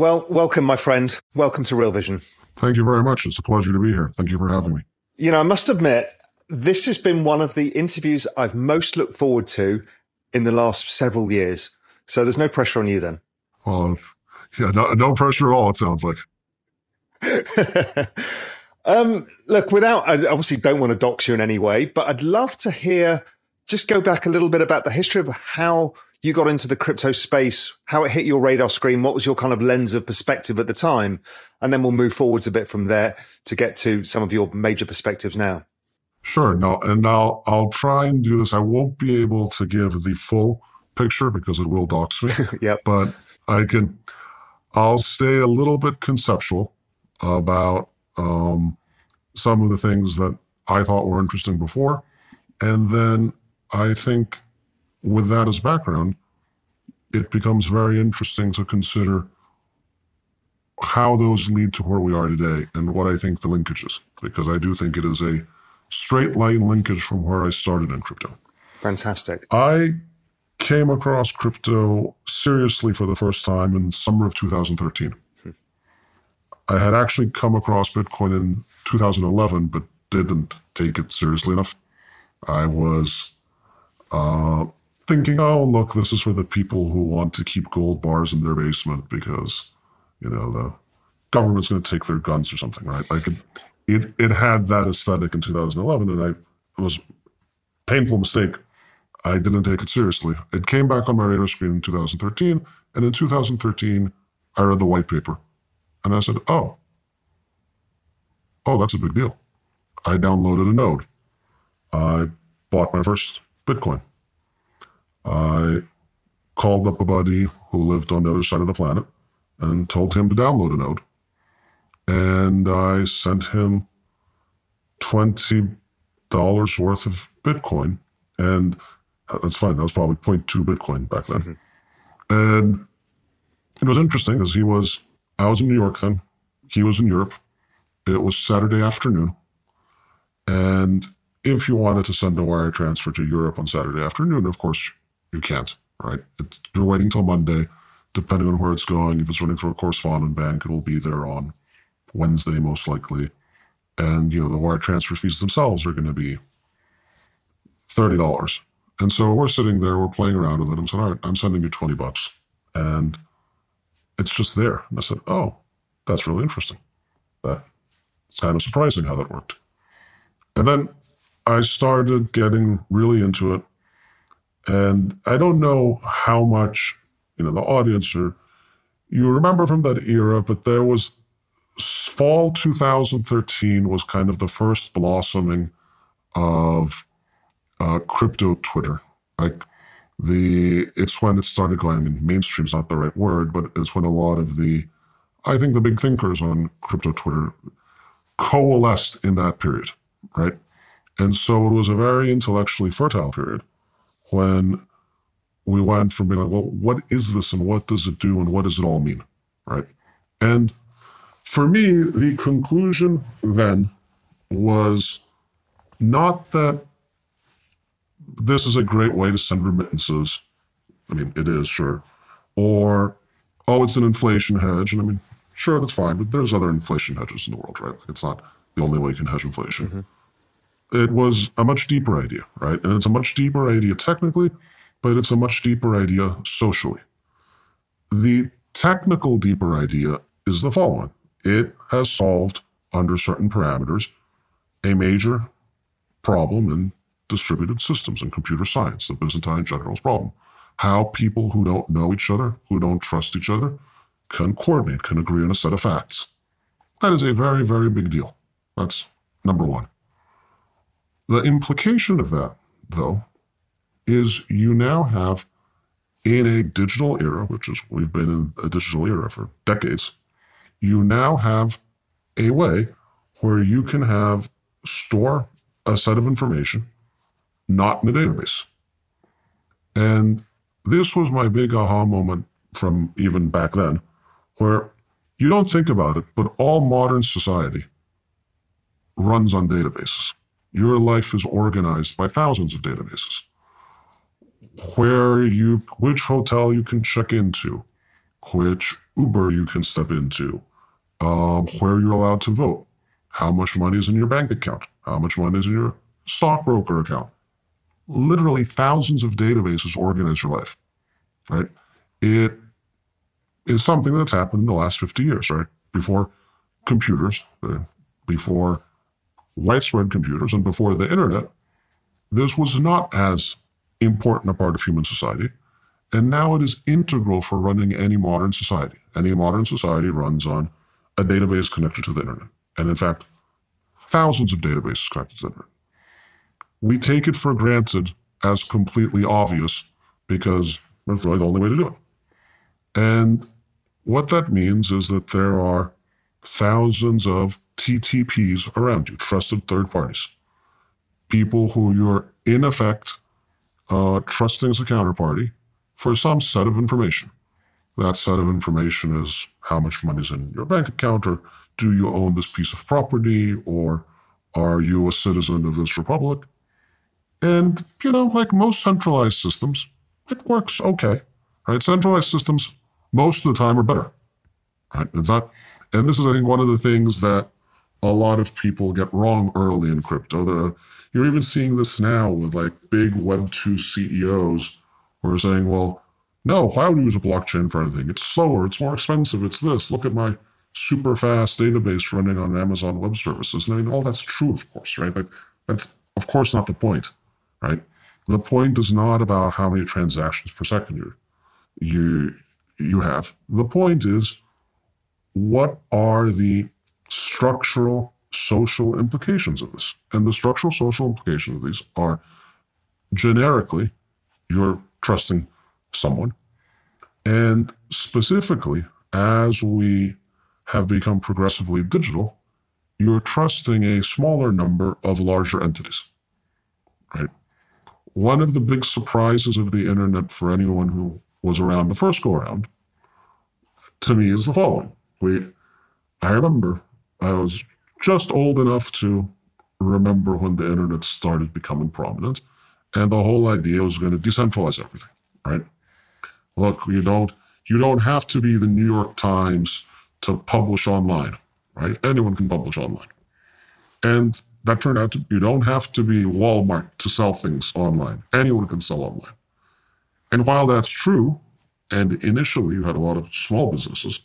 Well, welcome, my friend. Welcome to Real Vision. Thank you very much. It's a pleasure to be here. Thank you for having me. You know, I must admit, this has been one of the interviews I've most looked forward to in the last several years. So there's no pressure on you then. Well, yeah, no, no pressure at all, it sounds like. um, look, without, I obviously don't want to dox you in any way, but I'd love to hear, just go back a little bit about the history of how you got into the crypto space, how it hit your radar screen, what was your kind of lens of perspective at the time? And then we'll move forwards a bit from there to get to some of your major perspectives now. Sure. No, and I'll I'll try and do this. I won't be able to give the full picture because it will dox me. yep. But I can I'll stay a little bit conceptual about um, some of the things that I thought were interesting before. And then I think with that as background, it becomes very interesting to consider how those lead to where we are today and what I think the linkage is, because I do think it is a straight line linkage from where I started in crypto. Fantastic. I came across crypto seriously for the first time in summer of 2013. Hmm. I had actually come across Bitcoin in 2011, but didn't take it seriously enough. I was uh, thinking, oh, look, this is for the people who want to keep gold bars in their basement because, you know, the government's going to take their guns or something, right? Like it, it, it had that aesthetic in 2011, and I it was painful mistake. I didn't take it seriously. It came back on my radar screen in 2013, and in 2013, I read the white paper, and I said, oh, oh, that's a big deal. I downloaded a node. I bought my first Bitcoin. I called up a buddy who lived on the other side of the planet and told him to download a node. And I sent him $20 worth of Bitcoin. And that's fine. That was probably 0.2 Bitcoin back then. Mm-hmm. And it was interesting because he was, I was in New York then. He was in Europe. It was Saturday afternoon. And if you wanted to send a wire transfer to Europe on Saturday afternoon, of course, you can't, right? You're waiting till Monday, depending on where it's going. If it's running through a correspondent bank, it will be there on Wednesday, most likely. And, you know, the wire transfer fees themselves are going to be $30. And so we're sitting there, we're playing around with it. and said, all right, I'm sending you 20 bucks. And it's just there. And I said, oh, that's really interesting. That it's kind of surprising how that worked. And then I started getting really into it and I don't know how much, you know, the audience or you remember from that era, but there was fall 2013 was kind of the first blossoming of uh, crypto Twitter. Like the, it's when it started going, I mean, mainstream's not the right word, but it's when a lot of the, I think the big thinkers on crypto Twitter coalesced in that period, right? And so it was a very intellectually fertile period when we went from being like, well, what is this and what does it do and what does it all mean? Right. And for me, the conclusion then was not that this is a great way to send remittances. I mean, it is, sure. Or, oh, it's an inflation hedge. And I mean, sure, that's fine, but there's other inflation hedges in the world, right? Like it's not the only way you can hedge inflation. Mm-hmm it was a much deeper idea, right? And it's a much deeper idea technically, but it's a much deeper idea socially. The technical deeper idea is the following it has solved, under certain parameters, a major problem in distributed systems and computer science, the Byzantine general's problem. How people who don't know each other, who don't trust each other, can coordinate, can agree on a set of facts. That is a very, very big deal. That's number one. The implication of that, though, is you now have in a digital era, which is we've been in a digital era for decades, you now have a way where you can have store a set of information not in a database. And this was my big aha moment from even back then, where you don't think about it, but all modern society runs on databases. Your life is organized by thousands of databases. Where you, which hotel you can check into, which Uber you can step into, um, where you're allowed to vote, how much money is in your bank account, how much money is in your stockbroker account. Literally thousands of databases organize your life, right? It is something that's happened in the last 50 years, right? Before computers, uh, before widespread computers, and before the internet, this was not as important a part of human society. And now it is integral for running any modern society. Any modern society runs on a database connected to the internet. And in fact, thousands of databases connected to the internet. We take it for granted as completely obvious because that's really the only way to do it. And what that means is that there are thousands of TTPs around you, trusted third parties, people who you're in effect uh, trusting as a counterparty for some set of information. That set of information is how much money is in your bank account, or do you own this piece of property, or are you a citizen of this republic? And, you know, like most centralized systems, it works okay, right? Centralized systems, most of the time, are better, right? It's not, and this is, I think, one of the things that a lot of people get wrong early in crypto. The, you're even seeing this now with like big Web2 CEOs who are saying, well, no, why would we use a blockchain for anything? It's slower, it's more expensive, it's this. Look at my super fast database running on Amazon Web Services. And I mean, all that's true, of course, right? But that's, of course, not the point, right? The point is not about how many transactions per second you, you, you have. The point is, what are the structural social implications of this? And the structural social implications of these are generically, you're trusting someone. And specifically, as we have become progressively digital, you're trusting a smaller number of larger entities. Right? One of the big surprises of the internet for anyone who was around the first go around to me is the following. We I remember I was just old enough to remember when the internet started becoming prominent, and the whole idea was going to decentralize everything, right? Look, you don't you don't have to be the New York Times to publish online, right? Anyone can publish online. And that turned out to you don't have to be Walmart to sell things online. Anyone can sell online. And while that's true, and initially you had a lot of small businesses,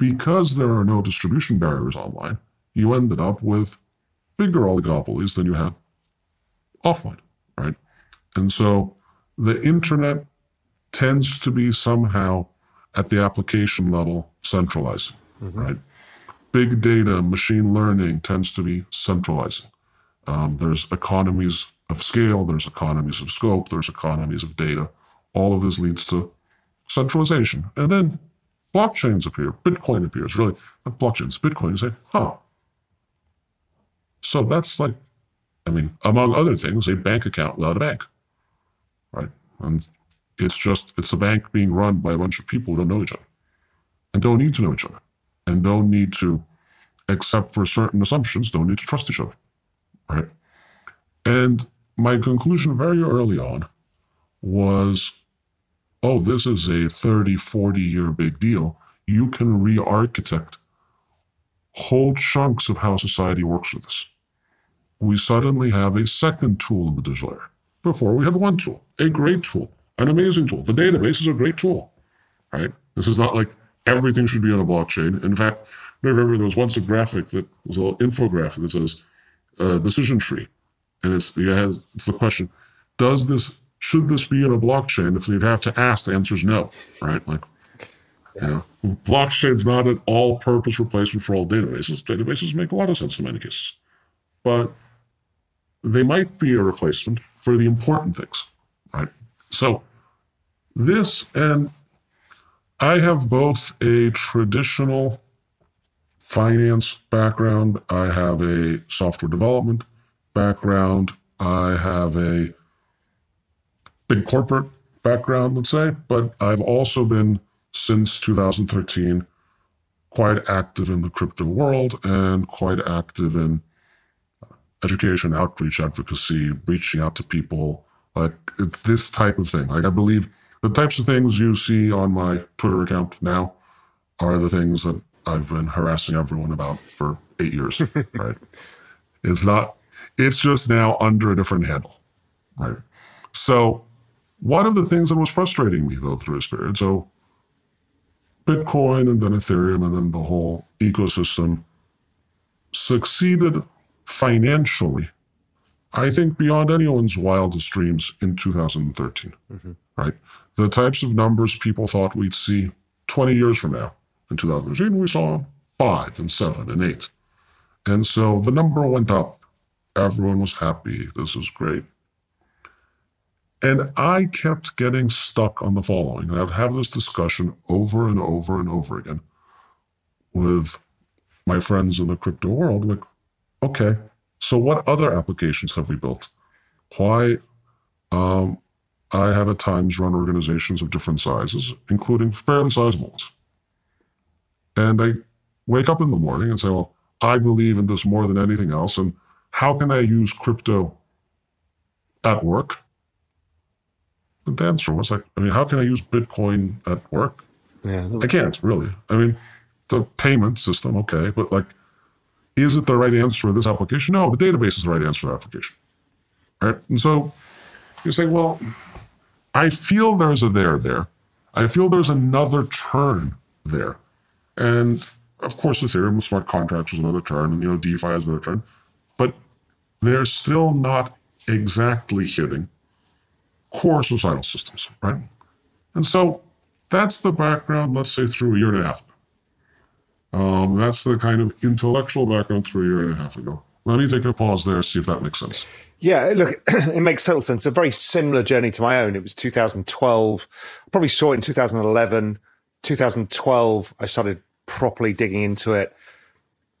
because there are no distribution barriers online, you ended up with bigger oligopolies than you had offline, right? And so the internet tends to be somehow at the application level centralizing, mm-hmm. right? Big data, machine learning tends to be centralizing. Um, there's economies of scale, there's economies of scope, there's economies of data. All of this leads to centralization. And then blockchains appear, Bitcoin appears, really, not blockchains, Bitcoin, you say, huh. So that's like, I mean, among other things, a bank account without a bank, right? And it's just, it's a bank being run by a bunch of people who don't know each other and don't need to know each other and don't need to, except for certain assumptions, don't need to trust each other, right? And my conclusion very early on was, oh, this is a 30, 40 year big deal. You can re architect whole chunks of how society works with us. We suddenly have a second tool in the digital era. Before we had one tool, a great tool, an amazing tool. The database is a great tool, right? This is not like everything should be on a blockchain. In fact, I remember there was once a graphic that was an infographic that says uh, decision tree, and it's it has it's the question: Does this should this be in a blockchain? If you have to ask, the answer is no, right? Like, yeah. you know, blockchain's not an all-purpose replacement for all databases. Databases make a lot of sense in many cases, but they might be a replacement for the important things, right? So this and I have both a traditional finance background, I have a software development background, I have a big corporate background, let's say, but I've also been since 2013 quite active in the crypto world and quite active in uh, education, outreach, advocacy, reaching out to people, like this type of thing. Like I believe the types of things you see on my Twitter account now are the things that I've been harassing everyone about for eight years, right? It's not, it's just now under a different handle, right? So, one of the things that was frustrating me though through this period, so Bitcoin and then Ethereum and then the whole ecosystem succeeded financially, I think, beyond anyone's wildest dreams in 2013, mm-hmm. right? The types of numbers people thought we'd see 20 years from now. In 2013, we saw five and seven and eight. And so the number went up. Everyone was happy. This is great. And I kept getting stuck on the following. I'd have this discussion over and over and over again with my friends in the crypto world. Like, okay, so what other applications have we built? Why? Um, I have at times run organizations of different sizes, including fairly sizable ones. And I wake up in the morning and say, well, I believe in this more than anything else. And how can I use crypto at work the answer was like, I mean, how can I use Bitcoin at work? Yeah, I can't really. I mean, the payment system, okay, but like, is it the right answer for this application? No, the database is the right answer for the application. Right? And so you say, well, I feel there's a there there. I feel there's another turn there. And of course, Ethereum smart contracts was another turn, and you know, DeFi is another turn. But they're still not exactly hitting core societal systems, right? And so that's the background, let's say, through a year and a half. Um, that's the kind of intellectual background through a year and a half ago. Let me take a pause there, see if that makes sense. Yeah, look, it makes total sense. a very similar journey to my own. It was 2012. I probably saw it in 2011. 2012, I started properly digging into it.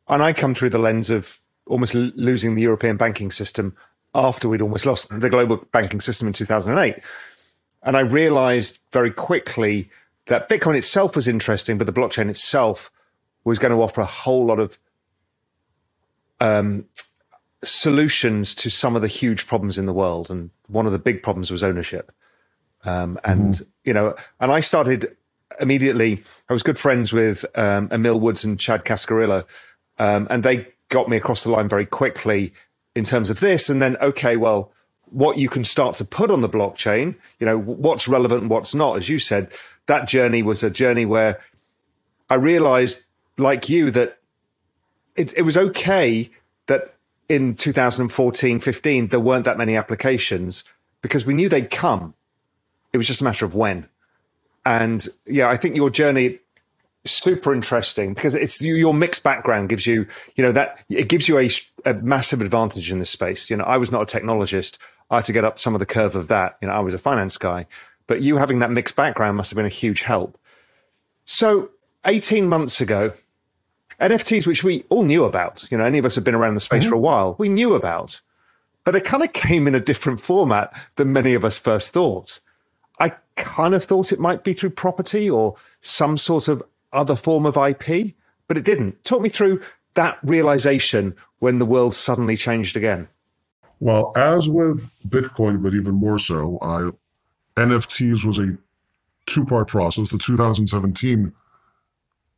And I come through the lens of almost losing the European banking system after we'd almost lost the global banking system in 2008. And I realized very quickly that Bitcoin itself was interesting, but the blockchain itself was going to offer a whole lot of um, solutions to some of the huge problems in the world. And one of the big problems was ownership. Um, and, mm-hmm. you know, and I started immediately, I was good friends with um, Emil Woods and Chad Cascarilla, um, and they got me across the line very quickly in terms of this. And then, okay, well, what you can start to put on the blockchain, you know, what's relevant what's not. As you said, that journey was a journey where I realized, like you, that it, it was okay that in 2014, 15, there weren't that many applications because we knew they'd come. It was just a matter of when. And yeah, I think your journey super interesting because it's your mixed background gives you you know that it gives you a, a, massive advantage in this space. You know i was not a technologist. I had to get up some of the curve of that. You know i was a finance guy. But you having that mixed background must have been a huge help. So 18 months ago nfts which we all knew about you know any of us have been around the space mm-hmm. for a while we knew about. But it kind of came in a different format than many of us first thought. I kind of thought it might be through property or some sort of other form of IP, but it didn't. Talk me through that realization when the world suddenly changed again. Well, as with Bitcoin, but even more so, I, NFTs was a two part process. The 2017,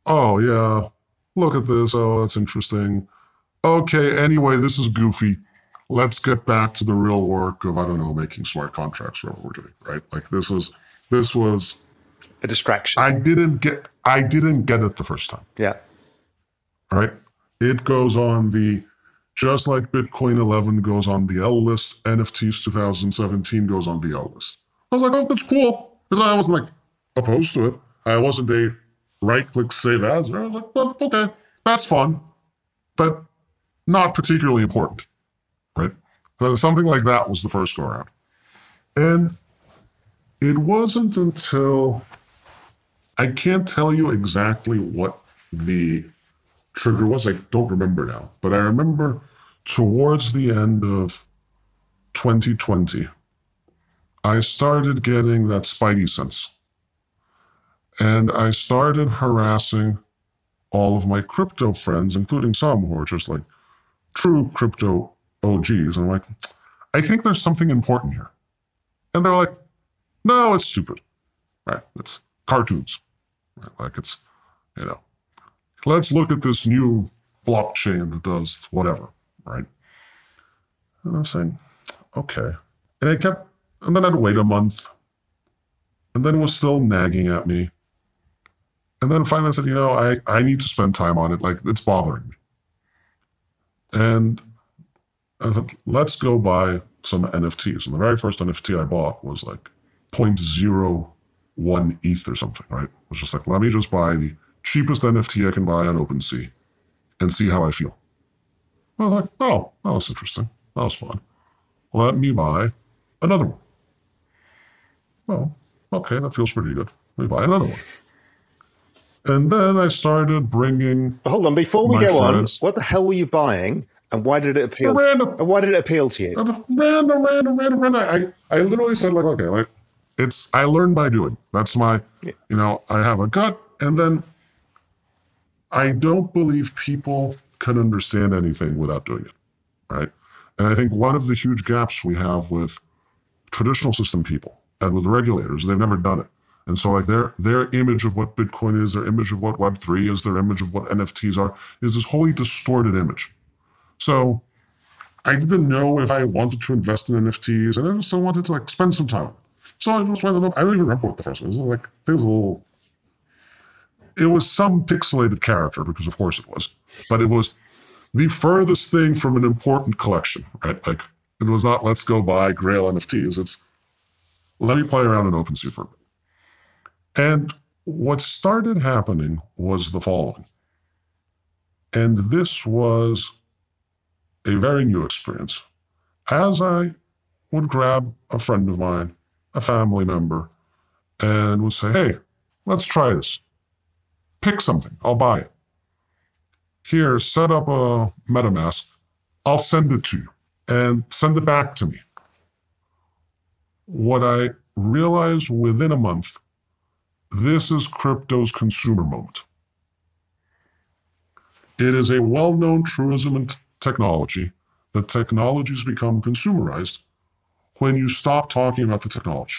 oh, yeah, look at this. Oh, that's interesting. Okay, anyway, this is goofy. Let's get back to the real work of, I don't know, making smart contracts or what we're doing, right? Like this was, this was a distraction. I didn't get I didn't get it the first time. Yeah. All right. It goes on the just like Bitcoin 11 goes on the L list, NFTs 2017 goes on the L list. I was like, oh, that's cool. Because I wasn't like opposed to it. I wasn't a right click save as. I was like, well, okay, that's fun, but not particularly important. Right. So something like that was the first go around. And it wasn't until I can't tell you exactly what the trigger was. I don't remember now, but I remember towards the end of 2020, I started getting that spidey sense. And I started harassing all of my crypto friends, including some who are just like true crypto OGs. And I'm like, I think there's something important here. And they're like, no, it's stupid. right? It's cartoons? Like it's, you know, let's look at this new blockchain that does whatever, right? And I'm saying, okay. And I kept, and then I'd wait a month, and then it was still nagging at me. And then finally I said, you know, I, I need to spend time on it. Like it's bothering me. And I thought, let's go buy some NFTs. And the very first NFT I bought was like 0.01 ETH or something, right? It was just like, let me just buy the cheapest NFT I can buy on OpenSea and see how I feel. I was like, oh, that was interesting. That was fun. Let me buy another one. Well, okay, that feels pretty good. Let me buy another one. And then I started bringing. Hold on, before we go friends- on, what the hell were you buying, and why did it appeal? Random. And why did it appeal to you? random, random, random, random. I, I literally said like, okay, like it's I learn by doing. That's my, you know, I have a gut, and then I don't believe people can understand anything without doing it, right? And I think one of the huge gaps we have with traditional system people and with regulators, they've never done it. And so like their their image of what Bitcoin is, their image of what Web3 is, their image of what NFTs are, is this wholly distorted image. So I didn't know if I wanted to invest in NFTs, and I just wanted to like spend some time. So I them up. I don't even remember what the first one was like it was a little. It was some pixelated character because, of course, it was. But it was the furthest thing from an important collection, right? Like it was not let's go buy Grail NFTs. It's let me play around in OpenSea for a bit. And what started happening was the following. And this was a very new experience. As I would grab a friend of mine, a family member, and would say, hey, let's try this. Pick something, I'll buy it. Here, set up a MetaMask, I'll send it to you and send it back to me. What I realized within a month, this is crypto's consumer moment. It is a well known truism in t- technology that technologies become consumerized when you stop talking about the technology.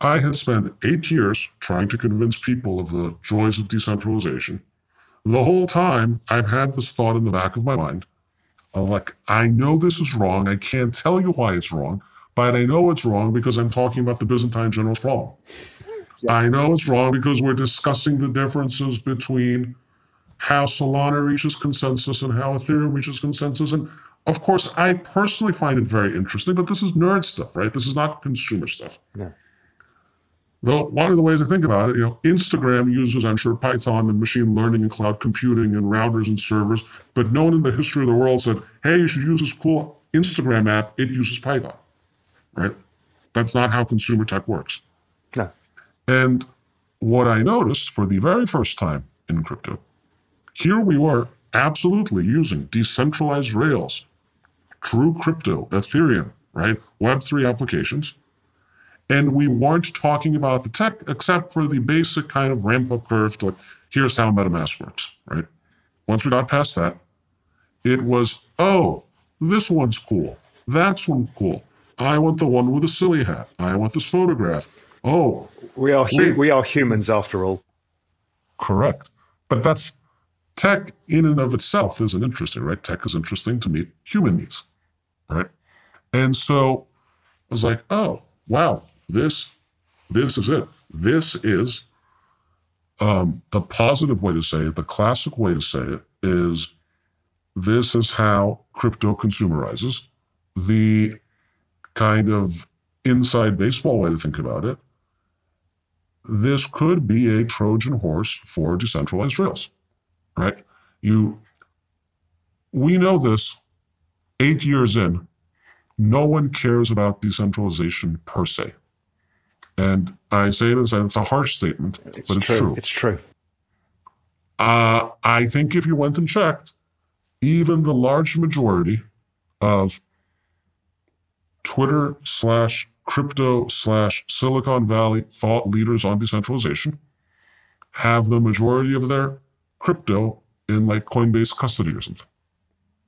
I had spent eight years trying to convince people of the joys of decentralization. The whole time, I've had this thought in the back of my mind I'm like, I know this is wrong. I can't tell you why it's wrong, but I know it's wrong because I'm talking about the Byzantine general's problem. I know it's wrong because we're discussing the differences between how Solana reaches consensus and how Ethereum reaches consensus. And of course, I personally find it very interesting, but this is nerd stuff, right? This is not consumer stuff. No. Though one of the ways I think about it, you know, Instagram uses, I'm sure, Python and machine learning and cloud computing and routers and servers, but no one in the history of the world said, hey, you should use this cool Instagram app. It uses Python, right? That's not how consumer tech works. No. And what I noticed for the very first time in crypto, here we were absolutely using decentralized rails, true crypto, Ethereum, right? Web3 applications. And we weren't talking about the tech except for the basic kind of ramp up curve to like, here's how MetaMask works, right? Once we got past that, it was, oh, this one's cool. That's one cool. I want the one with the silly hat. I want this photograph. Oh, We are hu- we are humans after all. Correct. But that's tech in and of itself isn't interesting, right? Tech is interesting to meet human needs, right? And so I was like, oh, wow, this, this is it. This is um, the positive way to say it. The classic way to say it is this is how crypto consumerizes. The kind of inside baseball way to think about it this could be a Trojan horse for decentralized rails, right? You, we know this eight years in, no one cares about decentralization per se. And I say this, and it's a harsh statement, It's but it's true. true. It's true. Uh, I think if you went and checked, even the large majority of Twitter slash crypto slash Silicon Valley thought leaders on decentralization have the majority of their crypto in like Coinbase custody or something,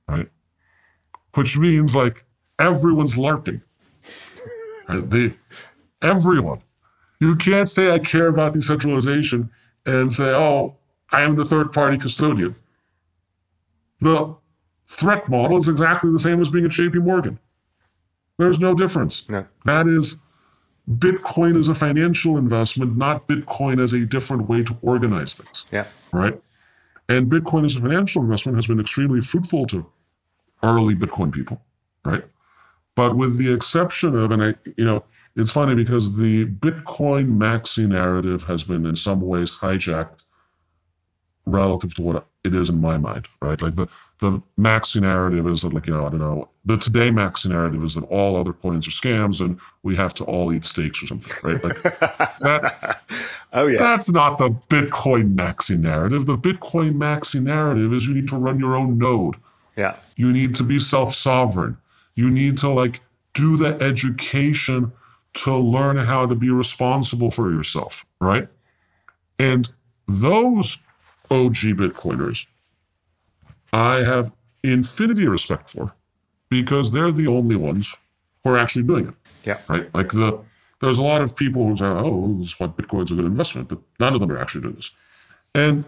right? Which means like everyone's LARPing. Right? They, everyone. You can't say I care about decentralization and say, oh, I am the third party custodian. The threat model is exactly the same as being at JP Morgan. There's no difference. No. That is Bitcoin as a financial investment, not Bitcoin as a different way to organize things. Yeah. Right. And Bitcoin as a financial investment has been extremely fruitful to early Bitcoin people. Right. But with the exception of, and I, you know, it's funny because the Bitcoin maxi narrative has been in some ways hijacked relative to what it is in my mind, right? Like the the maxi narrative is that like, you know, I don't know, the today maxi narrative is that all other coins are scams and we have to all eat steaks or something, right? Like that Oh yeah. that's not the Bitcoin maxi narrative. The Bitcoin maxi narrative is you need to run your own node. Yeah. You need to be self-sovereign. You need to like do the education to learn how to be responsible for yourself, right? And those OG Bitcoiners, I have infinity respect for because they're the only ones who are actually doing it, Yeah. right? Like the there's a lot of people who say, "Oh, this is what Bitcoin's a good investment," but none of them are actually doing this. And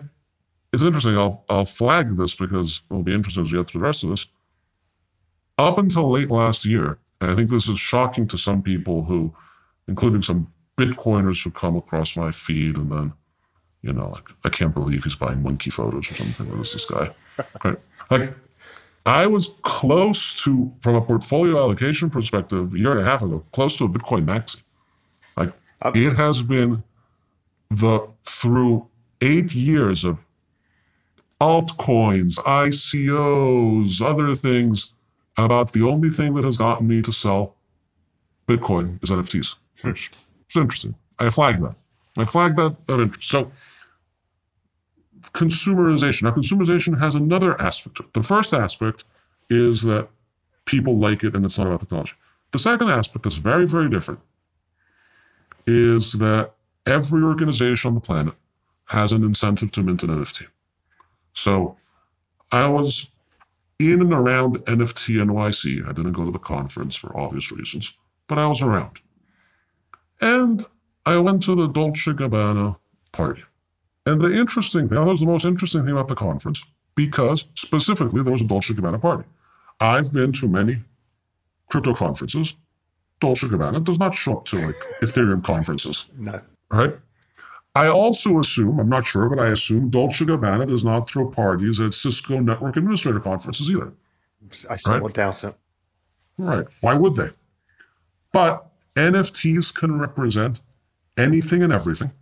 it's interesting. I'll I'll flag this because it'll be interesting as we get through the rest of this. Up until late last year, and I think this is shocking to some people who, including some Bitcoiners who come across my feed and then, you know, like, I can't believe he's buying monkey photos or something. What is this guy? Right. Like, I was close to, from a portfolio allocation perspective, a year and a half ago, close to a Bitcoin maxi. Like, it has been the, through eight years of altcoins, ICOs, other things, about the only thing that has gotten me to sell Bitcoin is NFTs. Which is interesting. I flagged that. I flagged that of interest. So consumerization. Now, consumerization has another aspect. The first aspect is that people like it and it's not about technology. The second aspect that's very, very different is that every organization on the planet has an incentive to mint an NFT. So I was in and around NFT NYC. I didn't go to the conference for obvious reasons, but I was around. And I went to the Dolce Gabbana party. And the interesting thing, that was the most interesting thing about the conference, because specifically there was a Dolce Gabbana party. I've been to many crypto conferences. Dolce Gabbana does not show up to like Ethereum conferences, No. right? I also assume, I'm not sure, but I assume Dolce Gabbana does not throw parties at Cisco Network Administrator conferences either. I somewhat doubt it. Right. Why would they? But NFTs can represent anything and everything.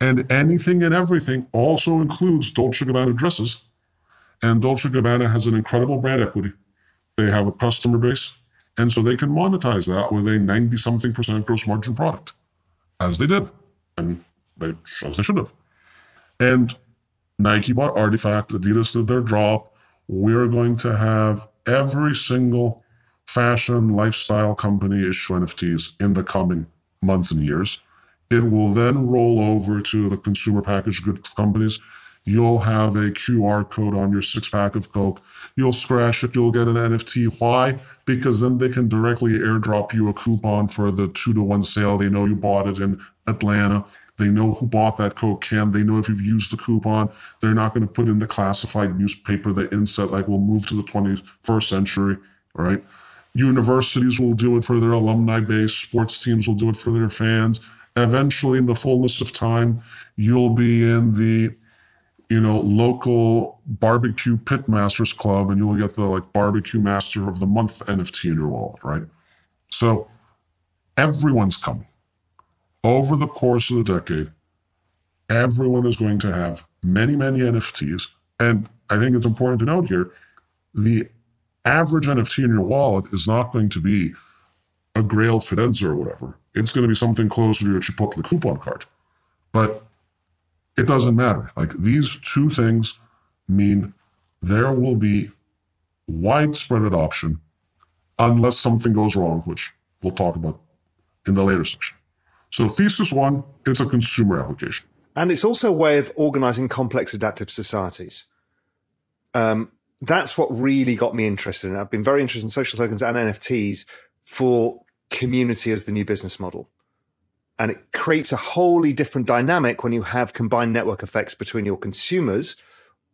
And anything and everything also includes Dolce Gabbana dresses. And Dolce Gabbana has an incredible brand equity. They have a customer base. And so they can monetize that with a 90 something percent gross margin product, as they did. And they, as they should have. And Nike bought RTFKT, Adidas did their drop. We're going to have every single fashion lifestyle company issue NFTs in the coming months and years. It will then roll over to the consumer packaged goods companies. You'll have a QR code on your six pack of Coke. You'll scratch it, you'll get an NFT. Why? Because then they can directly airdrop you a coupon for the two to one sale. They know you bought it in Atlanta. They know who bought that Coke can. They know if you've used the coupon. They're not going to put in the classified newspaper, the inset, like we'll move to the 21st century, right? Universities will do it for their alumni base. Sports teams will do it for their fans. Eventually, in the fullness of time, you'll be in the you know, local barbecue pit masters club and you'll get the like barbecue master of the month NFT in your wallet, right? So everyone's coming. Over the course of the decade, everyone is going to have many, many NFTs. And I think it's important to note here the average NFT in your wallet is not going to be a Grail Fidenza or whatever. It's going to be something closer to your Chipotle coupon card. But it doesn't matter. Like these two things mean there will be widespread adoption unless something goes wrong, which we'll talk about in the later section. So, thesis one, it's a consumer application. And it's also a way of organizing complex adaptive societies. Um, that's what really got me interested in. I've been very interested in social tokens and NFTs for community as the new business model. And it creates a wholly different dynamic when you have combined network effects between your consumers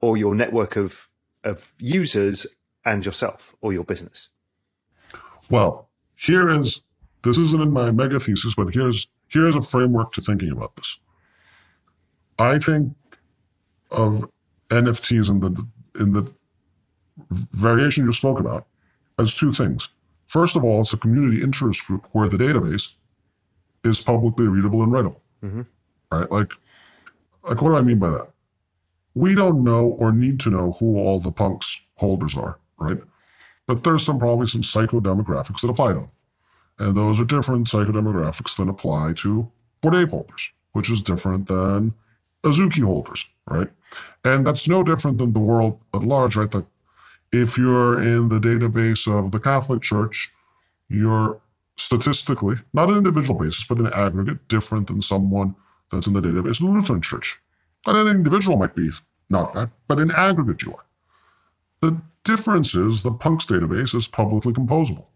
or your network of, of users and yourself or your business. Well, here is this isn't in my mega thesis, but here's here's a framework to thinking about this. I think of NFTs in the in the variation you spoke about as two things. First of all, it's a community interest group where the database is publicly readable and writable. Mm-hmm. Right? Like, like what do I mean by that? We don't know or need to know who all the punks holders are, right? But there's some probably some psychodemographics that apply to them. And those are different psychodemographics than apply to Bored Ape holders, which is different than Azuki holders, right? And that's no different than the world at large, right? Like if you're in the database of the Catholic Church, you're statistically, not an individual basis, but an aggregate, different than someone that's in the database of the Lutheran Church. And an individual might be not that, but in aggregate you are. The difference is the punks database is publicly composable.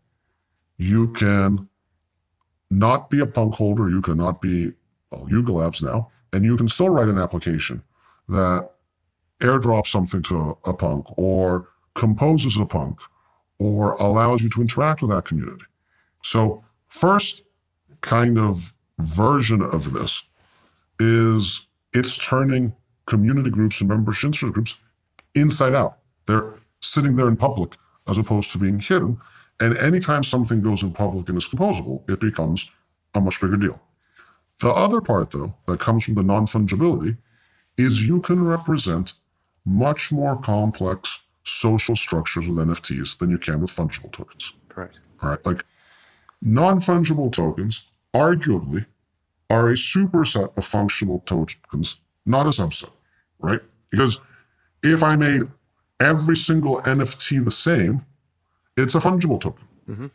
You can not be a punk holder, you cannot be well, Yuga Labs now, and you can still write an application that airdrops something to a punk or composes a punk or allows you to interact with that community. So, first kind of version of this is it's turning community groups and membership groups inside out. They're sitting there in public as opposed to being hidden. And anytime something goes in public and is composable, it becomes a much bigger deal. The other part, though, that comes from the non fungibility is you can represent much more complex social structures with NFTs than you can with fungible tokens. Correct. All right. Like non fungible tokens, arguably, are a superset of functional tokens, not a subset, right? Because if I made every single NFT the same, it's a fungible token. Mm-hmm.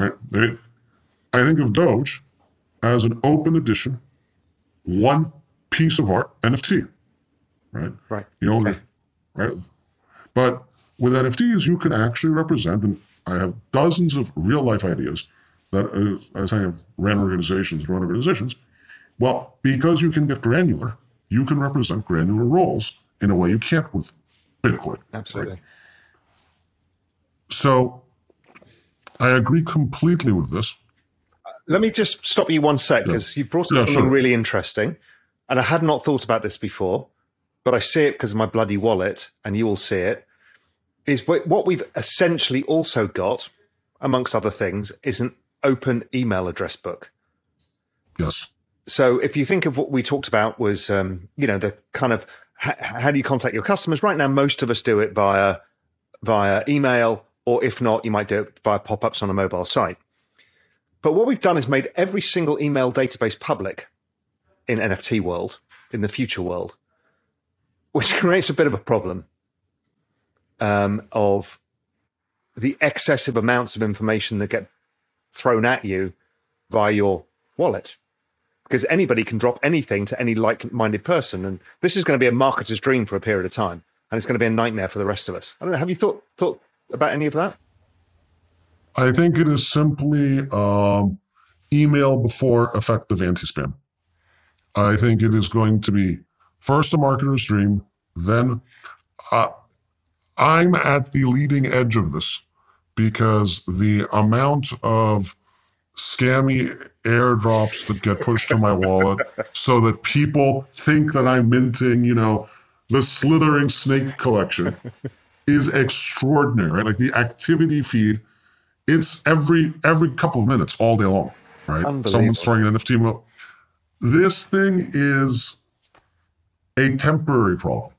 Right? They, I think of Doge as an open edition, one piece of art NFT. Right? Right. You only, okay. right? But with NFTs, you can actually represent, and I have dozens of real life ideas that, uh, I have ran organizations, run organizations. Well, because you can get granular, you can represent granular roles in a way you can't with Bitcoin. Absolutely. Right? So I agree completely with this. Let me just stop you one sec because yeah. you brought up yeah, something sure. really interesting. And I had not thought about this before, but I see it because of my bloody wallet, and you will see it. Is what we've essentially also got, amongst other things, is an open email address book. Yes. So if you think of what we talked about was, um, you know, the kind of how do you contact your customers? Right now, most of us do it via via email, or if not, you might do it via pop ups on a mobile site. But what we've done is made every single email database public in NFT world, in the future world, which creates a bit of a problem um, of the excessive amounts of information that get thrown at you via your wallet because anybody can drop anything to any like-minded person, and this is going to be a marketer's dream for a period of time, and it's going to be a nightmare for the rest of us. I don't know. Have you thought thought about any of that? I think it is simply um, email before effective anti-spam. I think it is going to be first a marketer's dream, then uh, I'm at the leading edge of this because the amount of scammy airdrops that get pushed to my wallet so that people think that I'm minting, you know, the slithering snake collection is extraordinary. right? Like the activity feed, it's every every couple of minutes all day long. Right. Someone's throwing an NFT. This thing is a temporary problem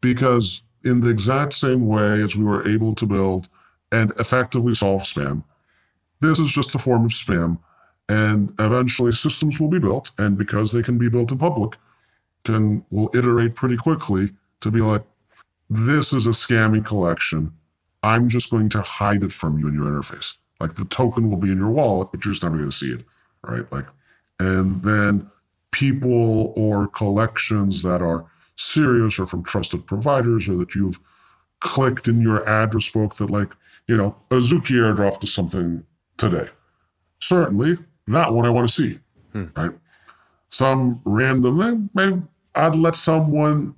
because in the exact same way as we were able to build and effectively solve spam, this is just a form of spam. And eventually systems will be built. And because they can be built in public, can will iterate pretty quickly to be like, this is a scammy collection. I'm just going to hide it from you in your interface. Like the token will be in your wallet, but you're just never going to see it. Right. Like, and then people or collections that are serious or from trusted providers or that you've clicked in your address book that like, you know, Azuki airdropped to something today. Certainly, that one I want to see. Hmm. right? Some random thing, maybe I'd let someone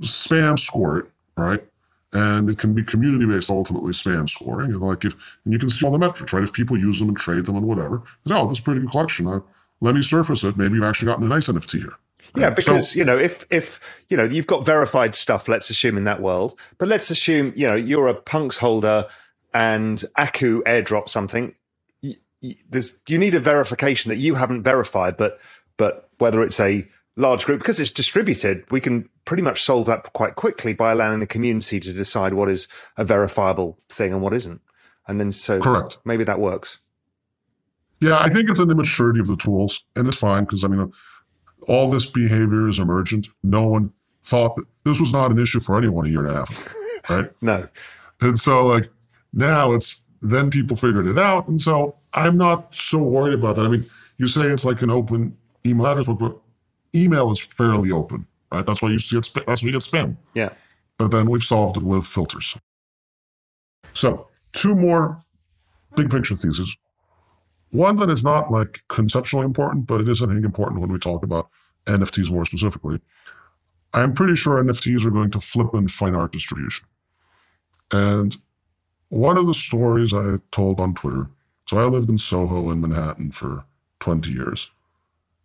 spam score it, right? And it can be community based ultimately spam scoring. And like if and you can see all the metrics, right? If people use them and trade them and whatever, oh, this is a pretty good collection. I, let me surface it. Maybe you've actually gotten a nice NFT here. Yeah, because so, you know, if if you know you've got verified stuff, let's assume in that world, but let's assume you know you're a punks holder and Aku airdrop something. You, you, there's you need a verification that you haven't verified, but but whether it's a large group because it's distributed, we can pretty much solve that quite quickly by allowing the community to decide what is a verifiable thing and what isn't, and then so correct maybe that works. Yeah, I think it's an immaturity of the tools, and it's fine because I mean all this behavior is emergent. No one thought that this was not an issue for anyone a year and a half, right? no. And so, like, now it's then people figured it out. And so I'm not so worried about that. I mean, you say it's like an open email address, but email is fairly open, right? That's why you see it, that's why you get spam. Yeah. But then we've solved it with filters. So, two more big picture theses. One that is not like conceptually important, but it is, I think, important when we talk about NFTs more specifically. I'm pretty sure NFTs are going to flip in fine art distribution. And one of the stories I told on Twitter, so I lived in Soho in Manhattan for 20 years.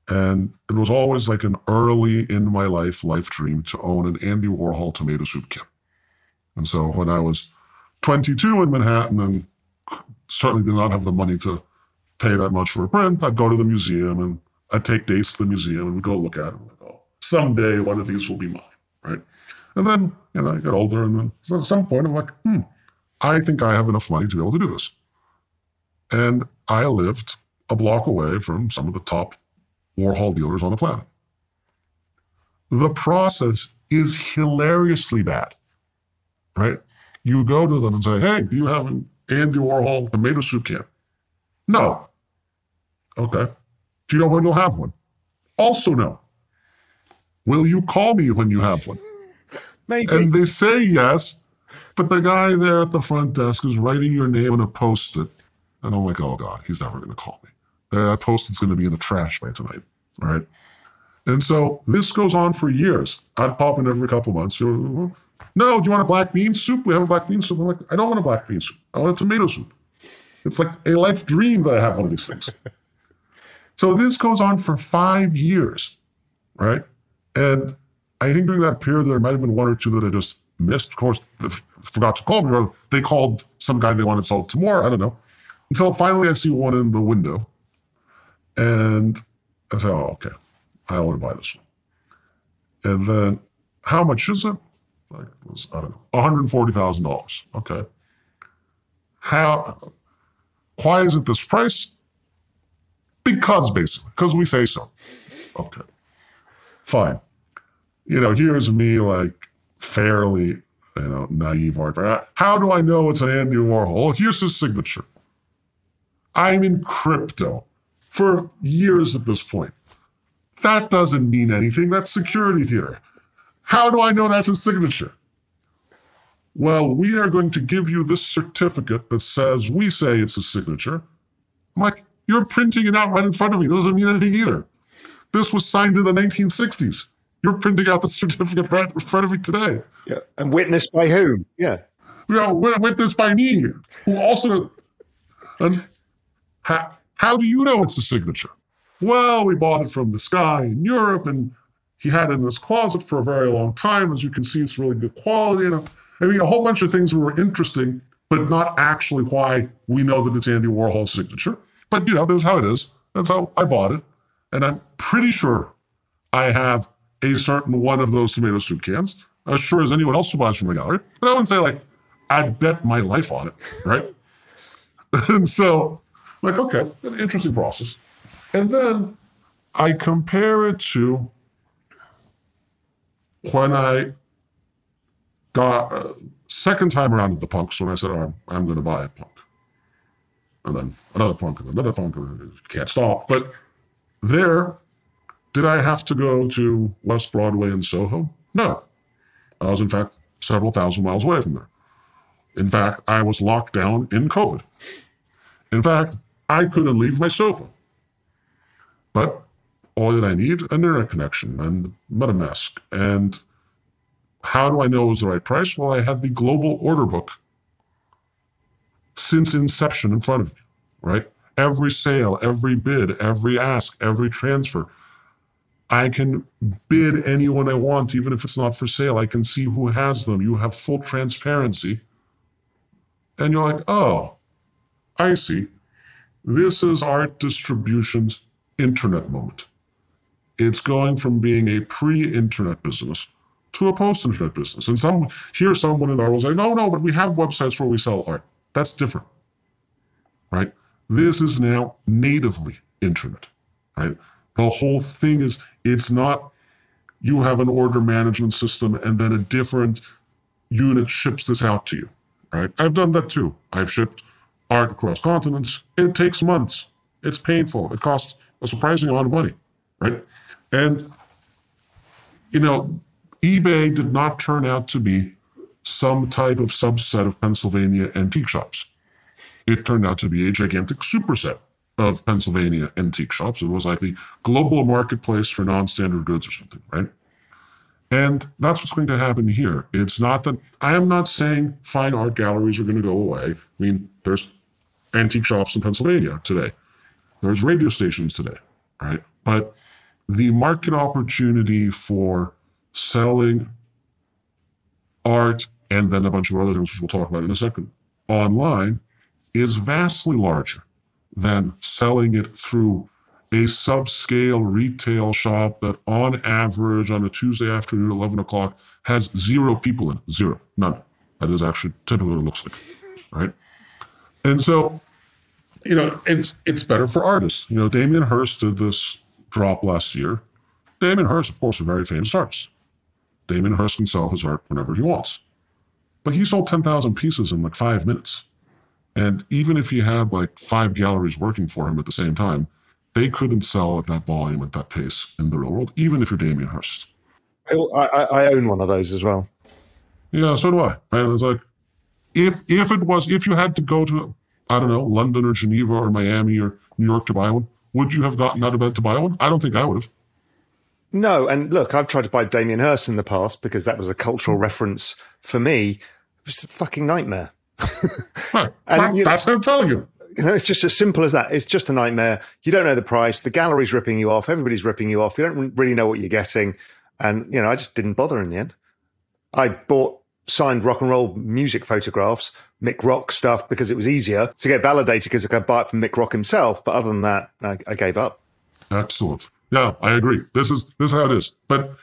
And it was always like an early in my life life dream to own an Andy Warhol tomato soup can. And so when I was 22 in Manhattan and certainly did not have the money to pay that much for a print. I'd go to the museum and I'd take dates to the museum and we'd go look at them. And go, someday one of these will be mine, right? And then, you know, I got older and then at some point I'm like, hmm, I think I have enough money to be able to do this. And I lived a block away from some of the top Warhol dealers on the planet. The process is hilariously bad, right? You go to them and say, hey, do you have an Andy Warhol tomato soup can? No. Okay. Do you know when you'll have one? Also, no. Will you call me when you have one? Maybe. And they say yes, but the guy there at the front desk is writing your name on a post it. And I'm like, oh God, he's never going to call me. Uh, that post is going to be in the trash by tonight. All right. And so this goes on for years. I'd pop in every couple months. No, do you want a black bean soup? We have a black bean soup. I'm like, I don't want a black bean soup. I want a tomato soup. It's like a life dream that I have one of these things. so this goes on for five years, right? And I think during that period, there might have been one or two that I just missed. Of course, forgot to call me, or they called some guy they wanted sold tomorrow. I don't know. Until finally I see one in the window. And I said, oh, okay, I want to buy this one. And then, how much is it? Like, was, I don't know, $140,000. Okay. How, why is it this price? Because basically, because we say so. Okay. Fine. You know, here's me like fairly, you know, naive art. How do I know it's an Andy Warhol? Here's his signature. I'm in crypto for years at this point. That doesn't mean anything. That's security theater. How do I know that's his signature? well, we are going to give you this certificate that says we say it's a signature. I'm like, you're printing it out right in front of me. It doesn't mean anything either. This was signed in the 1960s. You're printing out the certificate right in front of me today. Yeah. And witnessed by whom? Yeah. You know, witnessed by me, who also. And how, how do you know it's a signature? Well, we bought it from this guy in Europe and he had it in his closet for a very long time. As you can see, it's really good quality. And I mean, a whole bunch of things that were interesting, but not actually why we know that it's Andy Warhol's signature. But, you know, that's how it is. That's how I bought it. And I'm pretty sure I have a certain one of those tomato soup cans, as sure as anyone else who buys from the gallery. But I wouldn't say, like, I'd bet my life on it, right? and so, like, okay, an interesting process. And then I compare it to when I got uh, second time around at the punks when I said, oh, I'm, going to buy a punk. And then another punk, and another punk, and can't stop. But there, did I have to go to West Broadway in Soho? No. I was, in fact, several thousand miles away from there. In fact, I was locked down in COVID. In fact, I couldn't leave my sofa. But all that I need, an internet connection and MetaMask. And how do I know it was the right price? Well, I had the global order book since inception in front of me, right? Every sale, every bid, every ask, every transfer. I can bid anyone I want, even if it's not for sale. I can see who has them. You have full transparency. And you're like, oh, I see. This is art distribution's internet moment. It's going from being a pre-internet business to a post-internet business. And some here someone in the will say, no, no, but we have websites where we sell art. That's different. Right? This is now natively internet. Right? The whole thing is it's not you have an order management system and then a different unit ships this out to you. Right? I've done that too. I've shipped art across continents. It takes months. It's painful. It costs a surprising amount of money. Right? And you know, eBay did not turn out to be some type of subset of Pennsylvania antique shops. It turned out to be a gigantic superset of Pennsylvania antique shops. It was like the global marketplace for non-standard goods or something, right? And that's what's going to happen here. It's not that I am not saying fine art galleries are going to go away. I mean, there's antique shops in Pennsylvania today. There's radio stations today, right? But the market opportunity for selling art and then a bunch of other things, which we'll talk about in a second, online is vastly larger than selling it through a subscale retail shop that on average on a Tuesday afternoon at 11 o'clock has zero people in it. Zero. None. That is actually typically what it looks like. Right. And so, you know, it's it's better for artists. You know, Damien Hirst did this drop last year. Damien Hirst, of course, a very famous artist. Damien Hirst can sell his art whenever he wants. But he sold 10,000 pieces in like five minutes. And even if he had like five galleries working for him at the same time, they couldn't sell at that volume, at that pace in the real world, even if you're Damien Hirst. I, I, I own one of those as well. Yeah, so do I. And it's like, if if it was, if you had to go to, I don't know, London or Geneva or Miami or New York to buy one, would you have gotten out of bed to buy one? I don't think I would have. No, and look, I've tried to buy Damien Hirst in the past because that was a cultural reference for me. It was a fucking nightmare. Right. and, well, that's what I'm telling you. You know, it's just as simple as that. It's just a nightmare. You don't know the price. The gallery's ripping you off. Everybody's ripping you off. You don't really know what you're getting. And, you know, I just didn't bother in the end. I bought signed rock and roll music photographs, Mick Rock stuff, because it was easier to get validated because I could buy it from Mick Rock himself. But other than that, I, I gave up. Excellent. Yeah, I agree. This is this is how it is. But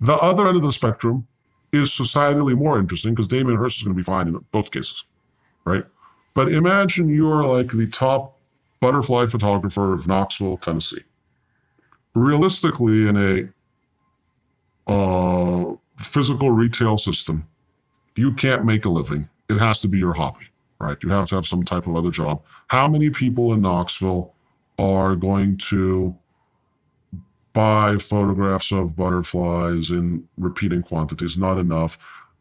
the other end of the spectrum is societally more interesting because Damien Hirst is going to be fine in both cases, right? But imagine you're like the top butterfly photographer of Knoxville, Tennessee. Realistically, in a uh, physical retail system, you can't make a living. It has to be your hobby, right? You have to have some type of other job. How many people in Knoxville are going to buy photographs of butterflies in repeating quantities, not enough.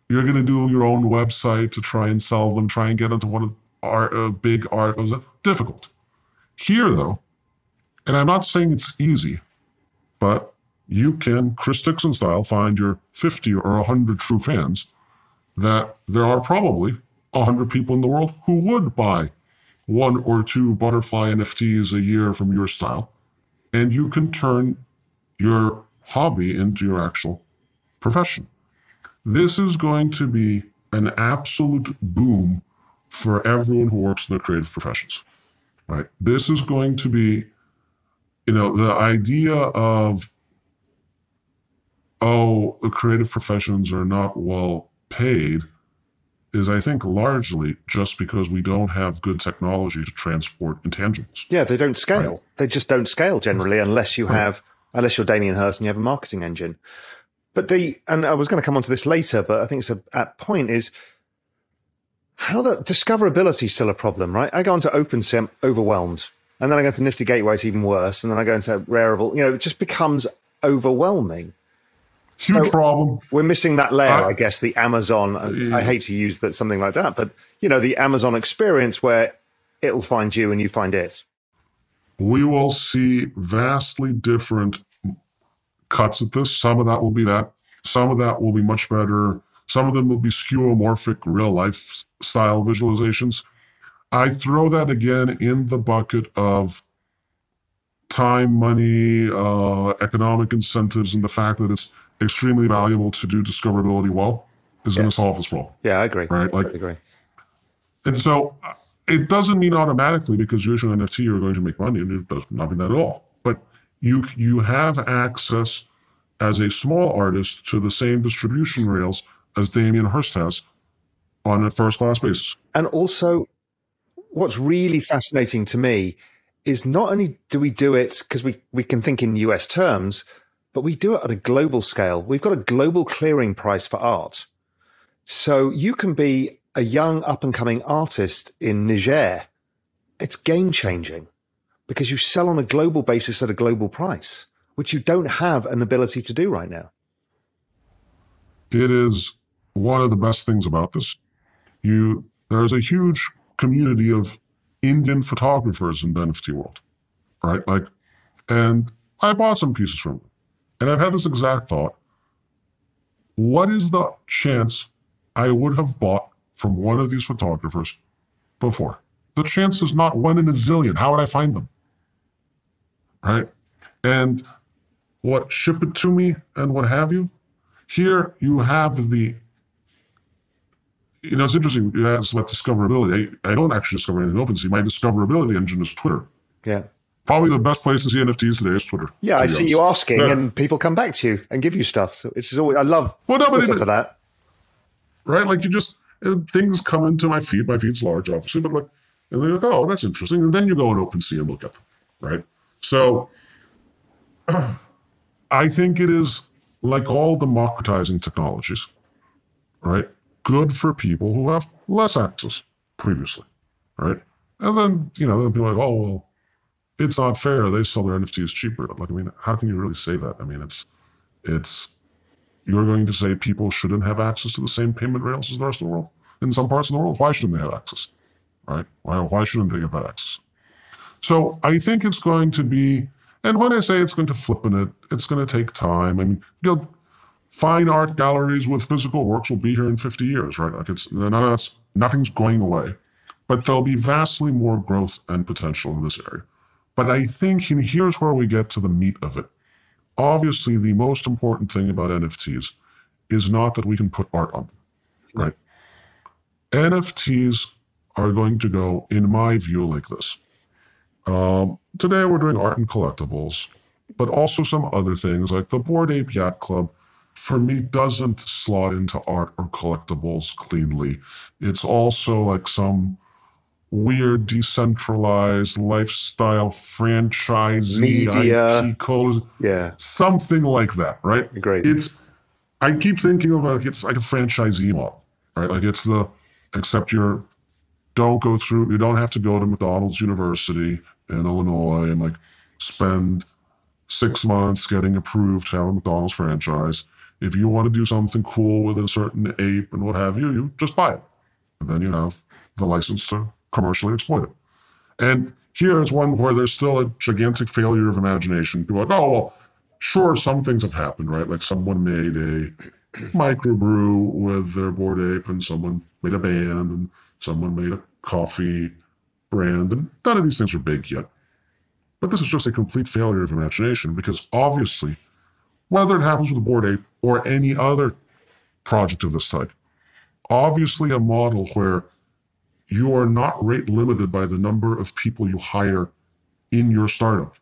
You're going to do your own website to try and sell them, try and get into one of our uh, big art. Difficult. Here, though, and I'm not saying it's easy, but you can, Chris Dixon style, find your 50 or 100 true fans that there are probably 100 people in the world who would buy one or two butterfly NFTs a year from your style. And you can turn your hobby into your actual profession. This is going to be an absolute boom for everyone who works in the creative professions. Right? This is going to be, you know, the idea of, oh, the creative professions are not well paid is, I think, largely just because we don't have good technology to transport intangibles. Yeah, they don't scale. Right? They just don't scale generally unless you have unless you're Damien Hirst and you have a marketing engine. But the, and I was going to come on to this later, but I think it's a at point is how the discoverability is still a problem, right? I go into OpenSea, overwhelmed. And then I go to Nifty Gateway, it's even worse. And then I go into Rarible. You know, it just becomes overwhelming. Huge so problem. We're missing that layer, I, I guess, the Amazon. Yeah. I hate to use that something like that, but you know, the Amazon experience where it'll find you and you find it. we will see vastly different cuts at this. Some of that will be that. Some of that will be much better. Some of them will be skeuomorphic, real life style visualizations. I throw that again in the bucket of time, money, uh, economic incentives, and the fact that it's extremely valuable to do discoverability well is yes. going to solve this problem. Yeah, I agree. Right? Like, I agree. And so it doesn't mean automatically because you're an NFT you're going to make money. It does not mean that at all. But you you have access as a small artist to the same distribution rails as Damien Hirst has on a first class basis. And also, what's really fascinating to me is not only do we do it because we, we can think in US terms, but we do it at a global scale. We've got a global clearing price for art. So you can be a young up and coming artist in Niger. It's game changing because you sell on a global basis at a global price, which you don't have an ability to do right now. It is one of the best things about this. You there's a huge community of Indian photographers in the NFT world, right? Like, and I bought some pieces from them, and I've had this exact thought: What is the chance I would have bought from one of these photographers before? The chance is not one in a zillion. How would I find them? Right? And what ship it to me and what have you. Here you have the you know, it's interesting. You asked about discoverability. I, I don't actually discover anything in OpenSea. My discoverability engine is Twitter. Yeah. Probably the best place to see NFTs today is Twitter. Yeah, I see honest. you asking, yeah. and people come back to you and give you stuff. So it's always I love well, no, but for that. Right, like you just uh, things come into my feed. My feed's large, obviously, but like, and they're like, oh, that's interesting. And then you go and OpenSea and look at them. Right. So, I think it is like all democratizing technologies. Right good for people who have less access previously, right? And then, you know, then people are like, oh, well, it's not fair. They sell their NFTs cheaper. Like, I mean, how can you really say that? I mean, it's, it's, you're going to say people shouldn't have access to the same payment rails as the rest of the world in some parts of the world. Why shouldn't they have access? Right? Why, why shouldn't they get that access? So I think it's going to be, and when I say it's going to flip in it, it's going to take time. I mean, you know, fine art galleries with physical works will be here in 50 years, right? Like it's none of that's nothing's going away, but there'll be vastly more growth and potential in this area. But I think, and here's where we get to the meat of it. Obviously, the most important thing about NFTs is not that we can put art on them, right? NFTs are going to go, in my view, like this. Um, today, we're doing art and collectibles, but also some other things like the Bored Ape Yacht Club for me doesn't slot into art or collectibles cleanly. It's also like some weird decentralized lifestyle franchise media. IP yeah. something like that right? Great. It's i keep thinking of like it's like a franchisee model right? Like it's the except you're don't go through you don't have to go to mcdonald's university in illinois and like spend six months getting approved to have a mcdonald's franchise. If you want to do something cool with a certain ape and what have you, you just buy it. And then you have the license to commercially exploited. And here is one where there's still a gigantic failure of imagination. People are like, oh, well, sure, some things have happened, right? Like someone made a microbrew with their Bored Ape, and someone made a band, and someone made a coffee brand, and none of these things are big yet. But this is just a complete failure of imagination because obviously whether it happens with the Bored Ape or any other project of this type. Obviously, a model where you are not rate limited by the number of people you hire in your startup,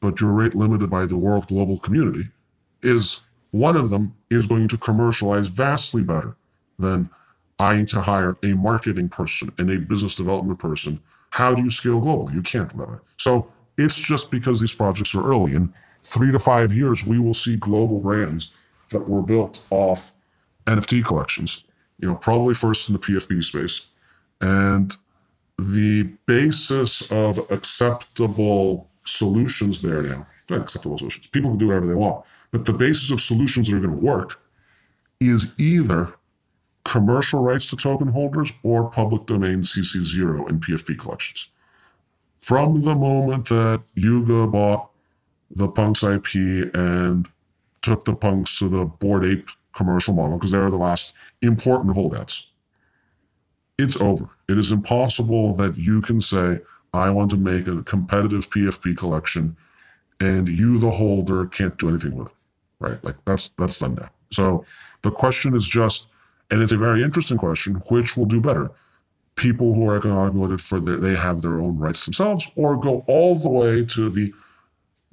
but you're rate limited by the world global community is one of them is going to commercialize vastly better than I need to hire a marketing person and a business development person. How do you scale global? You can't. limit. So it's just because these projects are early. In three to five years, we will see global brands that were built off NFT collections, you know, probably first in the PFP space. And the basis of acceptable solutions there now, acceptable solutions, people can do whatever they want, but the basis of solutions that are going to work is either commercial rights to token holders or public domain CC0 and PFP collections. from the moment that Yuga bought the Punks IP and took the Punks to the Bored Ape commercial model, because they're the last important holdouts, it's over. It is impossible that you can say, I want to make a competitive PFP collection and you, the holder, can't do anything with it. Right? Like that's that's done now. So the question is just, and it's a very interesting question, which will do better? People who are economically for their, they have their own rights themselves, or go all the way to the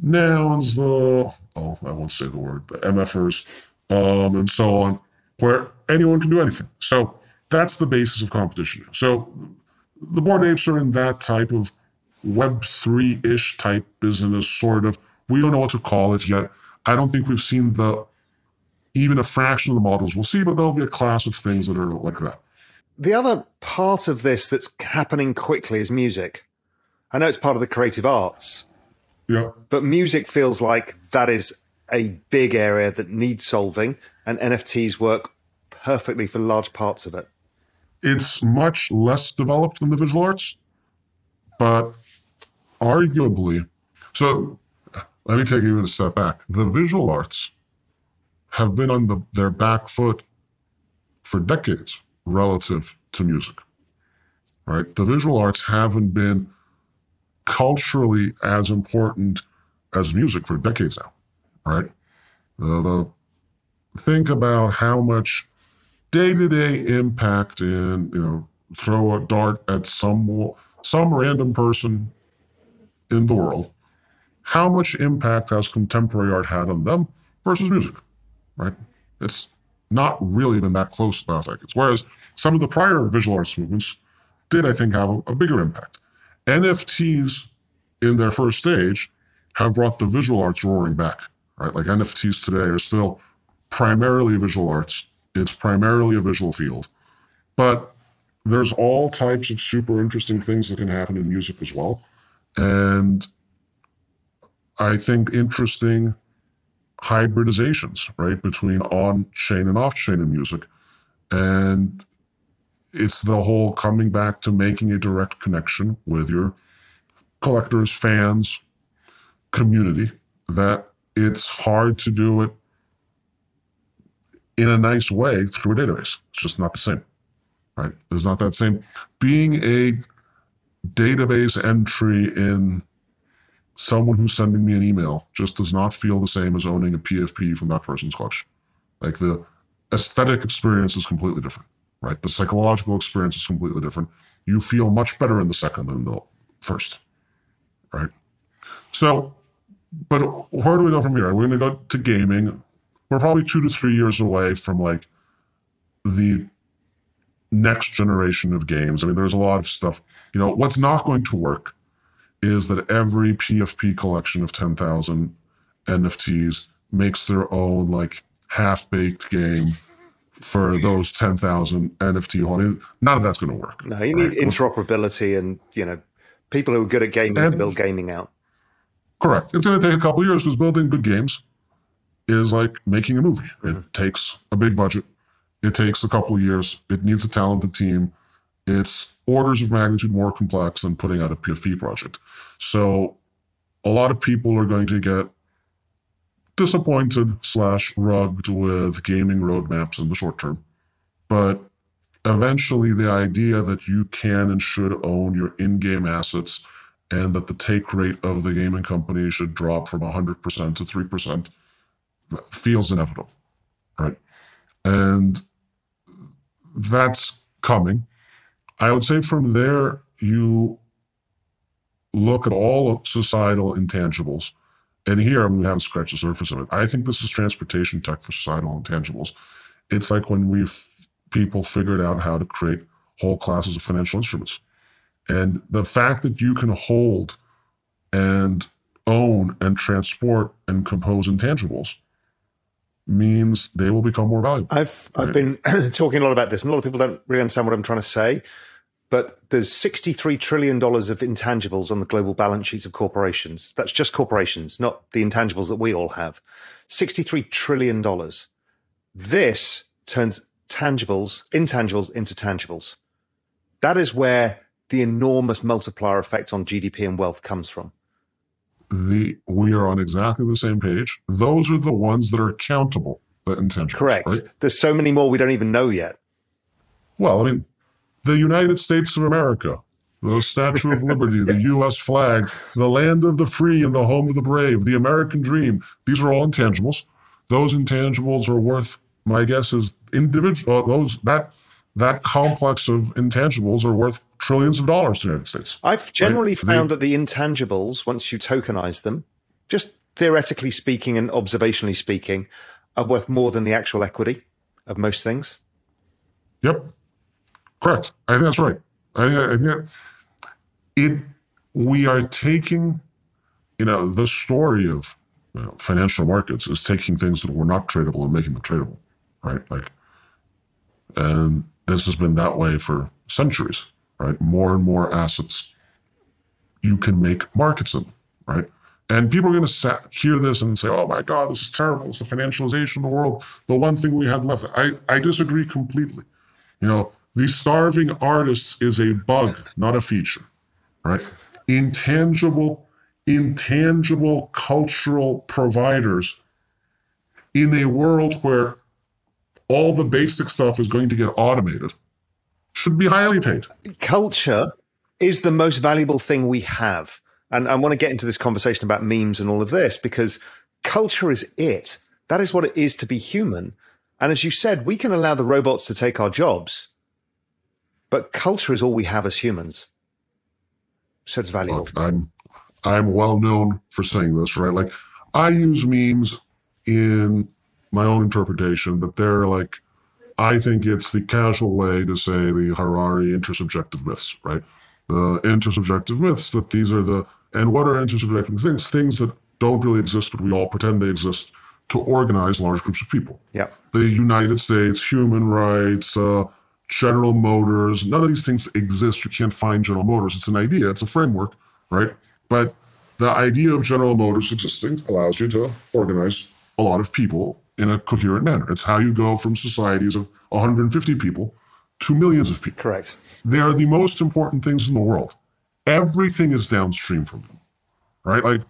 nouns, the oh, I won't say the word, the MFers, um, and so on, where anyone can do anything. So that's the basis of competition. So the Bored Apes are in that type of Web3 ish type business, sort of. We don't know what to call it yet. I don't think we've seen the even a fraction of the models we'll see, but there'll be a class of things that are like that. The other part of this that's happening quickly is music. I know it's part of the creative arts. Yeah. But music feels like that is a big area that needs solving, and NFTs work perfectly for large parts of it. It's much less developed than the visual arts, but arguably, so let me take even a step back. The visual arts have been on the, their back foot for decades relative to music, right? The visual arts haven't been culturally as important as music for decades now, right? The, the think about how much day-to-day impact and you know throw a dart at some some random person in the world how much impact has contemporary art had on them versus music right? It's not really been that close the last decades whereas some of the prior visual arts movements did i think have a, a bigger impact. Nfts in their first stage have brought the visual arts roaring back right? Like nfts today are still primarily visual arts it's primarily a visual field, but there's all types of super interesting things that can happen in music as well. And I think interesting hybridizations, right, between on chain and off chain in music. And it's the whole coming back to making a direct connection with your collectors, fans, community, that it's hard to do it in a nice way through a database. It's just not the same, right? There's not that same. Being a database entry in someone who's sending me an email just does not feel the same as owning a PFP from that person's collection. Like the aesthetic experience is completely different, right? The psychological experience is completely different. You feel much better in the second than the first, right? So, but where do we go from here? We're going to go to gaming we're probably two to three years away from like the next generation of games. I mean, there's a lot of stuff. You know, what's not going to work is that every PFP collection of 10,000 NFTs makes their own like half baked game for those 10,000 NFT holders. None of that's going to work. No, you need interoperability and, you know, people who are good at gaming and, to build gaming out. Correct. It's going to take a couple years because building good games is like making a movie. It mm-hmm. takes a big budget. It takes a couple of years. It needs a talented team. It's orders of magnitude more complex than putting out a PFP project. So a lot of people are going to get disappointed slash rugged with gaming roadmaps in the short term. But eventually the idea that you can and should own your in-game assets and that the take rate of the gaming company should drop from 100% to 3% feels inevitable, right? And that's coming. I would say from there, you look at all societal intangibles. And here I'm going to have scratch the surface of it. I think this is transportation tech for societal intangibles. It's like when we've people figured out how to create whole classes of financial instruments. And the fact that you can hold and own and transport and compose intangibles means they will become more valuable. I've? I've been talking a lot about this, and a lot of people don't really understand what I'm trying to say. But there's 63 trillion dollars of intangibles on the global balance sheets of corporations. That's just corporations, not the intangibles that we all have. 63 trillion dollars. This turns tangibles, intangibles into tangibles. That is where the enormous multiplier effect on GDP and wealth comes from? The we are on exactly the same page. Those are the ones that are countable, the intangibles. Correct. Right? There's so many more we don't even know yet. Well, I mean, the United States of America, the Statue of Liberty, the U.S. flag, the land of the free and the home of the brave, the American dream. These are all intangibles. Those intangibles are worth, my guess is, individual. Uh, those that that complex of intangibles are worth trillions of dollars to the United States. I've generally right? found that the intangibles, once you tokenize them, just theoretically speaking and observationally speaking, are worth more than the actual equity of most things. Yep. Correct. I think that's right. I, I think it. We are taking, you know, the story of you know, financial markets is taking things that were not tradable and making them tradable, right? Like, and this has been that way for centuries, right? More and more assets you can make markets in, right? And people are going to hear this and say, oh my God, this is terrible. It's the financialization of the world. The one thing we had left. I, I disagree completely. You know, the starving artists is a bug, not a feature, right? Intangible, intangible cultural providers in a world where all the basic stuff is going to get automated should be highly paid. Culture is the most valuable thing we have. And I want to get into this conversation about memes and all of this because culture is it. That is what it is to be human. And as you said, we can allow the robots to take our jobs, but culture is all we have as humans. So it's valuable. Look, I'm I'm well known for saying this, right? Like I use memes in my own interpretation, but they're like, I think it's the casual way to say the Harari intersubjective myths, right? The intersubjective myths that these are the, and what are intersubjective things? Things that don't really exist, but we all pretend they exist to organize large groups of people. Yeah. The United States, human rights, uh, General Motors, none of these things exist. You can't find General Motors. It's an idea, it's a framework, right? But the idea of General Motors existing allows you to organize a lot of people in a coherent manner. It's how you go from societies of 150 people to millions of people. Correct. They are the most important things in the world. Everything is downstream from them, right? Like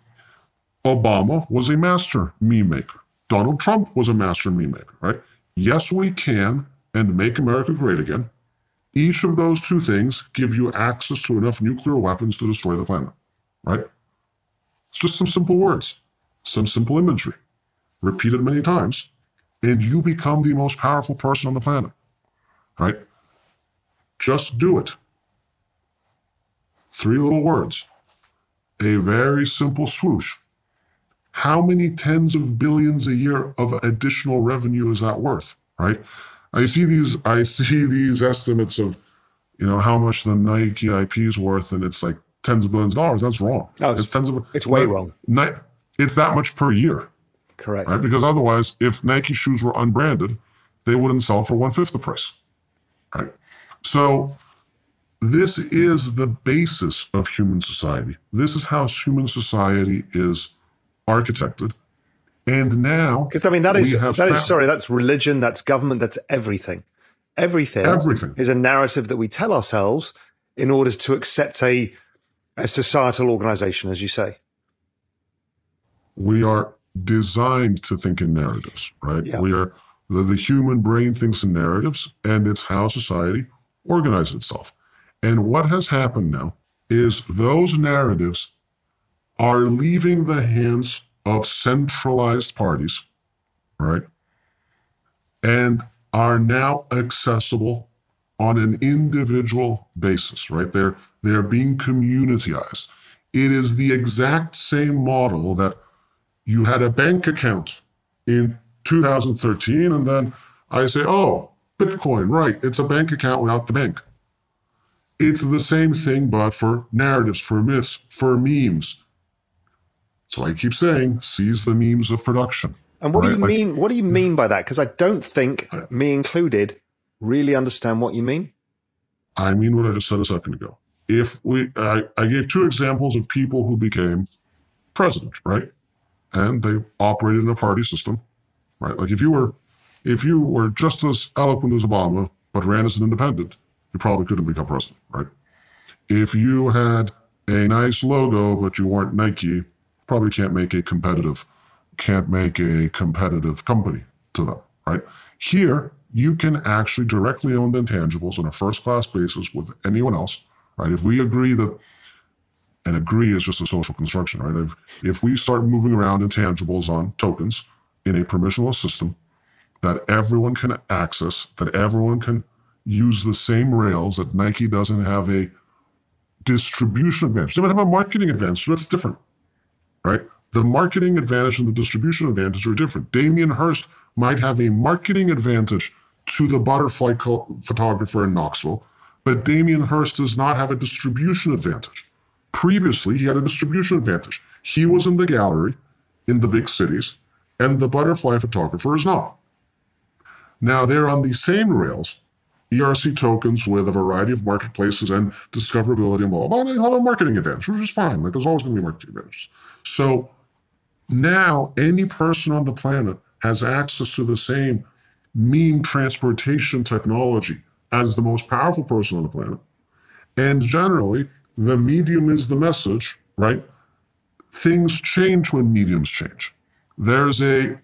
Obama was a master meme maker. Donald Trump was a master meme maker, right? Yes, we can and make America great again. Each of those two things give you access to enough nuclear weapons to destroy the planet, right? It's just some simple words, some simple imagery repeated many times, and you become the most powerful person on the planet. Right? Just do it. Three little words. A very simple swoosh. How many tens of billions a year of additional revenue is that worth? Right? I see these I see these estimates of, you know, how much the Nike IP is worth, and it's like tens of billions of dollars. That's wrong. No, it's, it's tens of it's way wrong. It's that much per year. Correct. Right? Because otherwise, if Nike shoes were unbranded, they wouldn't sell for one fifth the price. Right. So this is the basis of human society. This is how human society is architected. And now, because I mean that is that found, is sorry, that's religion, that's government, that's everything. Everything, everything is a narrative that we tell ourselves in order to accept a a societal organization, as you say. We are designed to think in narratives, right? Yeah. We are the, the human brain thinks in narratives, and it's how society organizes itself. And what has happened now is those narratives are leaving the hands of centralized parties, right? And are now accessible on an individual basis, right? They're they're being communityized. It is the exact same model that you had a bank account in 2013, and then I say, oh, Bitcoin, right, it's a bank account without the bank. It's the same thing, but for narratives, for myths, for memes. So I keep saying, seize the memes of production. And what right? do you like, mean? What do you mean by that? Because I don't think, me included, really understand what you mean. I mean what I just said a second ago. If we, I, I gave two examples of people who became president, right? And they operated in a party system, right? Like if you were, if you were just as eloquent as Obama but ran as an independent, you probably couldn't become president, right? If you had a nice logo, but you weren't Nike, probably can't make a competitive, can't make a competitive company to them, right? Here, you can actually directly own the intangibles on a first class basis with anyone else, right? If we agree that, and agree is just a social construction, right? If, if we start moving around intangibles on tokens in a permissionless system that everyone can access, that everyone can use the same rails, that Nike doesn't have a distribution advantage. They might have a marketing advantage. That's different, right? The marketing advantage and the distribution advantage are different. Damien Hirst might have a marketing advantage to the butterfly photographer in Knoxville, but Damien Hirst does not have a distribution advantage. Previously, he had a distribution advantage. He was in the gallery in the big cities, and the butterfly photographer is not. Now they're on the same rails, ERC tokens with a variety of marketplaces and discoverability and blah, blah, blah. They a marketing advantage, which is fine. Like there's always going to be marketing advantages. So now any person on the planet has access to the same meme transportation technology as the most powerful person on the planet. And generally, the medium is the message, right? Things change when mediums change. There's a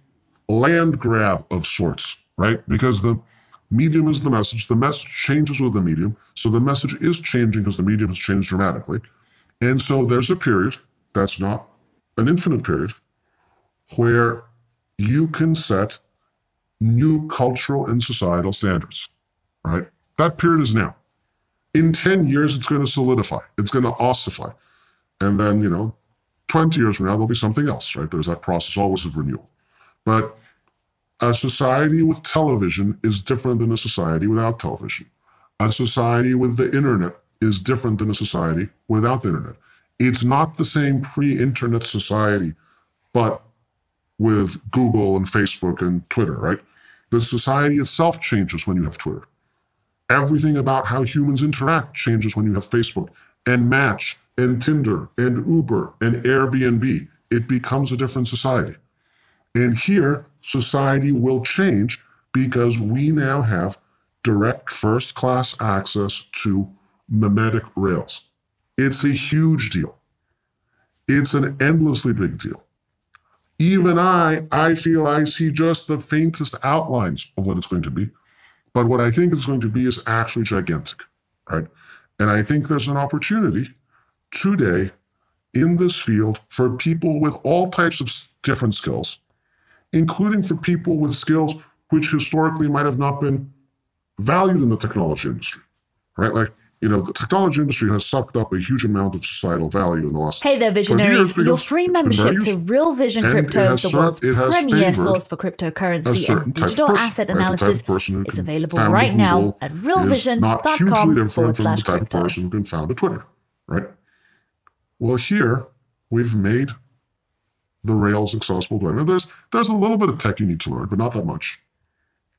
land grab of sorts, right? Because the medium is the message. The message changes with the medium. So the message is changing because the medium has changed dramatically. And so there's a period that's not an infinite period where you can set new cultural and societal standards, right? That period is now. In 10 years, it's going to solidify, it's going to ossify. And then, you know, 20 years from now, there'll be something else, right? There's that process always of renewal. But a society with television is different than a society without television. A society with the internet is different than a society without the internet. It's not the same pre internet society, but with Google and Facebook and Twitter, right? The society itself changes when you have Twitter. Everything about how humans interact changes when you have Facebook and Match and Tinder and Uber and Airbnb. It becomes a different society. And here, society will change because we now have direct first class access to memetic rails. It's a huge deal. It's an endlessly big deal. Even I, I feel I see just the faintest outlines of what it's going to be. But what I think it's going to be is actually gigantic, right? And I think there's an opportunity today in this field for people with all types of different skills, including for people with skills which historically might have not been valued in the technology industry, right? Like you know, the technology industry has sucked up a huge amount of societal value in the last. Hey there, visionaries! Your free membership to Real Vision Crypto, is the world's premier source for cryptocurrency and digital person, asset right? analysis, is available right now at realvision.com forward slash crypto. Type of person who can found a Twitter, right? Well, here we've made the Rails accessible to everyone. There's there's a little bit of tech you need to learn, but not that much.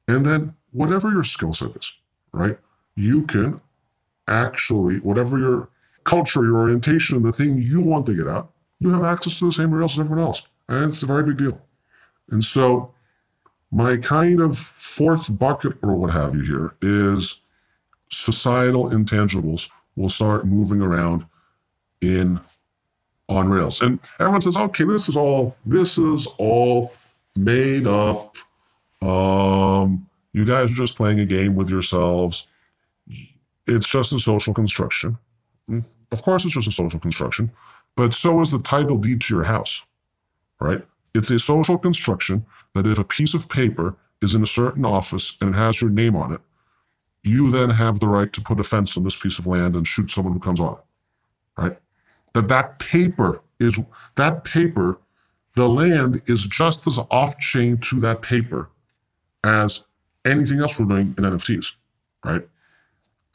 And then whatever your skill set is, right? You can actually, whatever your culture, your orientation, the thing you want to get at, you have access to the same rails as everyone else. And it's a very big deal. And so my kind of fourth bucket or what have you here is societal intangibles will start moving around in on rails. And everyone says, okay, this is all this is all made up. Um, you guys are just playing a game with yourselves. It's just a social construction. Mm, of course, it's just a social construction, but so is the title deed to your house, right? It's a social construction that if a piece of paper is in a certain office and it has your name on it, you then have the right to put a fence on this piece of land and shoot someone who comes on it, right? That that paper is that paper, the land is just as off chain to that paper as anything else we're doing in NFTs, right?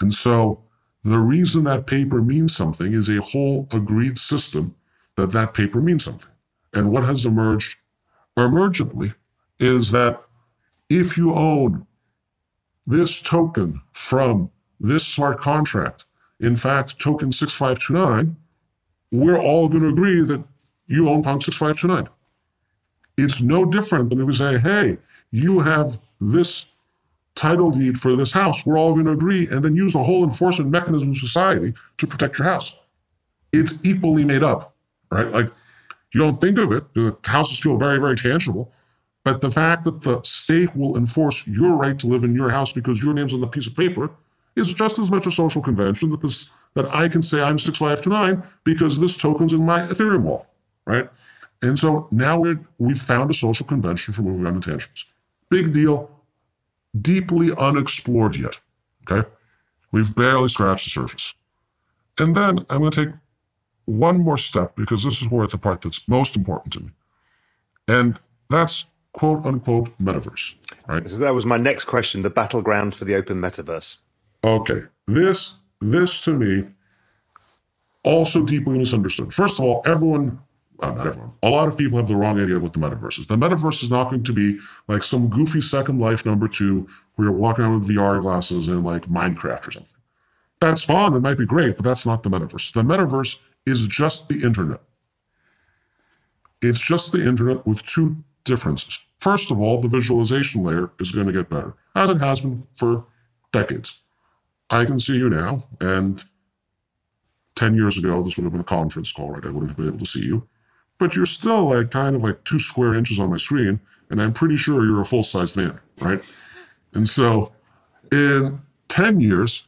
And so the reason that paper means something is a whole agreed system that that paper means something. And what has emerged emergently is that if you own this token from this smart contract, in fact, token 6529, we're all going to agree that you own Punk 6529. It's no different than if we say, hey, you have this title deed for this house. We're all going to agree and then use the whole enforcement mechanism of society to protect your house. It's equally made up, right? Like you don't think of it. The houses feel very, very tangible. But the fact that the state will enforce your right to live in your house because your name's on the piece of paper is just as much a social convention that this that I can say I'm 6529 because this token's in my Ethereum wall, right? And so now we we've found a social convention for moving on intangibles. Big deal, deeply unexplored yet. Okay. We've barely scratched the surface. And then I'm going to take one more step because this is where it's the part that's most important to me. And that's quote unquote metaverse. Right. So that was my next question, the battleground for the open metaverse. Okay. This this to me also deeply misunderstood. First of all, everyone uh, everyone, a lot of people have the wrong idea of what the metaverse is. The metaverse is not going to be like some goofy Second Life number two where you're walking around with VR glasses and like Minecraft or something. That's fun. It might be great, but that's not the metaverse. The metaverse is just the internet. It's just the internet with two differences. First of all, the visualization layer is going to get better, as it has been for decades. I can see you now, and 10 years ago, this would have been a conference call, right? I wouldn't have been able to see you but you're still like kind of like two square inches on my screen, and I'm pretty sure you're a full size man, right? And so in 10 years,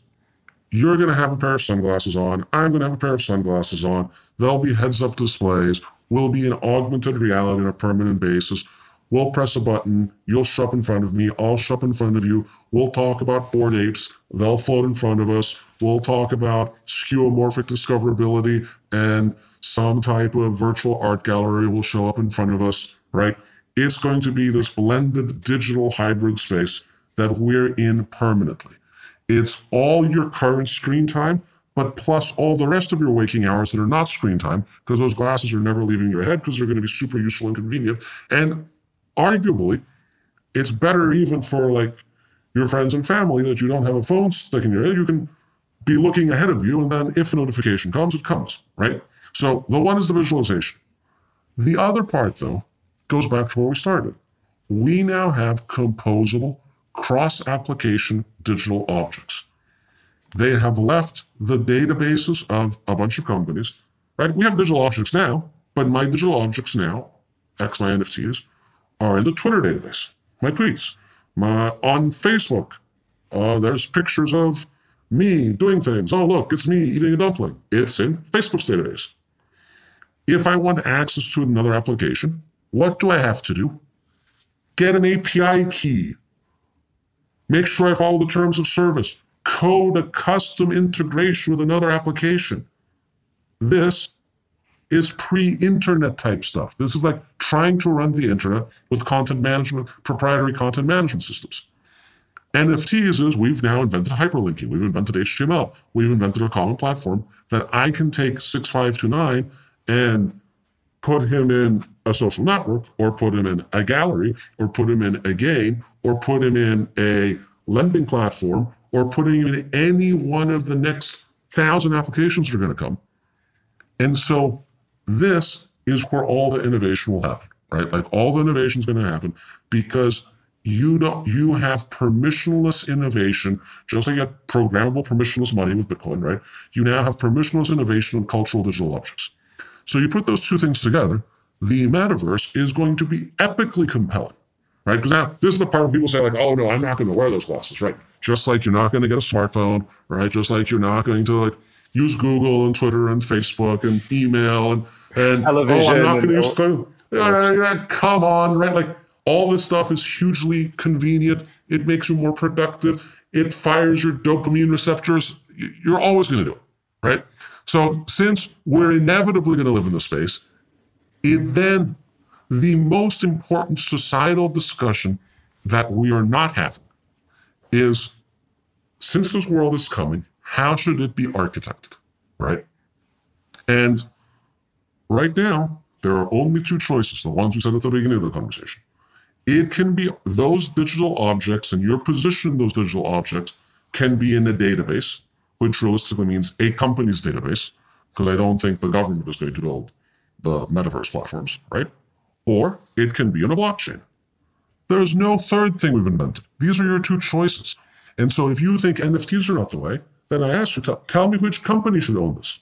you're going to have a pair of sunglasses on. I'm going to have a pair of sunglasses on. There'll be heads up displays. We'll be in augmented reality on a permanent basis. We'll press a button. You'll show up in front of me. I'll show up in front of you. We'll talk about bored apes. They'll float in front of us. We'll talk about skeuomorphic discoverability and some type of virtual art gallery will show up in front of us, right? It's going to be this blended digital hybrid space that we're in permanently. It's all your current screen time, but plus all the rest of your waking hours that are not screen time, because those glasses are never leaving your head because they're going to be super useful and convenient. And arguably, it's better even for like your friends and family that you don't have a phone stuck in your head. You can be looking ahead of you, and then if a notification comes, it comes, right? So the one is the visualization. The other part, though, goes back to where we started. We now have composable, cross application digital objects. They have left the databases of a bunch of companies, right? We have digital objects now, but my digital objects now, X my NFTs, are in the Twitter database, my tweets. My, on Facebook, uh, there's pictures of me doing things. Oh, look, it's me eating a dumpling. It's in Facebook's database. If I want access to another application, what do I have to do? Get an API key. Make sure I follow the terms of service. Code a custom integration with another application. This is pre internet type stuff. This is like trying to run the internet with content management, proprietary content management systems. NFTs is we've now invented hyperlinking, we've invented HTML, we've invented a common platform that I can take 6529 and put him in a social network or put him in a gallery or put him in a game or put him in a lending platform or putting him in any one of the next thousand applications that are going to come. And so this is where all the innovation will happen, right? Like all the innovation is going to happen because you don't you have permissionless innovation, just like you programmable permissionless money with Bitcoin, right? You now have permissionless innovation on cultural digital objects. So you put those two things together, the metaverse is going to be epically compelling, right? Because now this is the part where people say, like, oh no, I'm not going to wear those glasses, right? Just like you're not going to get a smartphone, right? Just like you're not going to like use Google and Twitter and Facebook and email and and Television oh, I'm not going to use yeah, come on, right? Like all this stuff is hugely convenient. It makes you more productive. It fires your dopamine receptors. You're always going to do it, right? So, since we're inevitably going to live in this space, it then the most important societal discussion that we are not having is since this world is coming, how should it be architected? Right? And right now, there are only two choices, the ones we said at the beginning of the conversation. It can be those digital objects and your position in those digital objects can be in a database which realistically means a company's database, because I don't think the government is going to build the metaverse platforms, right? Or it can be on a blockchain. There's no third thing we've invented. These are your two choices. And so if you think NFTs are not the way, then I ask you, tell, tell me which company should own this.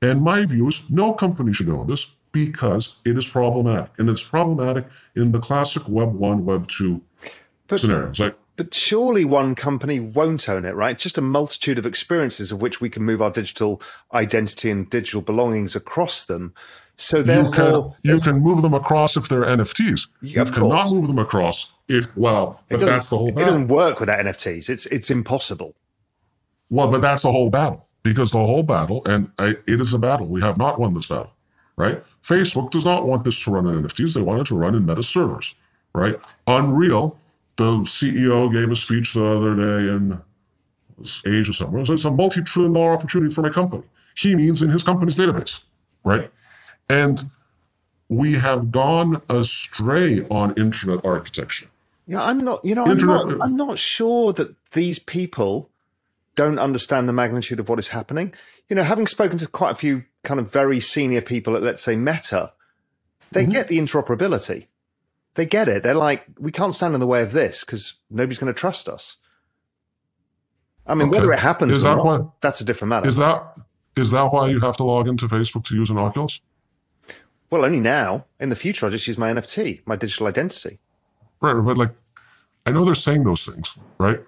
And my view is no company should own this because it is problematic. And it's problematic in the classic Web 1, Web 2 but, scenarios. Like, but surely one company won't own it, right? Just a multitude of experiences of which we can move our digital identity and digital belongings across them. So therefore, you can, you can move them across if they're NFTs. Yeah, you cannot course. move them across if well, but that's the whole. Battle. It doesn't work without NFTs. It's it's impossible. Well, but that's the whole battle because the whole battle, and I, it is a battle. We have not won this battle, right? Facebook does not want this to run in NFTs. They want it to run in meta servers, right? Unreal, the CEO gave a speech the other day in Asia somewhere. So It's a multi-trillion dollar opportunity for my company. He means in his company's database, right? And we have gone astray on internet architecture. Yeah, I'm not, you know, I'm, not, I'm not sure that these people don't understand the magnitude of what is happening. You know, having spoken to quite a few kind of very senior people at, let's say, Meta, they mm-hmm. get the interoperability. They get it. They're like, we can't stand in the way of this because nobody's going to trust us. I mean, okay. whether it happens is that not, why, that's a different matter. Is that is that why you have to log into Facebook to use an Oculus? Well, only now. In the future, I'll just use my NFT, my digital identity. Right, but like, I know they're saying those things, right?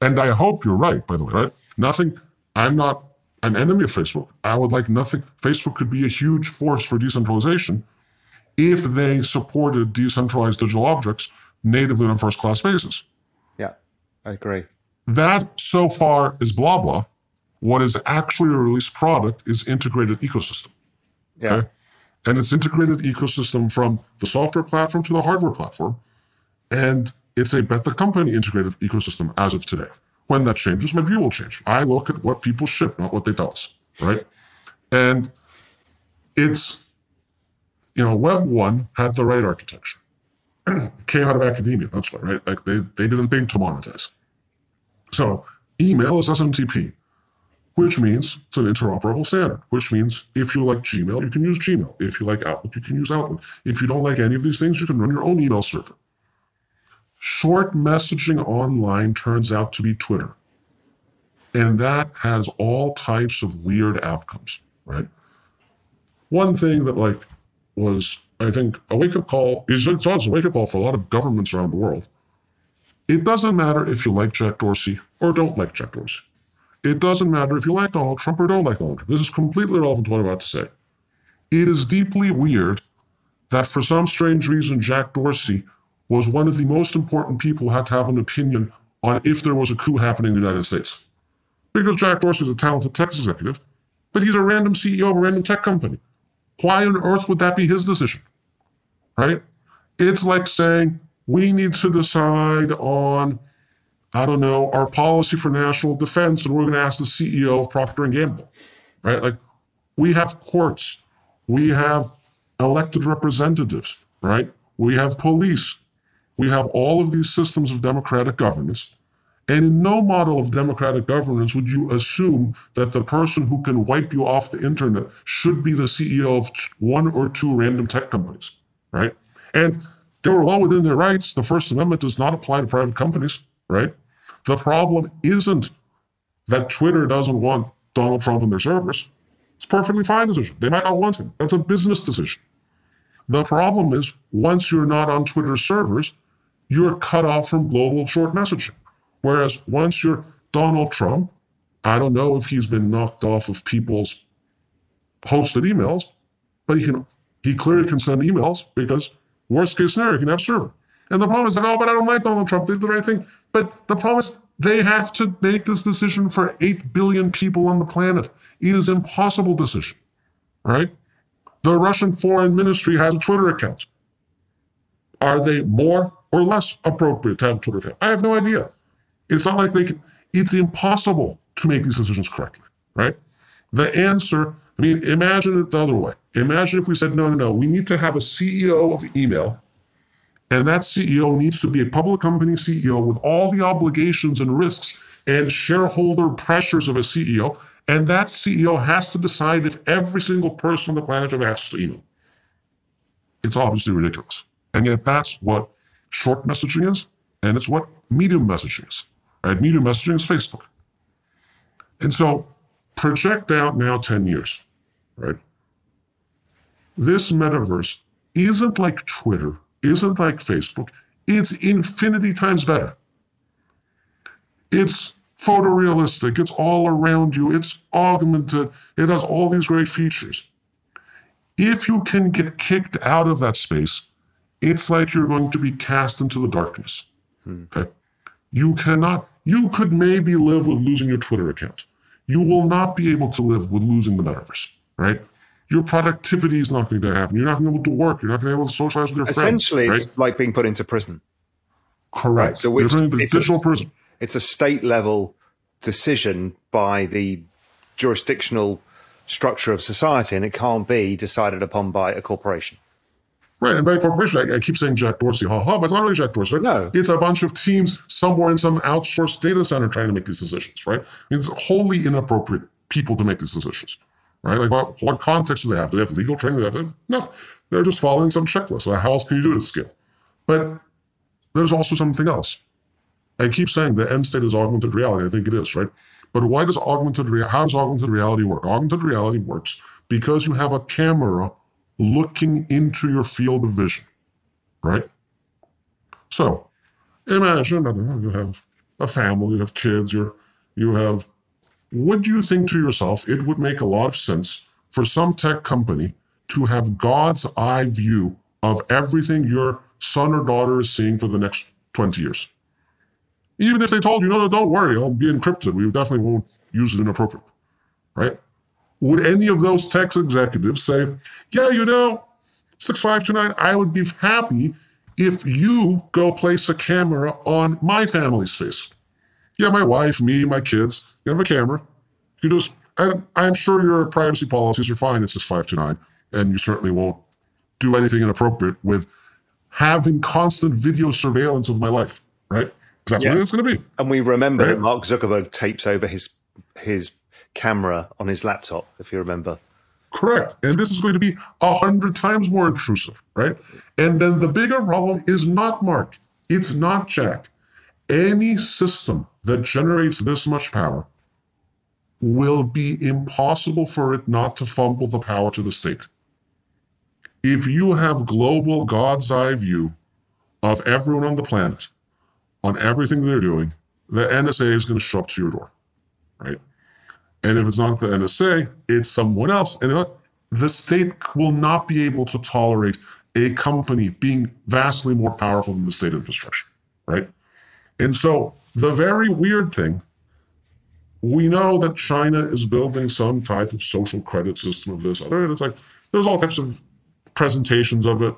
And I hope you're right, by the way, right? Nothing, I'm not an enemy of Facebook. I would like nothing. Facebook could be a huge force for decentralization if they supported decentralized digital objects natively on a first class basis. Yeah, I agree. That so far is blah blah. What is actually a released product is integrated ecosystem. Yeah. Okay? and its integrated ecosystem from the software platform to the hardware platform. And it's a bet the company integrated ecosystem as of today. When that changes, my view will change. I look at what people ship, not what they tell us, right? And it's, you know, Web 1 had the right architecture. Came out of academia, that's why, right? Like they, they didn't think to monetize. So email is SMTP which means it's an interoperable standard, which means if you like Gmail, you can use Gmail. If you like Outlook, you can use Outlook. If you don't like any of these things, you can run your own email server. Short messaging online turns out to be Twitter. And that has all types of weird outcomes, right? One thing that like was, I think, a wake-up call is it's also a wake-up call for a lot of governments around the world. It doesn't matter if you like Jack Dorsey or don't like Jack Dorsey it doesn't matter if you like Donald Trump or don't like Donald Trump. This is completely irrelevant to what I'm about to say. It is deeply weird that for some strange reason, Jack Dorsey was one of the most important people who had to have an opinion on if there was a coup happening in the United States. Because Jack Dorsey is a talented tech executive, but he's a random CEO of a random tech company. Why on earth would that be his decision? Right? It's like saying we need to decide on I don't know, our policy for national defense, and we're going to ask the CEO of Procter and Gamble, right? Like, we have courts, we have elected representatives, right? We have police, we have all of these systems of democratic governance. And in no model of democratic governance would you assume that the person who can wipe you off the internet should be the CEO of one or two random tech companies, right? And they were well within their rights. The First Amendment does not apply to private companies, right? The problem isn't that Twitter doesn't want Donald Trump in their servers. It's a perfectly fine decision. They might not want him. That's a business decision. The problem is once you're not on Twitter servers, you're cut off from global short messaging. Whereas once you're Donald Trump, I don't know if he's been knocked off of people's posted emails, but he can he clearly can send emails because worst case scenario, he can have server. And the problem is like, oh, but I don't like Donald Trump. They did the right thing. But the problem is they have to make this decision for 8 billion people on the planet. It is an impossible decision, right? The Russian foreign ministry has a Twitter account. Are they more or less appropriate to have a Twitter account? I have no idea. It's not like they can, it's impossible to make these decisions correctly, right? The answer, I mean, imagine it the other way. Imagine if we said, no, no, no, we need to have a CEO of email and that CEO needs to be a public company CEO with all the obligations and risks and shareholder pressures of a CEO. And that CEO has to decide if every single person on the planet has access to email. It's obviously ridiculous. And yet that's what short messaging is, and it's what medium messaging is. Right? Medium messaging is Facebook. And so project out now 10 years, right? This metaverse isn't like Twitter, isn't like Facebook. It's infinity times better. It's photorealistic. It's all around you. It's augmented. It has all these great features. If you can get kicked out of that space, it's like you're going to be cast into the darkness. Hmm. Okay. You cannot, you could maybe live with losing your Twitter account. You will not be able to live with losing the metaverse, right? Your productivity is not going to happen. You're not going to be able to work. You're not going to be able to socialize with your Essentially, friends. Essentially, it's like being put into prison. Correct. Right, so which, you're the digital a, prison. It's a state level decision by the jurisdictional structure of society, and it can't be decided upon by a corporation. Right, and by corporation, I, I, keep saying Jack Dorsey, ha ha, but it's not really Jack Dorsey. Right? No, it's a bunch of teams somewhere in some outsourced data center trying to make these decisions. Right, it's wholly inappropriate people to make these decisions. Right, like what, what context do they have? Do they have legal training? Do they have no? They're just following some checklist. How else can you do it at scale? But there's also something else. I keep saying the end state is augmented reality. I think it is, right? But why does augmented reality, how does augmented reality work? Augmented reality works because you have a camera looking into your field of vision, right? So imagine you have a family, you have kids, you you have, would you think to yourself, it would make a lot of sense for some tech company to have God's eye view of everything your son or daughter is seeing for the next 20 years? Even if they told you, no, no, don't worry, I'll be encrypted. We definitely won't use it inappropriately, right? Would any of those tech executives say, yeah, you know, 6529, I would be happy if you go place a camera on my family's face? Yeah, my wife, me, my kids, you have a camera. You just, and I'm sure your privacy policies are fine. It's just 529, and you certainly won't do anything inappropriate with having constant video surveillance of my life, right? Because that's yeah. what it's going to be. And we remember right? that Mark Zuckerberg tapes over his his camera on his laptop, if you remember. Correct. And this is going to be a hundred times more intrusive, right? And then the bigger problem is not Mark. It's not Jack. Any system that generates this much power will be impossible for it not to fumble the power to the state. If you have global God's eye view of everyone on the planet, on everything they're doing, the NSA is going to show up to your door, right? And if it's not the NSA, it's someone else. And uh, the state will not be able to tolerate a company being vastly more powerful than the state infrastructure, right? And so the very weird thing, we know that China is building some type of social credit system of this other. And it's like there's all types of presentations of it.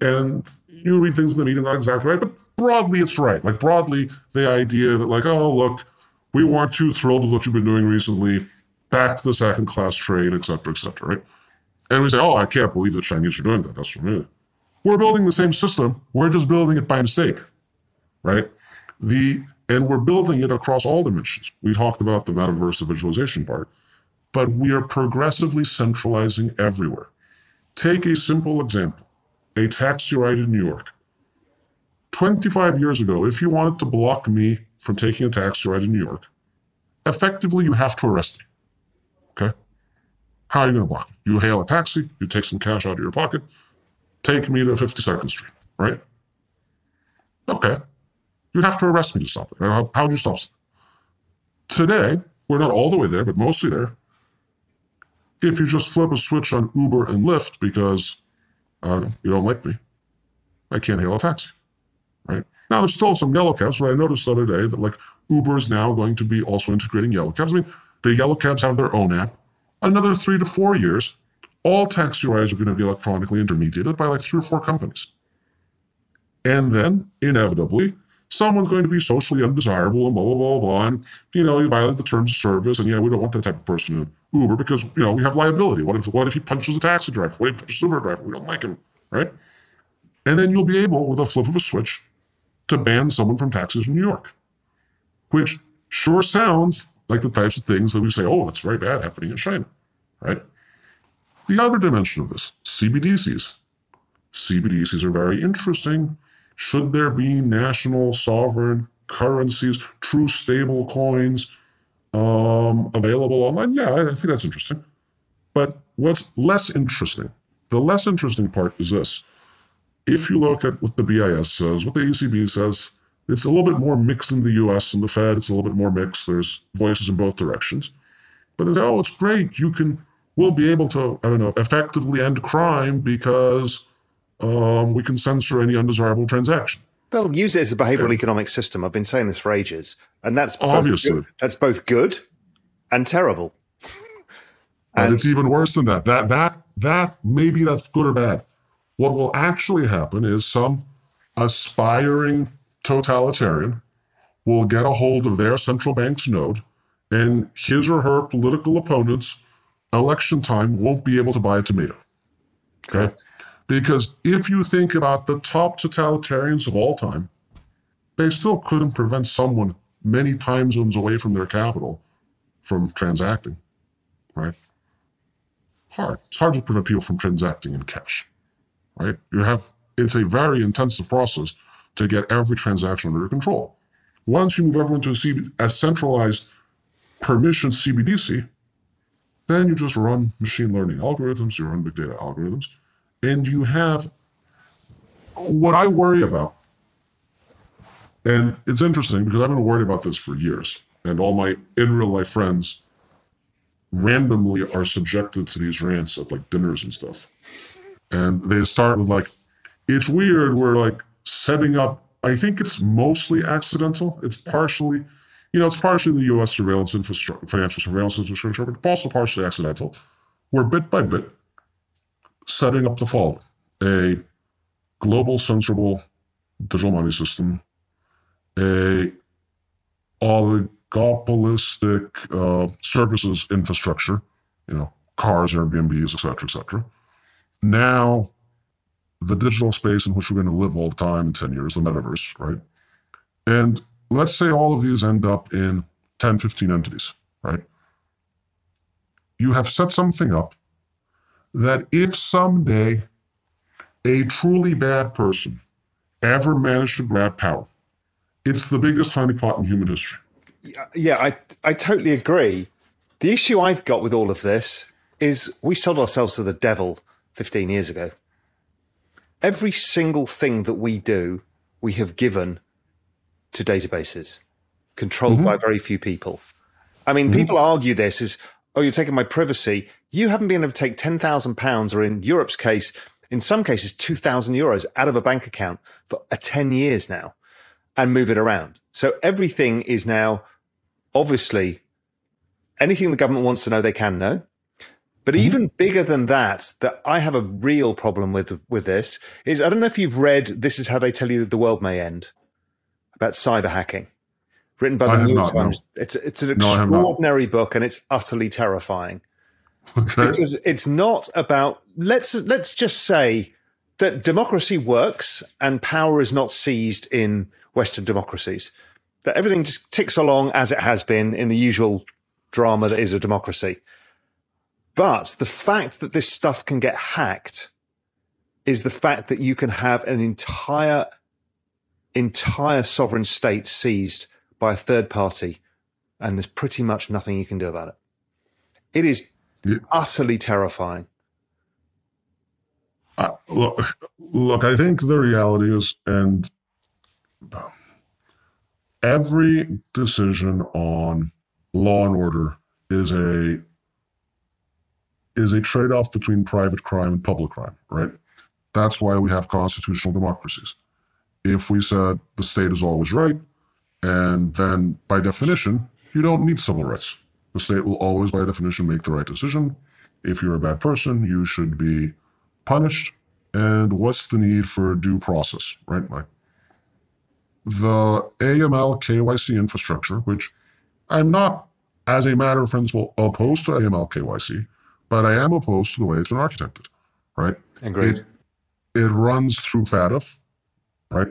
And you read things in the media, not exactly right, but broadly it's right. Like broadly, the idea that like, oh look, we weren't too thrilled with what you've been doing recently. Back to the second class trade, et cetera, et cetera, right? And we say, oh, I can't believe the Chinese are doing that. That's for me. We're building the same system. We're just building it by mistake, right? The and we're building it across all dimensions. We talked about the metaverse, the visualization part, but we are progressively centralizing everywhere. Take a simple example: a taxi ride in New York. 25 years ago, if you wanted to block me from taking a taxi ride in New York, effectively you have to arrest me. Okay? How are you going to block me? You hail a taxi, you take some cash out of your pocket, take me to 52nd Street, right? Okay. You'd have to arrest me to stop it. How, how would you stop it? Today, we're not all the way there, but mostly there. If you just flip a switch on Uber and Lyft because uh, you don't like me, I can't hail a taxi, right? Now, there's still some yellow cabs, but I noticed the other day that like Uber is now going to be also integrating yellow cabs. I mean, the yellow cabs have their own app. Another three to four years, all taxi rides are going to be electronically intermediated by like three or four companies. And then, inevitably, someone's going to be socially undesirable and blah, blah, blah, blah. And, you know, you violate the terms of service. And, yeah, we don't want that type of person in Uber because, you know, we have liability. What if, what if he punches a taxi driver? What if he punches a Uber driver? We don't like him, right? And then you'll be able, with a flip of a switch, to ban someone from taxes in New York, which sure sounds like the types of things that we say, oh, that's very bad happening in China, right? The other dimension of this, CBDCs. CBDCs are very interesting should there be national sovereign currencies, true stable coins um, available online? Yeah, I think that's interesting. But what's less interesting, the less interesting part is this. If you look at what the BIS says, what the ECB says, it's a little bit more mixed in the US and the Fed. It's a little bit more mixed. There's voices in both directions. But they say, oh, it's great. You can, we'll be able to, I don't know, effectively end crime because um, we can censor any undesirable transaction. They'll use it as a behavioral yeah. economic system. I've been saying this for ages. And that's obviously good. that's both good and terrible. and, and it's even worse than that. That that that maybe that's good or bad. What will actually happen is some aspiring totalitarian will get a hold of their central bank's node, and his or her political opponents, election time, won't be able to buy a tomato. Okay? Because if you think about the top totalitarians of all time, they still couldn't prevent someone many time zones away from their capital from transacting, right? Hard. It's hard to prevent people from transacting in cash, right? You have, it's a very intensive process to get every transaction under control. Once you move everyone to a, CB, a centralized permission CBDC, then you just run machine learning algorithms, you run big data algorithms, and you have what I worry about. And it's interesting because I've been worried about this for years, and all my in real life friends randomly are subjected to these rants at like dinners and stuff. And they start with like, it's weird. We're like setting up, I think it's mostly accidental. It's partially, you know, it's partially the US surveillance infrastructure, financial surveillance infrastructure, but also partially accidental. We're bit by bit, setting up the following a global censorable digital money system, a oligopolistic uh, services infrastructure, you know, cars, Airbnbs, et cetera, et cetera. Now the digital space in which we're going to live all the time in 10 years, the metaverse, right? And let's say all of these end up in 10, 15 entities, right? You have set something up that if someday a truly bad person ever managed to grab power, it's the biggest honeypot in human history. Yeah, I, I totally agree. The issue I've got with all of this is we sold ourselves to the devil 15 years ago every single thing that we do, we have given to databases controlled mm-hmm. by very few people. I mean, mm-hmm. people argue this as, oh, you're taking my privacy. You haven't been able to take £10,000 or in Europe's case, in some cases, 2,000 euros out of a bank account for a 10 years now and move it around. So everything is now obviously anything the government wants to know, they can know. But mm-hmm. even bigger than that, that I have a real problem with with this is I don't know if you've read "This Is How They Tell You That the World May End" about cyber hacking, written by the New York Times. No. It's it's an no, extraordinary book and it's utterly terrifying okay. because it's not about let's let's just say that democracy works and power is not seized in Western democracies. That everything just ticks along as it has been in the usual drama that is a democracy but the fact that this stuff can get hacked is the fact that you can have an entire entire sovereign state seized by a third party and there's pretty much nothing you can do about it. It is yeah. utterly terrifying. Uh, look, look, I think the reality is, and every decision on law and order is a is a trade off between private crime and public crime, right? That's why we have constitutional democracies. If we said the state is always right, and then by definition, you don't need civil rights. The state will always, by definition, make the right decision. If you're a bad person, you should be punished. And what's the need for due process, right? Like the AML KYC infrastructure, which I'm not, as a matter of principle, opposed to AML KYC but I am opposed to the way it's been architected, right? Agreed. It, it runs through FATF, right?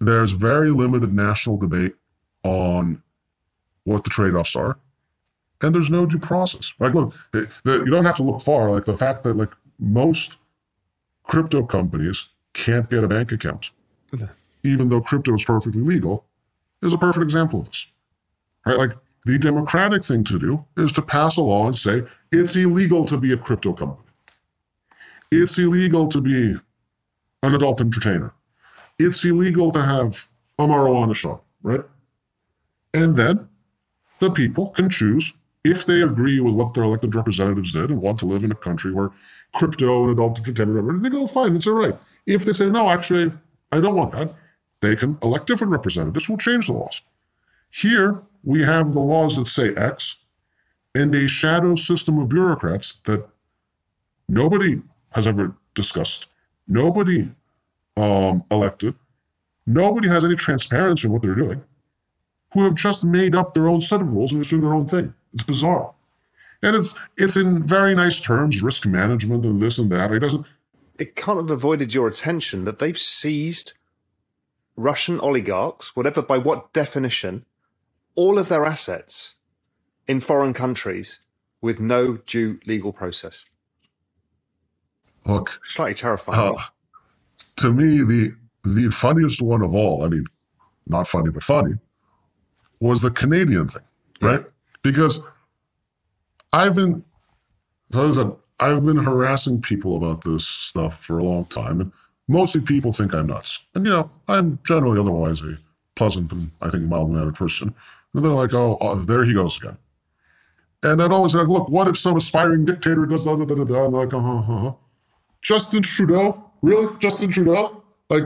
There's very limited national debate on what the trade-offs are, and there's no due process. Like, look, the, the, you don't have to look far. Like the fact that like most crypto companies can't get a bank account even though crypto is perfectly legal, is a perfect example of this. Right? Like the democratic thing to do is to pass a law and say it's illegal to be a crypto company. It's illegal to be an adult entertainer. It's illegal to have a marijuana shop, right? And then the people can choose if they agree with what their elected representatives did and want to live in a country where crypto and adult entertainment, they go, fine, it's all right. If they say, no, actually, I don't want that, they can elect different representatives who will change the laws. Here, we have the laws that say X and a shadow system of bureaucrats that nobody has ever discussed, nobody um, elected, nobody has any transparency in what they're doing, who have just made up their own set of rules and just doing their own thing. It's bizarre. And it's it's in very nice terms, risk management and this and that. It doesn't it can't have avoided your attention that they've seized Russian oligarchs, whatever by what definition, all of their assets in foreign countries with no due legal process. Look, slightly terrifying. Uh, to me, the the funniest one of all, I mean, not funny but funny, was the Canadian thing, right? Yeah. Because I've been, so I've been harassing people about this stuff for a long time, and mostly people think I'm nuts. And you know, I'm generally otherwise a pleasant and I think mild mannered person. And they're like, oh, oh, there he goes again. And I'd always like, look, what if some aspiring dictator does da da da da like, uh huh, uh huh. Justin Trudeau, really? Justin Trudeau? Like,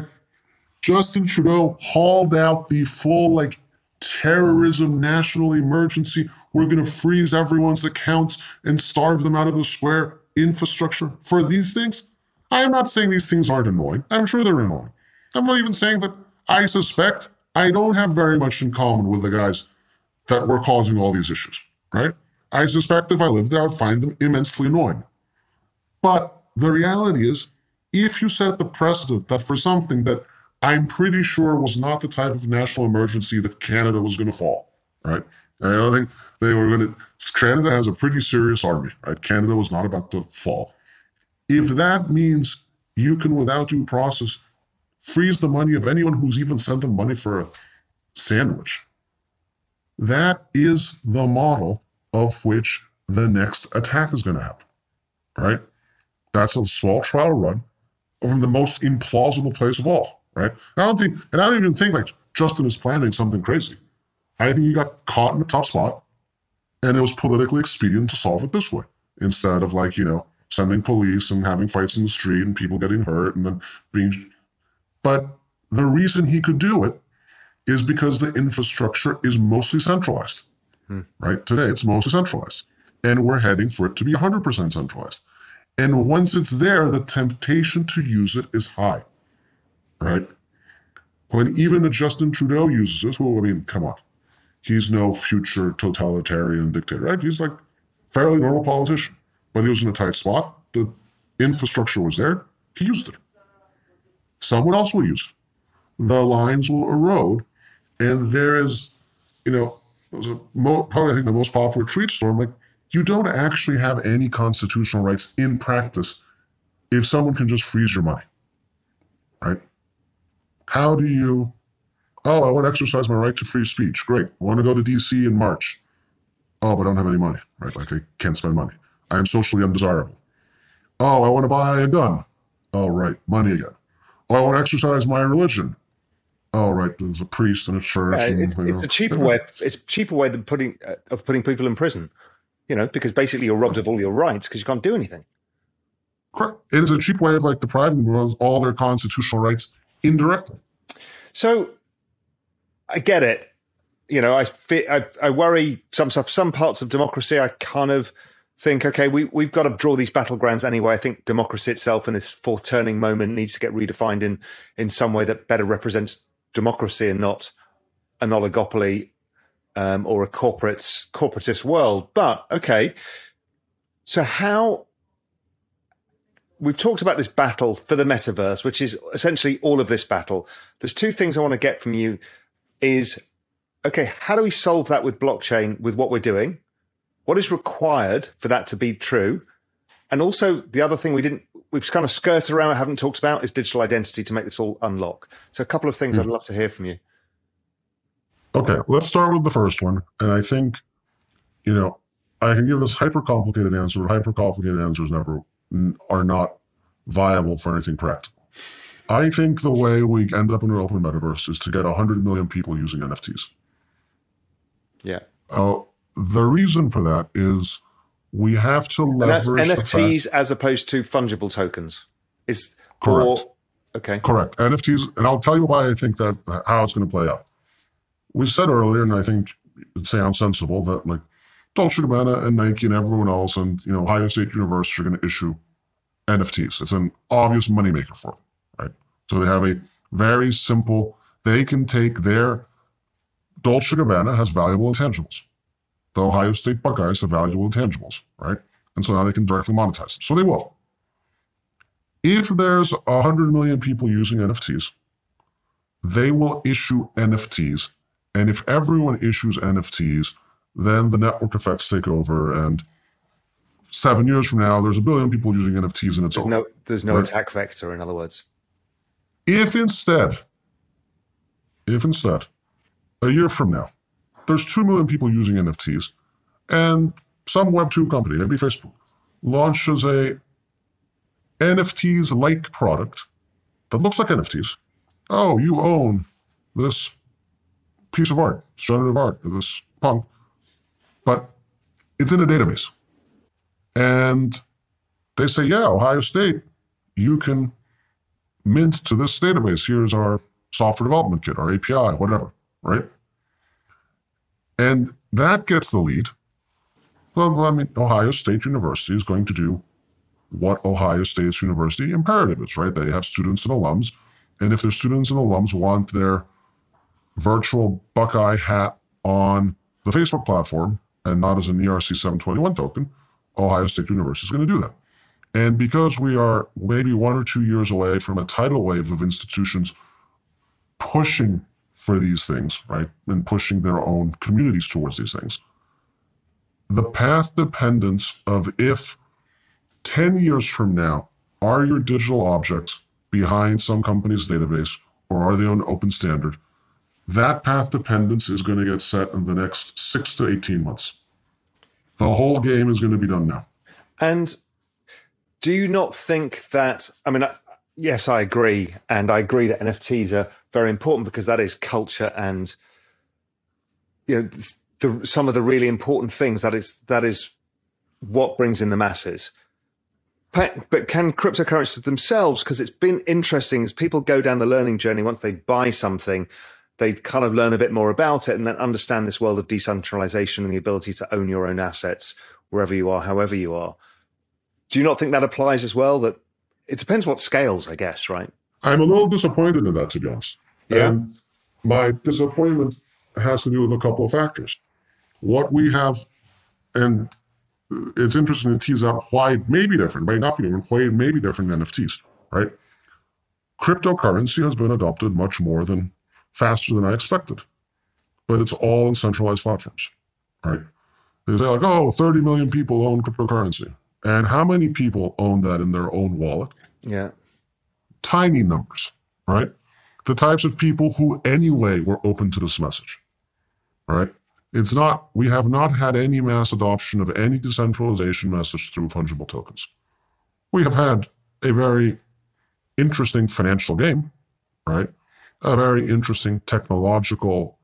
Justin Trudeau hauled out the full like terrorism national emergency. We're going to freeze everyone's accounts and starve them out of the square infrastructure for these things. I am not saying these things aren't annoying. I'm sure they're annoying. I'm not even saying that I suspect I don't have very much in common with the guys that were causing all these issues, right? I suspect if I lived there, I'd find them immensely annoying. But the reality is, if you set the precedent that for something that I'm pretty sure was not the type of national emergency that Canada was going to fall, right? I don't think they were going to. Canada has a pretty serious army, right? Canada was not about to fall. If that means you can, without due process, freeze the money of anyone who's even sent them money for a sandwich, that is the model of which the next attack is going to happen, right? That's a small trial run from the most implausible place of all, right? I don't think, and I don't even think like Justin is planning something crazy. I think he got caught in a tough spot, and it was politically expedient to solve it this way instead of like you know sending police and having fights in the street and people getting hurt and then being. But the reason he could do it is because the infrastructure is mostly centralized. Hmm. Right today, it's mostly centralized, and we're heading for it to be 100% centralized. And once it's there, the temptation to use it is high. Right? When even Justin Trudeau uses this, well, I mean, come on. He's no future totalitarian dictator, right? He's like fairly normal politician. But he was in a tight spot. The infrastructure was there. He used it. Someone else will use it. The lines will erode. And there is, you know, probably I think the most popular tweet storm, like you don't actually have any constitutional rights in practice if someone can just freeze your money. Right? How do you oh, I want to exercise my right to free speech. Great. I want to go to DC in March. Oh, but I don't have any money. Right? Like I can't spend money. I am socially undesirable. Oh, I want to buy a gun. Oh, right, money again. Oh, I want to exercise my religion. Oh, right, there's a priest in a church. Yeah, and, it's, it's a cheaper way. It's cheaper way than putting uh, of putting people in prison. You know, because basically you're robbed of all your rights because you can't do anything. Correct. It is a cheap way of like depriving them of all their constitutional rights indirectly. So, I get it. You know, I, I I worry some stuff. Some parts of democracy, I kind of think, okay, we, we've got to draw these battlegrounds anyway. I think democracy itself in this fourth turning moment needs to get redefined in, in some way that better represents democracy and not an oligopoly um, or a corporate corporatist world. But okay, so how we've talked about this battle for the metaverse, which is essentially all of this battle. There's two things I want to get from you: is okay, how do we solve that with blockchain with what we're doing? what is required for that to be true? And also the other thing we didn't we've kind of skirted around, I haven't talked about, is digital identity to make this all unlock. So a couple of things mm. I'd love to hear from you. Okay, let's start with the first one. And I think, you know, I can give this hyper complicated answer, but hyper complicated answers never are not viable for anything practical. I think the way we end up in an open metaverse is to get 100 million people using NFTs. Yeah. Uh, the reason for that is we have to leverage. And that's NFTs as opposed to fungible tokens. Is correct. Or, okay. Correct. NFTs, and I'll tell you why I think that how it's going to play out. We said earlier, and I think it sounds sensible that like Dolce Gabbana and Nike and everyone else, and you know Ohio State University are going to issue NFTs. It's an obvious moneymaker for them, right? So they have a very simple. They can take their Dolce Gabbana has valuable intangibles. The Ohio State Buckeyes have valuable intangibles, right? And so now they can directly monetize it. So they will. If there's 100 million people using NFTs, they will issue NFTs. And if everyone issues NFTs, then the network effects take over. And seven years from now, there's a billion people using NFTs and it's there's No, there's no right? attack vector, in other words. If instead, if instead, a year from now, there's 2 million people using NFTs, and some Web2 company, maybe Facebook, launches a NFTs like product that looks like NFTs. Oh, you own this piece of art, this generative art, this punk, but it's in a database. And they say, yeah, Ohio State, you can mint to this database. Here's our software development kit, our API, whatever, right? And that gets the lead. Well, I mean, Ohio State University is going to do what Ohio State's university imperative is, right? They have students and alums. And if their students and alums want their virtual Buckeye hat on the Facebook platform and not as an ERC 721 token, Ohio State University is going to do that. And because we are maybe one or two years away from a tidal wave of institutions pushing for these things, right? And pushing their own communities towards these things. The path dependence of if 10 years from now, are your digital objects behind some company's database or are they on open standard? That path dependence is going to get set in the next six to 18 months. The whole game is going to be done now. And do you not think that? I mean, yes, I agree. And I agree that NFTs are very important because that is culture and you know the, some of the really important things that is that is what brings in the masses. But can cryptocurrencies themselves, because it's been interesting as people go down the learning journey, once they buy something, they kind of learn a bit more about it and then understand this world of decentralization and the ability to own your own assets wherever you are, however you are. Do you not think that applies as well? That it depends what scales, I guess, right? I'm a little disappointed in that, to be honest. Yeah. And my disappointment has to do with a couple of factors. What we have, and it's interesting to tease out why it may be different, may not be different, why it may be different than NFTs, right? Cryptocurrency has been adopted much more than faster than I expected, but it's all in centralized platforms, right? They say like, oh, 30 million people own cryptocurrency. And how many people own that in their own wallet? Yeah. Tiny numbers, right? The types of people who anyway were open to this message. Right? It's not, we have not had any mass adoption of any decentralization message through fungible tokens. We have had a very interesting financial game, right? A very interesting technological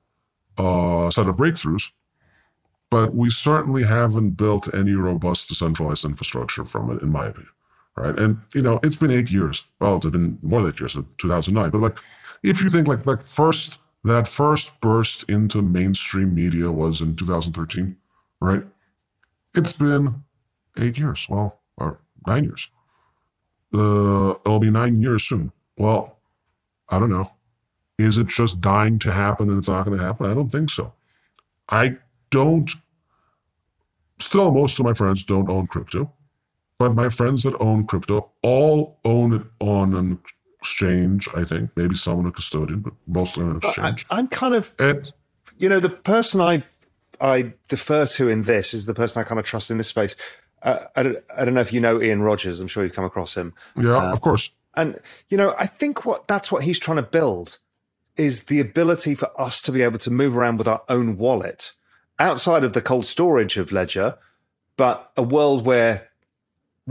uh, set of breakthroughs, but we certainly haven't built any robust decentralized infrastructure from it, in my opinion, right? And you know, it's been eight years. Well, it's been more than eight years, 2009, but like if you think like like first that first burst into mainstream media was in 2013, right? It's been eight years, well, or nine years. Uh, it'll be nine years soon. Well, I don't know. Is it just dying to happen and it's not going to happen? I don't think so. I don't. Still, most of my friends don't own crypto, but my friends that own crypto all own it on an exchange, I think. Maybe someone a custodian, but mostly an exchange. I, am kind of, and, you know, the person I I defer to in this is the person I kind of trust in this space. uh, I, don't, I don't know if you know Ian Rogers. I'm sure you've come across him. Yeah, uh, of course. And you know, I think what that's what he's trying to build is the ability for us to be able to move around with our own wallet outside of the cold storage of Ledger, but a world where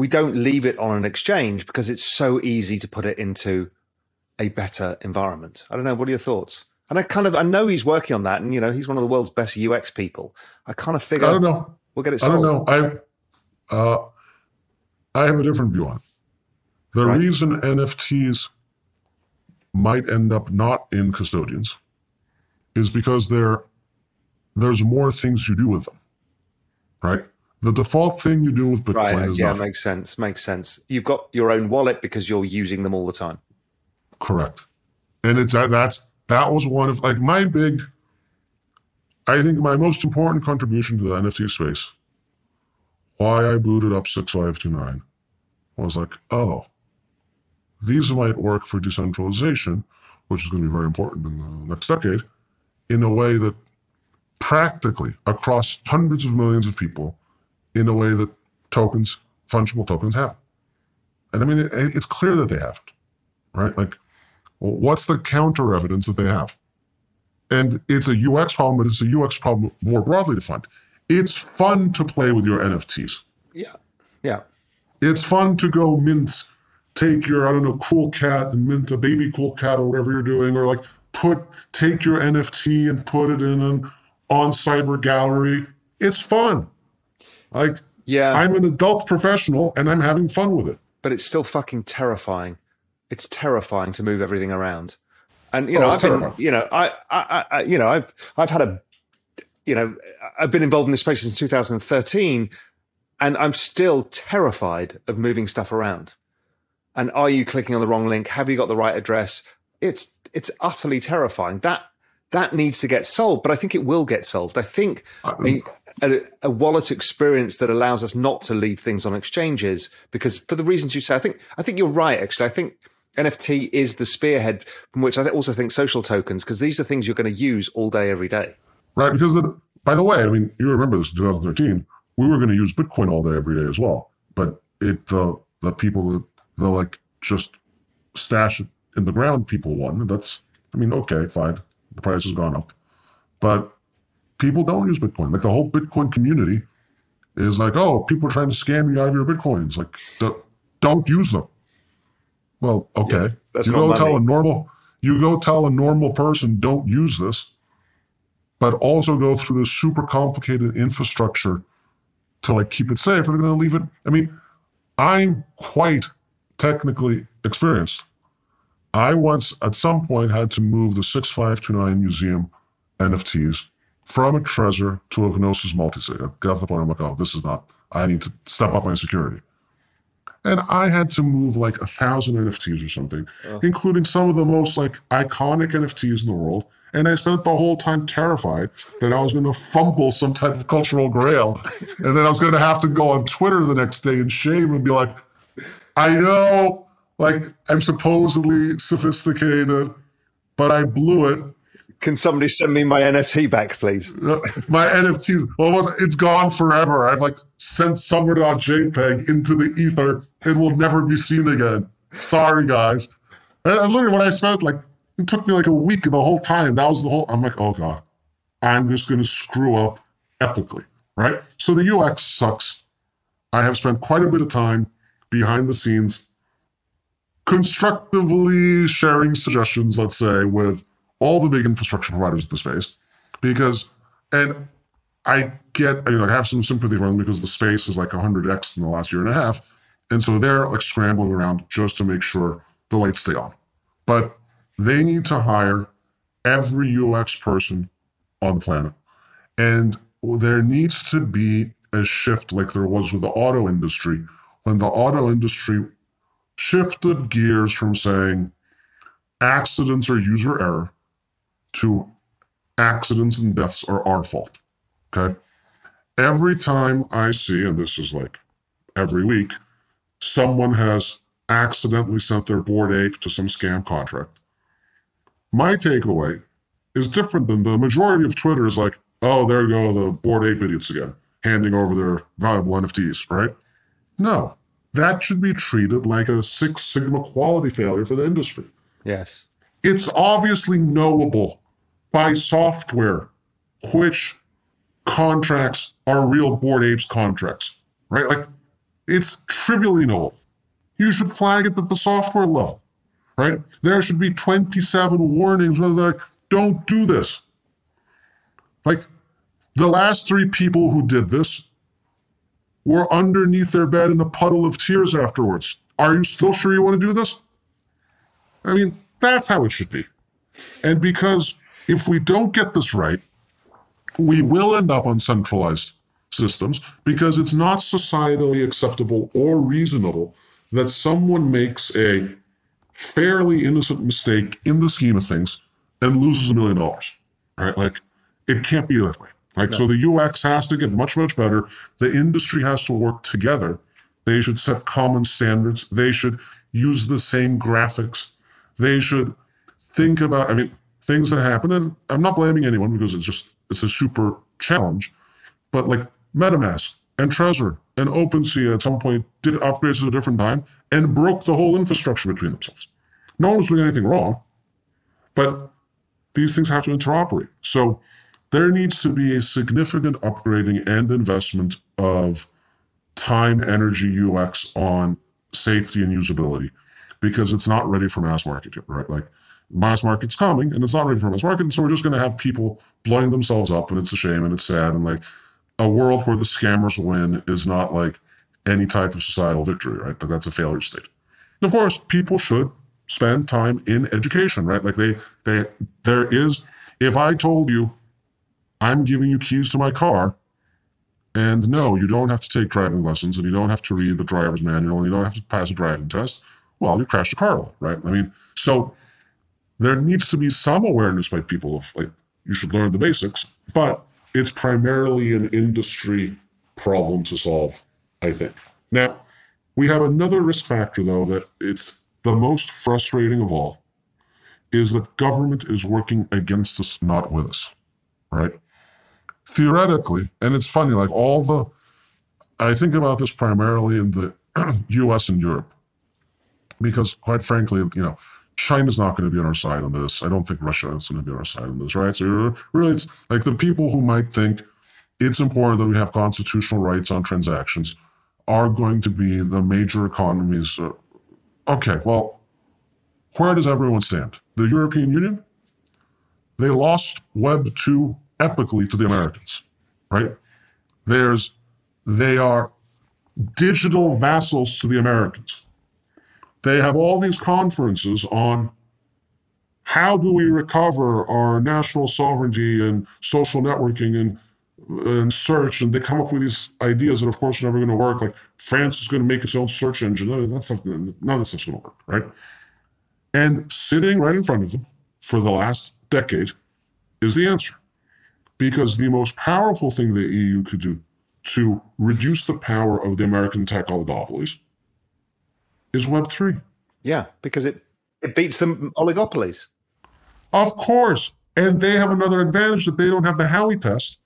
we don't leave it on an exchange because it's so easy to put it into a better environment. I don't know. What are your thoughts? And I kind of I know he's working on that, and you know he's one of the world's best UX people. I kind of figure I don't know. We'll get it. Solved. I don't know. I uh, I have a different view on it. The right. reason NFTs might end up not in custodians is because there there's more things you do with them, right? The default thing you do with Bitcoin right, is yeah, nothing. makes sense. Makes sense. You've got your own wallet because you're using them all the time. Correct, and it's that that's that was one of like my big. I think my most important contribution to the NFT space, why I booted up six five two nine, was like, oh, these might work for decentralization, which is going to be very important in the next decade, in a way that practically across hundreds of millions of people, in a way that tokens, fungible tokens, have. And I mean, it, it's clear that they haven't, right? Like, well, what's the counter evidence that they have? And it's a UX problem, but it's a UX problem more broadly defined. It's fun to play with your NFTs. Yeah. Yeah. It's fun to go mint take your, I don't know, cool cat and mint a baby cool cat or whatever you're doing, or like put, take your NFT and put it in an OnCyber gallery. It's fun. Like, yeah, I'm an adult professional and I'm having fun with it. But it's still fucking terrifying. It's terrifying to move everything around. And you oh, know, oh, I've been, you know, I, I, I, you know, I've, I've had a, you know, I've been involved in this space since 2013, and I'm still terrified of moving stuff around and are you clicking on the wrong link? Have you got the right address? It's it's utterly terrifying. That that needs to get solved, but I think it will get solved. I think uh, a, a, a, wallet experience that allows us not to leave things on exchanges because for the reasons you say, I think I think you're right. Actually, I think NFT is the spearhead from which I also think social tokens because these are things you're going to use all day, every day. Right. Because the, by the way, I mean you remember this in 2013, we were going to use Bitcoin all day, every day as well, but it the the people that they'll like just stash in the ground people won. That's, I mean, okay, fine. The price has gone up. But people don't use Bitcoin. Like the whole Bitcoin community is like, oh, people are trying to scam you out of your Bitcoins. Like, don't use them. Well, okay. Yeah, you go tell a normal, you go tell a normal person, don't use this, but also go through this super complicated infrastructure to like keep it safe. They're going to leave it. I mean, I'm quite technically experienced. I once, at some point, had to move the 6529 museum NFTs from a Trezor to a Gnosis multisig. I got to the point I'm like, oh, this is not, I need to step up my security. And I had to move like a thousand NFTs or something, oh. including some of the most like iconic NFTs in the world. And I spent the whole time terrified that I was going to fumble some type of cultural grail. and then I was going to have to go on Twitter the next day in shame and be like, I know, like, I'm supposedly sophisticated, but I blew it. Can somebody send me my NFT back, please? Uh, my NFTs. Well, it's gone forever. I've like sent summer.jpg into the ether. It will never be seen again. Sorry, guys. And literally, when I spent like, it took me like a week the whole time. That was the whole. I'm like, oh god, I'm just going to screw up epically, right? So the UX sucks. I have spent quite a bit of time behind the scenes, constructively sharing suggestions, let's say, with all the big infrastructure providers of the space. Because, and I get, you know, I have some sympathy for them because the space is like 100x in the last year and a half. And so they're like scrambling around just to make sure the lights stay on. But they need to hire every UX person on the planet. And there needs to be a shift like there was with the auto industry when the auto industry shifted gears from saying accidents are user error to accidents and deaths are our fault. Okay. Every time I see, and this is like every week, someone has accidentally sent their Bored Ape to some scam contract. My takeaway is different than the majority of Twitter is like, oh, there you go, the Bored Ape idiots again. handing over their valuable NFTs, right? No, that should be treated like a Six Sigma quality failure for the industry. Yes. It's obviously knowable by software which contracts are real Bored Apes contracts, right? Like it's trivially knowable. You should flag it at the software level, right? There should be 27 warnings where they're like, don't do this. Like the last three people who did this were underneath their bed in a puddle of tears afterwards. Are you still sure you want to do this? I mean, that's how it should be. And because if we don't get this right, we will end up on centralized systems because it's not societally acceptable or reasonable that someone makes a fairly innocent mistake in the scheme of things and loses a million dollars. Right? Like it can't be that way. Like, no. so the UX has to get much, much better. The industry has to work together. They should set common standards. They should use the same graphics. They should think about, I mean, things that happen. And I'm not blaming anyone because it's just, it's a super challenge. But like MetaMask and Trezor and OpenSea at some point did upgrades at a different time and broke the whole infrastructure between themselves. No one was doing anything wrong, but these things have to interoperate. So there needs to be a significant upgrading and investment of time, energy, UX on safety and usability because it's not ready for mass market yet, right? Like mass market's coming and it's not ready for mass market. And so we're just going to have people blowing themselves up and it's a shame and it's sad. And like a world where the scammers win is not like any type of societal victory, right? Like that's a failure state. And of course, people should spend time in education, right? Like they, they, there is, if I told you I'm giving you keys to my car. And no, you don't have to take driving lessons and you don't have to read the driver's manual and you don't have to pass a driving test. Well, you crashed a car right? I mean, so there needs to be some awareness by people of like, you should learn the basics, but it's primarily an industry problem to solve, I think. Now, we have another risk factor, though, that it's the most frustrating of all is that government is working against us, not with us, right? theoretically, and it's funny, like all the, I think about this primarily in the US and Europe, because quite frankly, you know, China's not going to be on our side on this. I don't think Russia is going to be on our side on this, right? So really, it's like the people who might think it's important that we have constitutional rights on transactions are going to be the major economies. Okay, well, where does everyone stand? The European Union? They lost Web 2 epically to the Americans, right? There's, they are digital vassals to the Americans. They have all these conferences on how do we recover our national sovereignty and social networking and, and search, and they come up with these ideas that, of course, are never going to work. Like France is going to make its own search engine. That's not, none of this is going to work, right? And sitting right in front of them for the last decade is the answer because the most powerful thing the EU could do to reduce the power of the American tech oligopolies is Web3. Yeah, because it, it beats the oligopolies. Of course. And they have another advantage that they don't have the Howey test.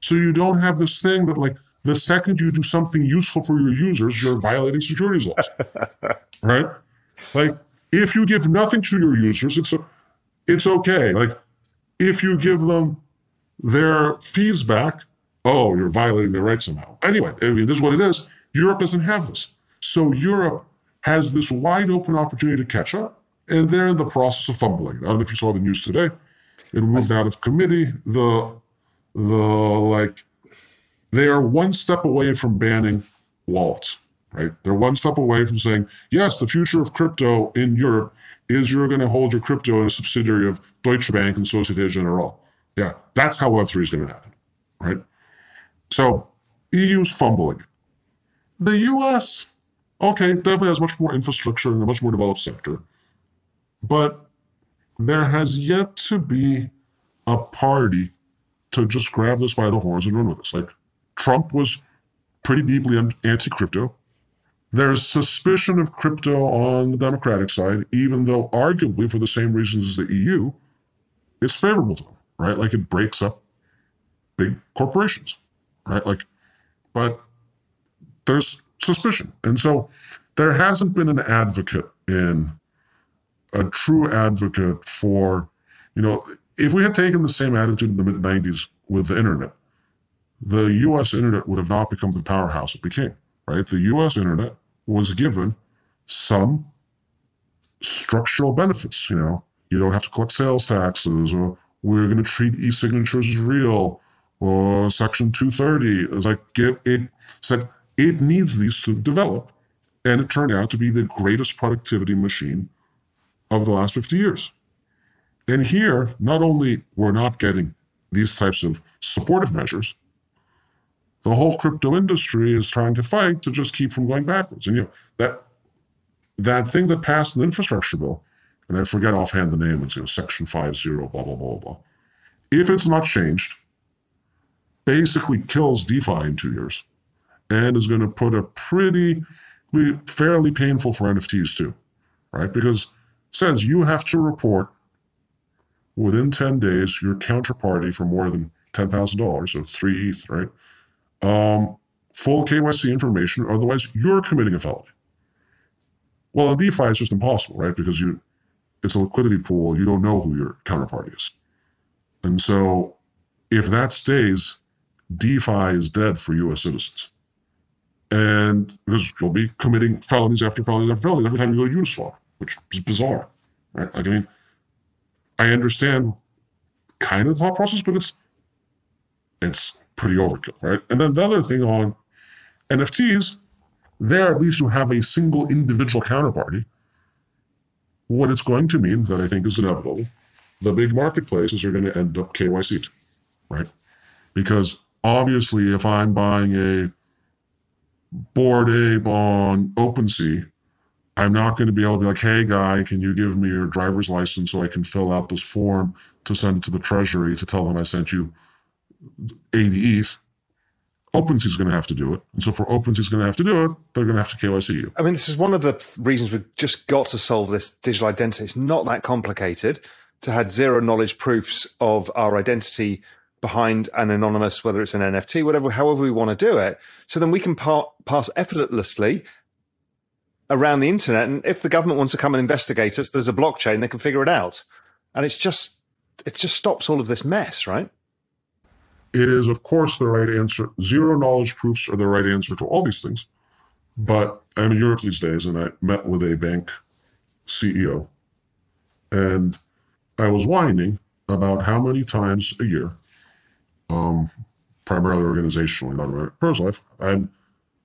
So you don't have this thing that, like, the second you do something useful for your users, you're violating securities laws. right? Like, if you give nothing to your users, it's, a, it's okay. Like, if you give them their fees back, oh, you're violating their rights somehow. Anyway, I mean, this is what it is. Europe doesn't have this. So Europe has this wide open opportunity to catch up, and they're in the process of fumbling. I don't know if you saw the news today. It moved out of committee. The the like they are one step away from banning wallets, right? They're one step away from saying, yes, the future of crypto in Europe is you're going to hold your crypto in a subsidiary of Deutsche Bank and Societe Generale. Yeah, that's how Web3 is going to happen, right? So EU's fumbling. The US, okay, definitely has much more infrastructure and a much more developed sector. But there has yet to be a party to just grab this by the horns and run with this. Like Trump was pretty deeply anti crypto. There's suspicion of crypto on the Democratic side, even though arguably for the same reasons as the EU, it's favorable to them right? Like it breaks up big corporations, right? Like but there's suspicion. And so there hasn't been an advocate in a true advocate for, you know, if we had taken the same attitude in the mid 90s with the internet, the US internet would have not become the powerhouse it became, right? The US internet was given some structural benefits, you know, you don't have to collect sales taxes, or we're going to treat e-signatures as real, or Section 230. It's like, get it said it needs these to develop. And it turned out to be the greatest productivity machine of the last 50 years. And here, not only we're not getting these types of supportive measures, the whole crypto industry is trying to fight to just keep from going backwards. And you know, that that thing that passed the infrastructure bill, and I forget offhand the name, it's you know, section 50, blah, blah, blah, blah. If it's not changed, basically kills DeFi in two years and is going to put a pretty, fairly painful for NFTs too, right? Because it says you have to report within 10 days your counterparty for more than $10,000, so three ETH, right? Um, full KYC information, otherwise you're committing a felony. Well, in DeFi, it's just impossible, right? Because you, it's a liquidity pool. You don't know who your counterparty is. And so if that stays, DeFi is dead for US citizens. And because you'll be committing felonies after felonies after felonies every time you go to Uniswap, which is bizarre, right? Like, I mean, I understand kind of the thought process, but it's it's pretty overkill, right? And then the other thing on NFTs, there at least you have a single individual counterparty. What it's going to mean that I think is inevitable, the big marketplaces are going to end up KYC'd, right? Because obviously, if I'm buying a Bored Ape on OpenSea, I'm not going to be able to be like, hey, guy, can you give me your driver's license so I can fill out this form to send it to the Treasury to tell them I sent you 80 ETH? Is going to have to do it. And so for OpenSea is going to have to do it, they're going to have to KYC you. I mean, this is one of the reasons we've just got to solve this digital identity. It's not that complicated to have zero knowledge proofs of our identity behind an anonymous, whether it's an NFT, whatever, however we want to do it. So then we can par- pass effortlessly around the internet. And if the government wants to come and investigate us, there's a blockchain, they can figure it out. And it's just, it just stops all of this mess, right? It is, of course, the right answer. Zero knowledge proofs are the right answer to all these things. But I'm in Europe these days, and I met with a bank CEO, and I was whining about how many times a year um, primarily organizationally, not my personal life, and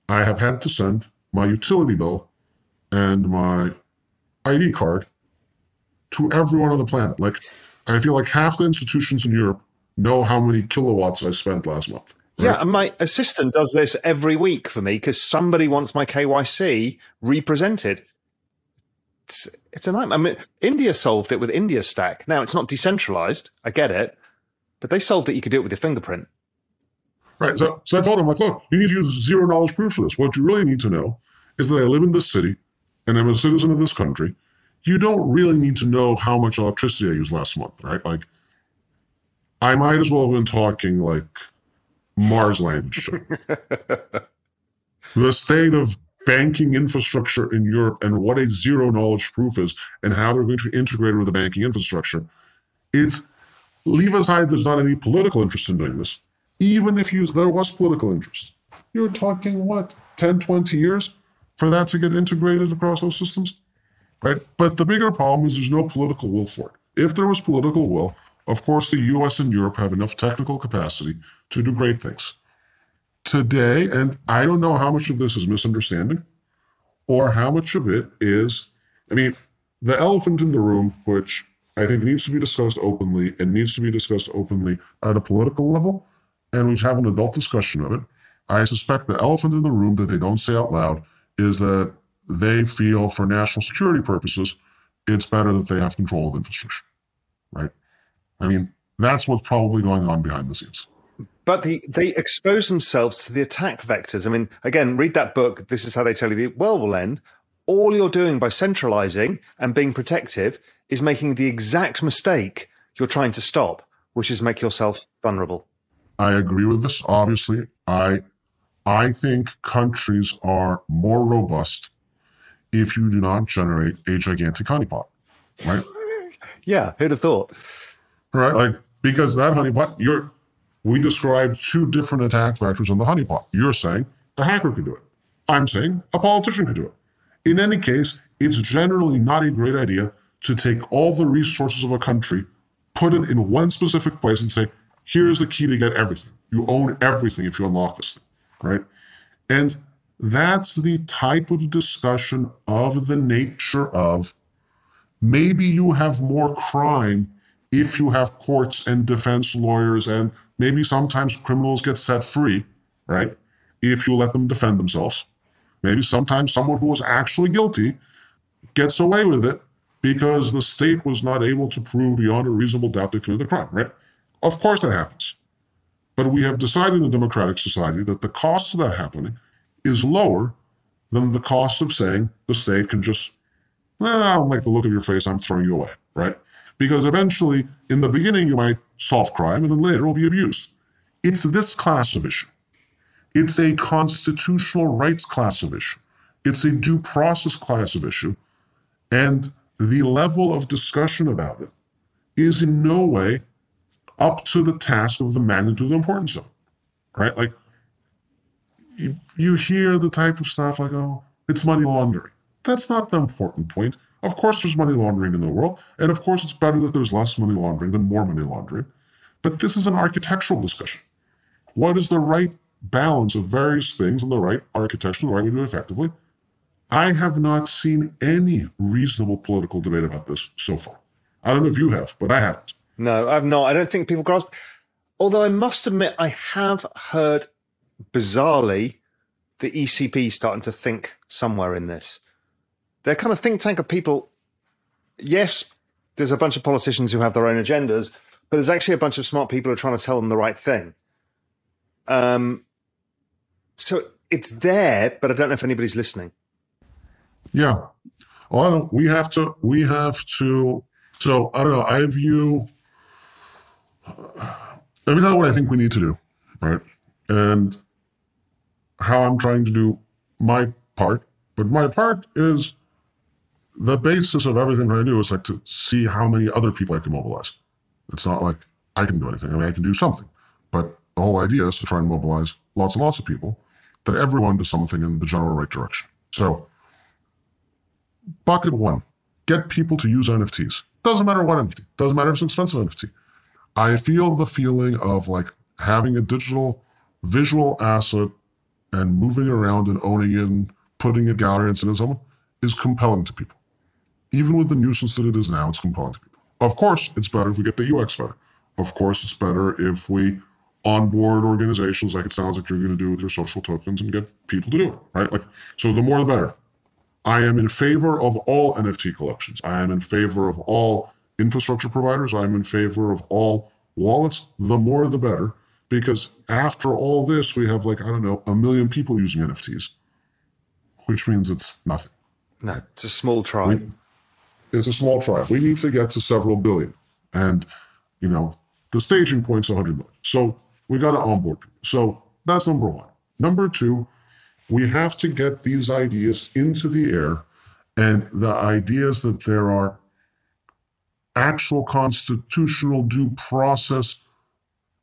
I have had to send my utility bill and my ID card to everyone on the planet. Like, I feel like half the institutions in Europe know how many kilowatts I spent last month. Right? Yeah, and my assistant does this every week for me because somebody wants my KYC represented. It's, it's a nightmare. I mean, India solved it with India Stack. Now, it's not decentralized. I get it. But they solved it. You could do it with your fingerprint. Right. So, so I told him, like, look, you need to use zero knowledge proof for this. What you really need to know is that I live in this city and I'm a citizen of this country. You don't really need to know how much electricity I used last month, right? Like, I might as well have been talking like Mars language. the state of banking infrastructure in Europe and what a zero knowledge proof is and how they're going to integrate it with the banking infrastructure. It's leave aside there's not any political interest in doing this. Even if you, there was political interest, you're talking what, 10, 20 years for that to get integrated across those systems? Right? But the bigger problem is there's no political will for it. If there was political will, of course, the US and Europe have enough technical capacity to do great things. Today, and I don't know how much of this is misunderstanding or how much of it is, I mean, the elephant in the room, which I think it needs to be discussed openly and needs to be discussed openly at a political level, and we have an adult discussion of it. I suspect the elephant in the room that they don't say out loud is that they feel for national security purposes, it's better that they have control of infrastructure, right? I mean, that's what's probably going on behind the scenes. But the, they expose themselves to the attack vectors. I mean, again, read that book. This is how they tell you the world will end. All you're doing by centralizing and being protective is making the exact mistake you're trying to stop, which is make yourself vulnerable. I agree with this. Obviously, I I think countries are more robust if you do not generate a gigantic honeypot, right? yeah, who'd have thought? Right, like because that honeypot, you're we described two different attack vectors on the honeypot. You're saying a hacker could do it. I'm saying a politician could do it. In any case, it's generally not a great idea to take all the resources of a country, put it in one specific place, and say, here's the key to get everything. You own everything if you unlock this thing, right? And that's the type of discussion of the nature of maybe you have more crime if you have courts and defense lawyers and maybe sometimes criminals get set free, right? If you let them defend themselves. Maybe sometimes someone who was actually guilty gets away with it because the state was not able to prove beyond a reasonable doubt they committed the crime, right? Of course that happens. But we have decided in a democratic society that the cost of that happening is lower than the cost of saying the state can just, well, I don't like the look of your face, I'm throwing you away, right? Because eventually, in the beginning, you might solve crime and then later it will be abused. It's this class of issue. It's a constitutional rights class of issue. It's a due process class of issue. And the level of discussion about it is in no way up to the task of the magnitude of the importance of it, right? Like, you, you hear the type of stuff like, oh, it's money laundering. That's not the important point. Of course, there's money laundering in the world. And of course, it's better that there's less money laundering than more money laundering. But this is an architectural discussion. What is the right balance of various things and the right architecture, the right way to do it effectively? I have not seen any reasonable political debate about this so far. I don't know if you have, but I haven't. No, I've not. I don't think people grasp. Although I must admit, I have heard bizarrely the ECB starting to think somewhere in this. They're kind of think tank of people. Yes, there's a bunch of politicians who have their own agendas, but there's actually a bunch of smart people who are trying to tell them the right thing. Um, so it's there, but I don't know if anybody's listening. Yeah. Well, I don't we have to. We have to. So I don't know. I view let me tell you uh, what I think we need to do, right? And how I'm trying to do my part. But my part is the basis of everything I do is like to see how many other people I can mobilize. It's not like I can do anything. I mean, I can do something. But the whole idea is to try and mobilize lots and lots of people, that everyone does something in the general right direction. So, bucket one, get people to use NFTs. Doesn't matter what NFT. Doesn't matter if it's an expensive NFT. I feel the feeling of like having a digital visual asset and moving around and owning it and putting a gallery and sitting someone is compelling to people. Even with the nuisance that it is now, it's compelling to people. Of course, it's better if we get the UX better. Of course, it's better if we onboard organizations like it sounds like you're going to do with your social tokens and get people to do it, right? Like, so the more the better. I am in favor of all NFT collections. I am in favor of all infrastructure providers. I'm in favor of all wallets. The more, the better. Because after all this, we have like, I don't know, a million people using NFTs, which means it's nothing. No, it's a small tribe. We, it's a small tribe. We need to get to several billion. And, you know, the staging point's 100 million. So we got to onboard. So that's number one. Number two, we have to get these ideas into the air. And the ideas that there are actual constitutional due process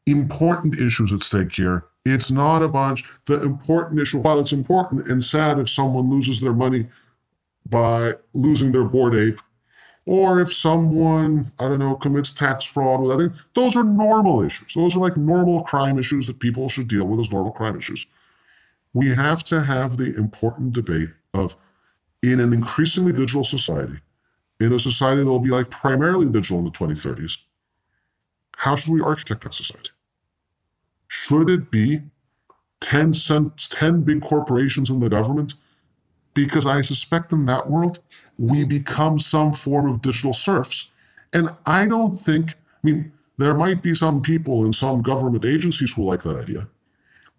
important issues at stake here. It's not a bunch. The important issue, while it's important and sad if someone loses their money by losing their Bored Ape, or if someone, I don't know, commits tax fraud with other, those are normal issues. Those are like normal crime issues that people should deal with as normal crime issues. We have to have the important debate of, in an increasingly digital society, in a society that will be like primarily digital in the 2030s, how should we architect that society? Should it be 10 cents, 10 big corporations in the government? Because I suspect in that world, we become some form of digital serfs. And I don't think, I mean, there might be some people in some government agencies who like that idea,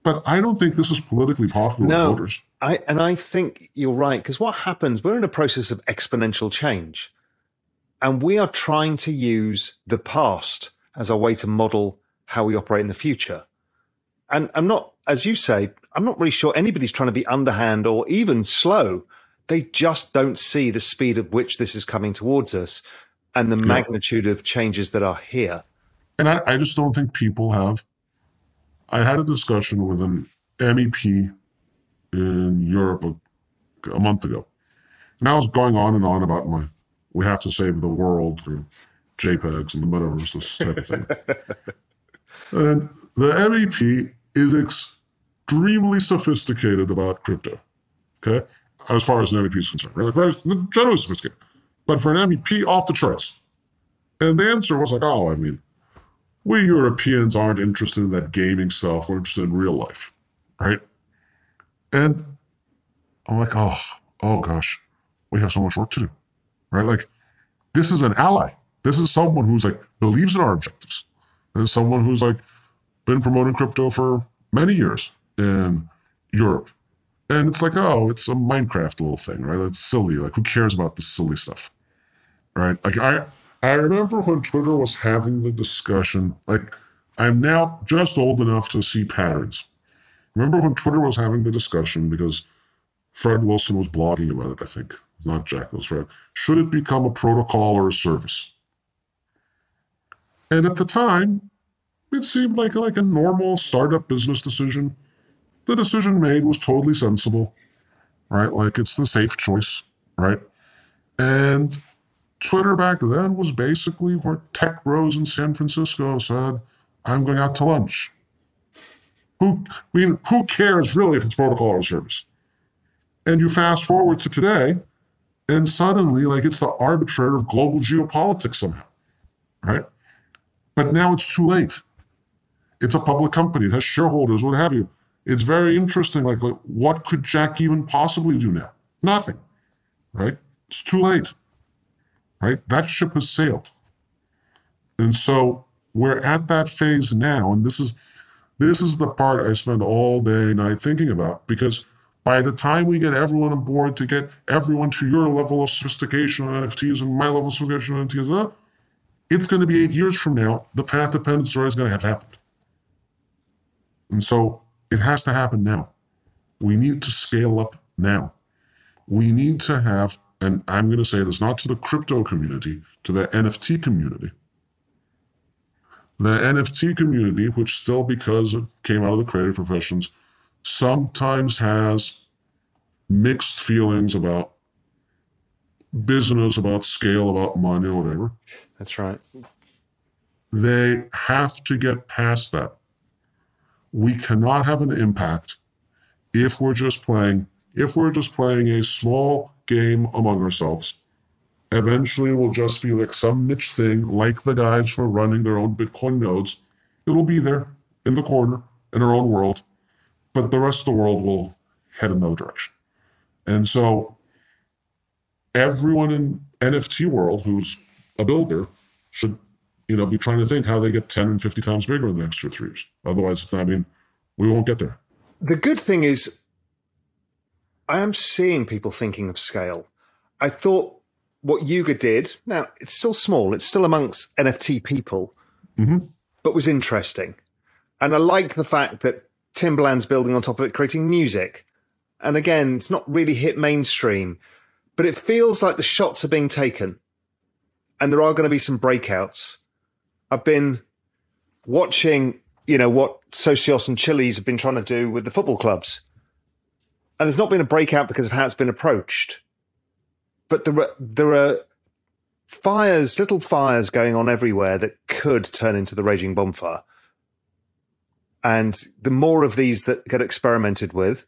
but I don't think this is politically popular no, with voters. I, and I think you're right because what happens, we're in a process of exponential change. And we are trying to use the past as a way to model how we operate in the future. And I'm not, as you say, I'm not really sure anybody's trying to be underhand or even slow. They just don't see the speed at which this is coming towards us and the yeah. magnitude of changes that are here. And I, I just don't think people have. I had a discussion with an MEP in Europe a, a month ago. And I was going on and on about my we have to save the world through JPEGs and the metaverse, this type of thing. and the MEP is extremely sophisticated about crypto. Okay. As far as an MEP is concerned, right? Very, generally sophisticated. But for an MEP, off the charts. And the answer was like, oh, I mean, we Europeans aren't interested in that gaming stuff. We're interested in real life. Right. And I'm like, oh, oh gosh, we have so much work to do. Right. Like, this is an ally. This is someone who's like believes in our objectives. This is someone who's like been promoting crypto for many years in Europe. And it's like, oh, it's a Minecraft little thing, right? It's silly. Like, who cares about this silly stuff? Right? Like, I I remember when Twitter was having the discussion, like, I'm now just old enough to see patterns. Remember when Twitter was having the discussion because Fred Wilson was blogging about it, I think. Not Jack, was Fred. Should it become a protocol or a service? And at the time, it seemed like, like a normal startup business decision. The decision made was totally sensible, right? Like it's the safe choice, right? And Twitter back then was basically where tech bros in San Francisco said, I'm going out to lunch. Who, I mean, who cares really if it's protocol or service? And you fast forward to today, and suddenly, like, it's the arbitrator of global geopolitics somehow, right? But now it's too late. It's a public company, it has shareholders, what have you. It's very interesting. Like, like what could Jack even possibly do now? Nothing, right? It's too late, right? That ship has sailed. And so we're at that phase now. And this is this is the part I spend all day and night thinking about because by the time we get everyone on board to get everyone to your level of sophistication on NFTs and my level of sophistication on NFTs, uh, it's going to be eight years from now, the path dependent story is going to have happened. And so it has to happen now. We need to scale up now. We need to have, and I'm going to say this not to the crypto community, to the NFT community. The NFT community, which still because it came out of the creative professions, sometimes has mixed feelings about business, about scale, about money, whatever. That's right. They have to get past that. We cannot have an impact if we're just playing if we're just playing a small game among ourselves. Eventually, we'll just be like some niche thing, like the guys who are running their own Bitcoin nodes. It'll be there in the corner in our own world, but the rest of the world will head another direction. And so everyone in NFT world who's a builder should, you know, be trying to think how they get 10 and 50 times bigger in the next two or three years. Otherwise, it's not, I mean, we won't get there. The good thing is, I am seeing people thinking of scale. I thought what Yuga did, now it's still small, it's still amongst NFT people, mm-hmm. but was interesting. And I like the fact that Timbaland's building on top of it, creating music. And again, it's not really hit mainstream but it feels like the shots are being taken and there are going to be some breakouts. I've been watching, you know, what Socios and Chiliz have been trying to do with the football clubs. And there's not been a breakout because of how it's been approached. But there are, there are fires, little fires going on everywhere that could turn into the raging bonfire. And the more of these that get experimented with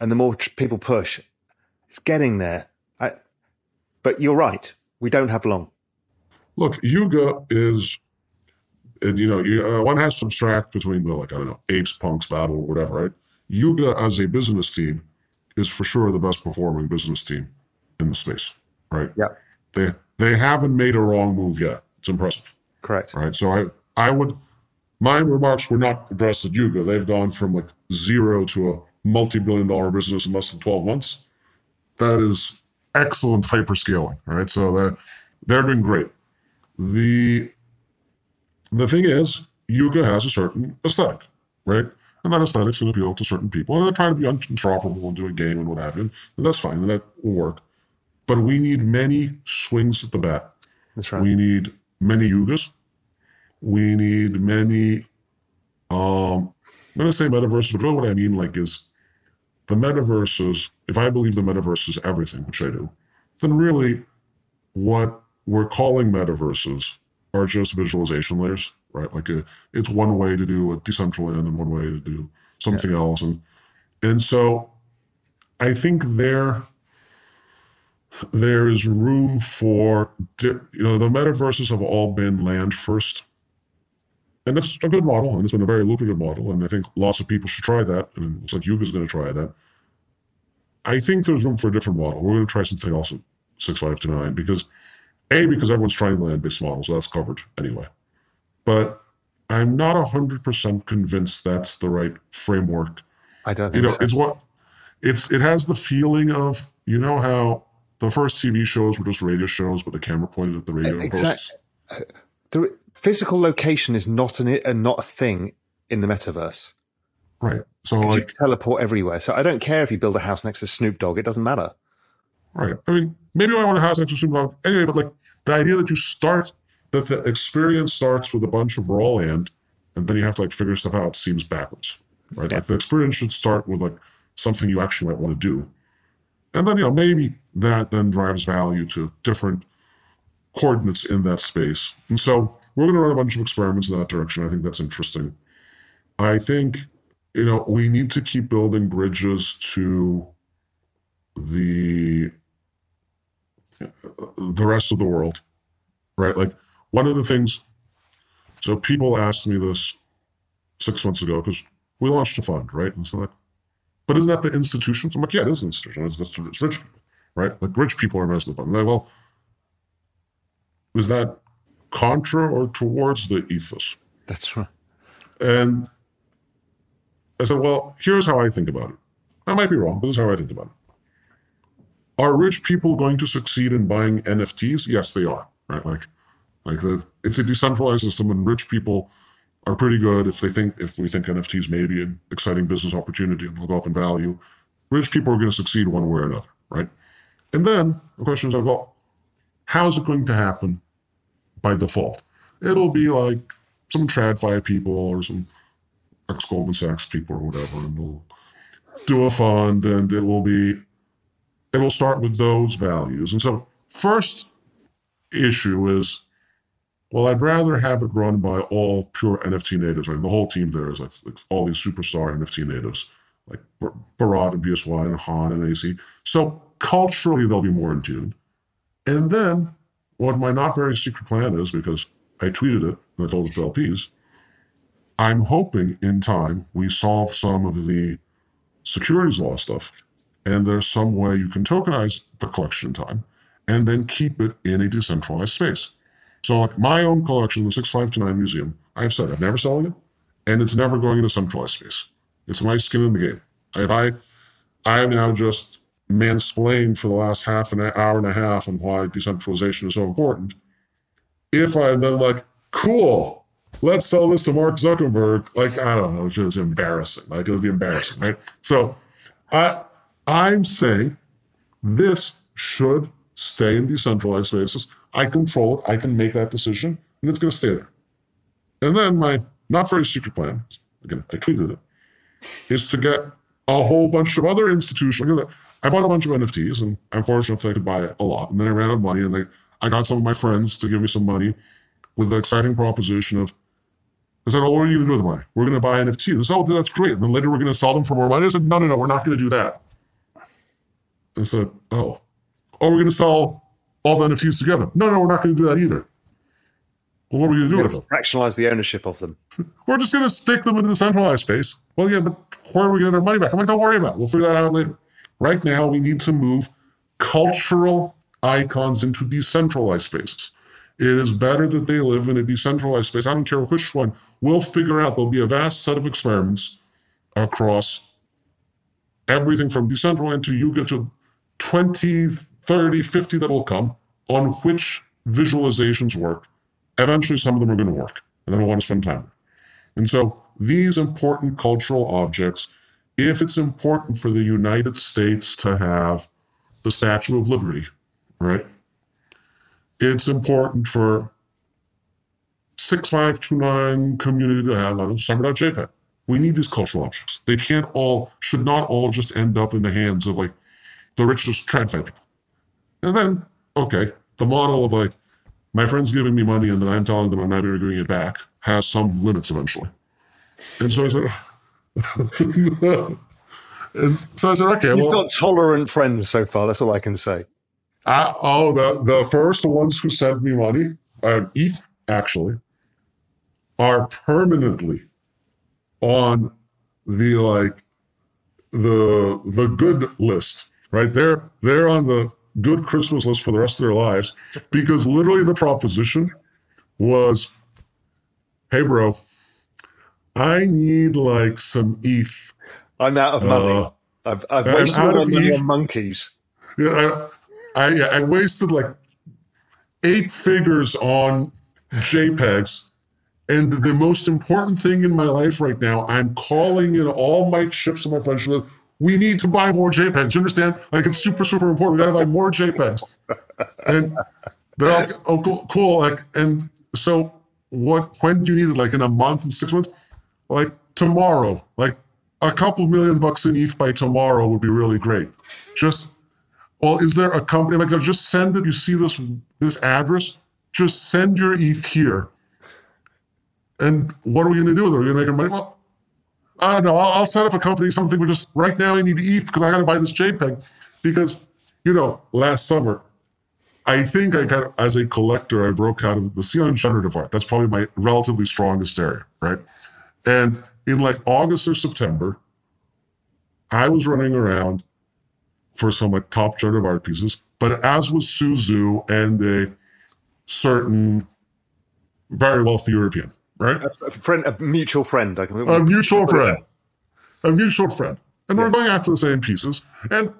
and the more people push, it's getting there. But you're right. We don't have long. Look, Yuga is, and you know, you, uh, one has to abstract between the like I don't know, apes, punks, battle, or whatever, right? Yuga as a business team is for sure the best performing business team in the space, right? Yeah. They they haven't made a wrong move yet. It's impressive. Correct. Right. So I I would my remarks were not addressed at Yuga. They've gone from like zero to a multi-billion dollar business in less than 12 months. That is excellent hyperscaling. Right, so that they're doing great. The the thing is, Yuga has a certain aesthetic, right? and that aesthetic's going to appeal to certain people. And they're trying to be interoperable and do a game and what have you. And that's fine, and that will work. But we need many swings at the bat. That's right. We need many yugas. We need many. Um, I'm going to say metaverses, but really what I mean like is the metaverse is. If I believe the metaverse is everything, which I do, then really, what we're calling metaverses are just visualization layers right? Like a, it's one way to do a Decentraland and one way to do something yeah. else. And and so I think there there is room for you know the metaverses have all been land first and that's a good model and it's been a very lucrative model and i think lots of people should try that and it looks like yuga's going to try that i think there's room for a different model we're going to try something else at 6529 because a because everyone's trying land-based models so that's covered anyway but I'm not 100% convinced that's the right framework. I don't you know, so. it's what it's it has the feeling of, you know how the first TV shows were just radio shows but the camera pointed at the radio exactly. The physical location is not an uh, not a thing in the metaverse. Right. So like teleport everywhere. So I don't care if you build a house next to Snoop Dogg, it doesn't matter. Right. I mean, maybe I want to have to Snoop Dogg. Anyway, but like the idea that you start that the experience starts with a bunch of raw land and then you have to like figure stuff out seems backwards, right? Yeah. Like the experience should start with like something you actually might want to do. And then, you know, maybe that then drives value to different coordinates in that space. And so we're going to run a bunch of experiments in that direction. I think that's interesting. I think, you know, we need to keep building bridges to the the rest of the world, right? Like one of the things, so people asked me this six months ago because we launched a fund, right? And so like, but isn't that the institutions? I'm like, yeah, it is an institution. It's, it's, it's rich people, right? Like rich people are investing in the fund. Like, well, is that contra or towards the ethos? That's right. And I said, well, here's how I think about it. I might be wrong, but this is how I think about it. Are rich people going to succeed in buying NFTs? Yes, they are. Right? Like like the, it's a decentralized system, and rich people are pretty good if they think if we think NFTs may be an exciting business opportunity and they'll go up in value. Rich people are going to succeed one way or another, right? And then the question is, well, how's it going to happen by default? It'll be like some TradFi people or some ex Goldman Sachs people or whatever, and they'll do a fund, and it will be it will start with those values. And so, first issue is well, I'd rather have it run by all pure NFT natives. Right? The whole team there is like, like all these superstar NFT natives, like Bharat and BSY and Han and AC. So culturally, they'll be more in tune. And then what my not very secret plan is, because I tweeted it and I told it to LPs, I'm hoping in time we solve some of the securities law stuff. And there's some way you can tokenize the collection time and then keep it in a decentralized space. So like my own collection, the 6529 Museum, I've said I'm never selling it, and it's never going into centralized space. It's my skin in the game. If I, I am now just mansplained for the last half an hour and a half on why decentralization is so important. If I'm then like, cool, let's sell this to Mark Zuckerberg, like I don't know, it's just embarrassing. Like it'll be embarrassing, right? So I I'm saying this should stay in decentralized spaces. I control it. I can make that decision, and it's going to stay there. And then my not very secret plan, again, I tweeted it, is to get a whole bunch of other institutions. I bought a bunch of NFTs, and I'm fortunate that I could buy a lot. And then I ran out of money, and they, I got some of my friends to give me some money with the exciting proposition of, I said, oh, what are you going to do with the money? We're going to buy NFTs. Said, oh, that's great. And then later we're going to sell them for more money. I said, no, no, no, we're not going to do that. I said, oh, oh, we're going to sell all the NFTs together. No, no, we're not going to do that either. Well, what are we going to do with them? Fractionalize the ownership of them. We're just going to stick them in the centralized space. Well, yeah, but where are we going to getting our money back? I'm like, don't worry about it. We'll figure that out later. Right now, we need to move cultural icons into decentralized spaces. It is better that they live in a decentralized space. I don't care which one. We'll figure out. There'll be a vast set of experiments across everything from decentralized to you get to 20, 30, 50 that will come on which visualizations work. Eventually, some of them are going to work, and then I want to spend time. And so these important cultural objects, if it's important for the United States to have the Statue of Liberty, right? It's important for 6529 community to have uh, a summer.jpg. We need these cultural objects. They can't all, should not all just end up in the hands of like the richest TradFi people. And then, okay, the model of like, my friend's giving me money and then I'm telling them I'm never giving it back has some limits eventually. And so I said, and so I said, okay. You've well, got tolerant friends so far. That's all I can say. I, oh, the, the first ones who sent me money, uh, ETH actually, are permanently on the like the the good list, right? They're they're on the good Christmas list for the rest of their lives because literally the proposition was, hey bro, I need like some ETH. I'm out of money. Uh, I've I've wasted all money ETH. on monkeys. Yeah, I, I, I wasted like eight figures on JPEGs and the most important thing in my life right now, I'm calling in all my chips and my friends. We need to buy more JPEGs. You understand? Like it's super, super important. We gotta buy more JPEGs. And they're like, oh, cool, cool. Like, and so what? When do you need it? Like in a month, in six months? Like tomorrow. Like a couple million bucks in ETH by tomorrow would be really great. Just, well, is there a company like just send it? You see this this address? Just send your ETH here and what are we going to do with it? Are we going to make money? Well, I don't know. I'll, I'll, set up a company, something we just, right now I need to eat because I got to buy this JPEG. Because, you know, last summer, I think I got, as a collector, I broke out of the Sion generative art. That's probably my relatively strongest area, right? And in like August or September, I was running around for some like top generative art pieces, but as was Su Zhu and a certain very wealthy European right? A, friend, a mutual friend. I can, a mutual friend. A mutual friend. And yes. we're going after the same pieces. And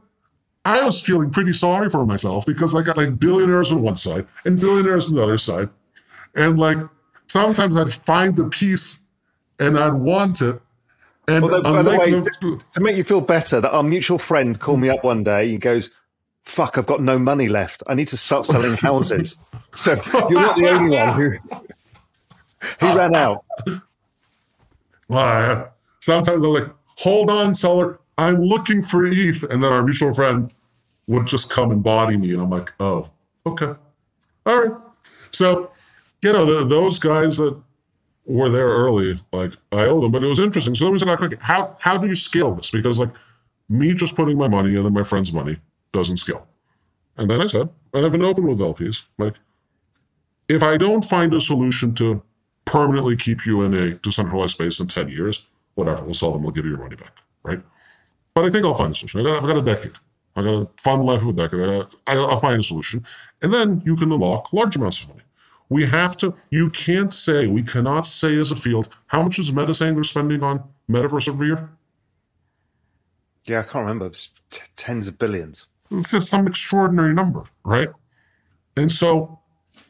I was feeling pretty sorry for myself because I got like billionaires on one side and billionaires on the other side. And like sometimes I'd find the piece and I'd want it. And well, by the way, to make you feel better, that our mutual friend called me up one day. He goes, "Fuck, I've got no money left. I need to start selling houses." so you're not the only one who he ran oh. out. Well, sometimes they're like, hold on, seller, I'm looking for ETH. And then our mutual friend would just come and body me. And I'm like, oh, okay. All right. So, you know, the, those guys that were there early, like I owe them, but it was interesting. So let me say, like, how, how do you scale this? Because like me just putting my money and then my friend's money doesn't scale. And then I said, and I've been open with LPs, like, if I don't find a solution to permanently keep you in a decentralized space in 10 years, whatever, we'll sell them, we'll give you your money back, right? But I think I'll find a solution. I've got a decade. I've got a fund life of a decade. I got, I'll find a solution. And then you can unlock large amounts of money. We have to, you can't say, we cannot say as a field, how much is Meta saying they're spending on metaverse every year? Yeah, I can't remember. T- tens of billions. It's just some extraordinary number, right? And so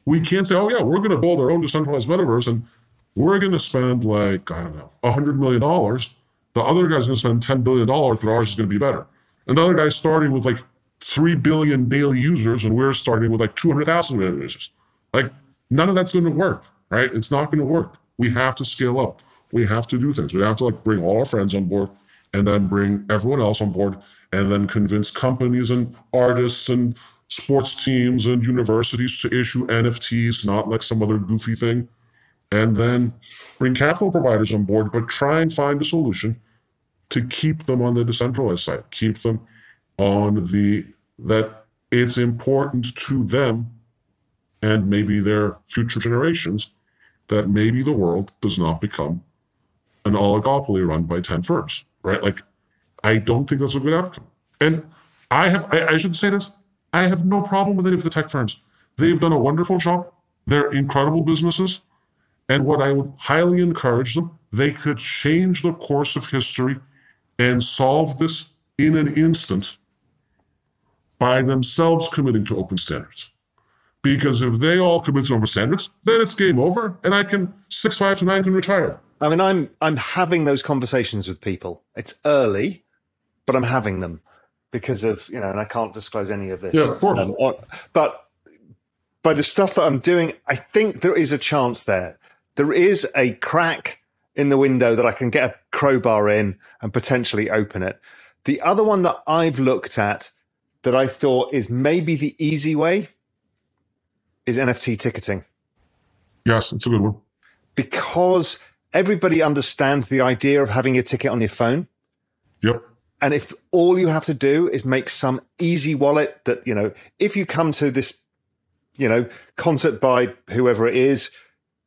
we can't say, oh, yeah, we're going to build our own decentralized metaverse and we're going to spend like, I don't know, $100 million. The other guy's going to spend $10 billion, but ours is going to be better. Another guy's starting with like 3 billion daily users and we're starting with like 200,000 users. Like, none of that's going to work, right? It's not going to work. We have to scale up. We have to do things. We have to like bring all our friends on board and then bring everyone else on board and then convince companies and artists and sports teams and universities to issue NFTs, not like some other goofy thing. And then bring capital providers on board, but try and find a solution to keep them on the decentralized side, keep them on the that it's important to them and maybe their future generations that maybe the world does not become an oligopoly run by 10 firms, right? Like, I don't think that's a good outcome. And I have, I, I should say this, I have no problem with any of the tech firms. They've done a wonderful job. They're incredible businesses. And what I would highly encourage them, they could change the course of history and solve this in an instant by themselves committing to open standards. Because if they all commit to open standards, then it's game over and I can six five two nine can retire. I mean, I'm I'm having those conversations with people. It's early, but I'm having them because of you know, and I can't disclose any of this. Yeah, of course. Um, but by the stuff that I'm doing, I think there is a chance there. There is a crack in the window that I can get a crowbar in and potentially open it. The other one that I've looked at that I thought is maybe the easy way is NFT ticketing. Yes, it's a good one. Because everybody understands the idea of having a ticket on your phone. Yep. And if all you have to do is make some easy wallet that, you know, if you come to this, you know, concert by whoever it is,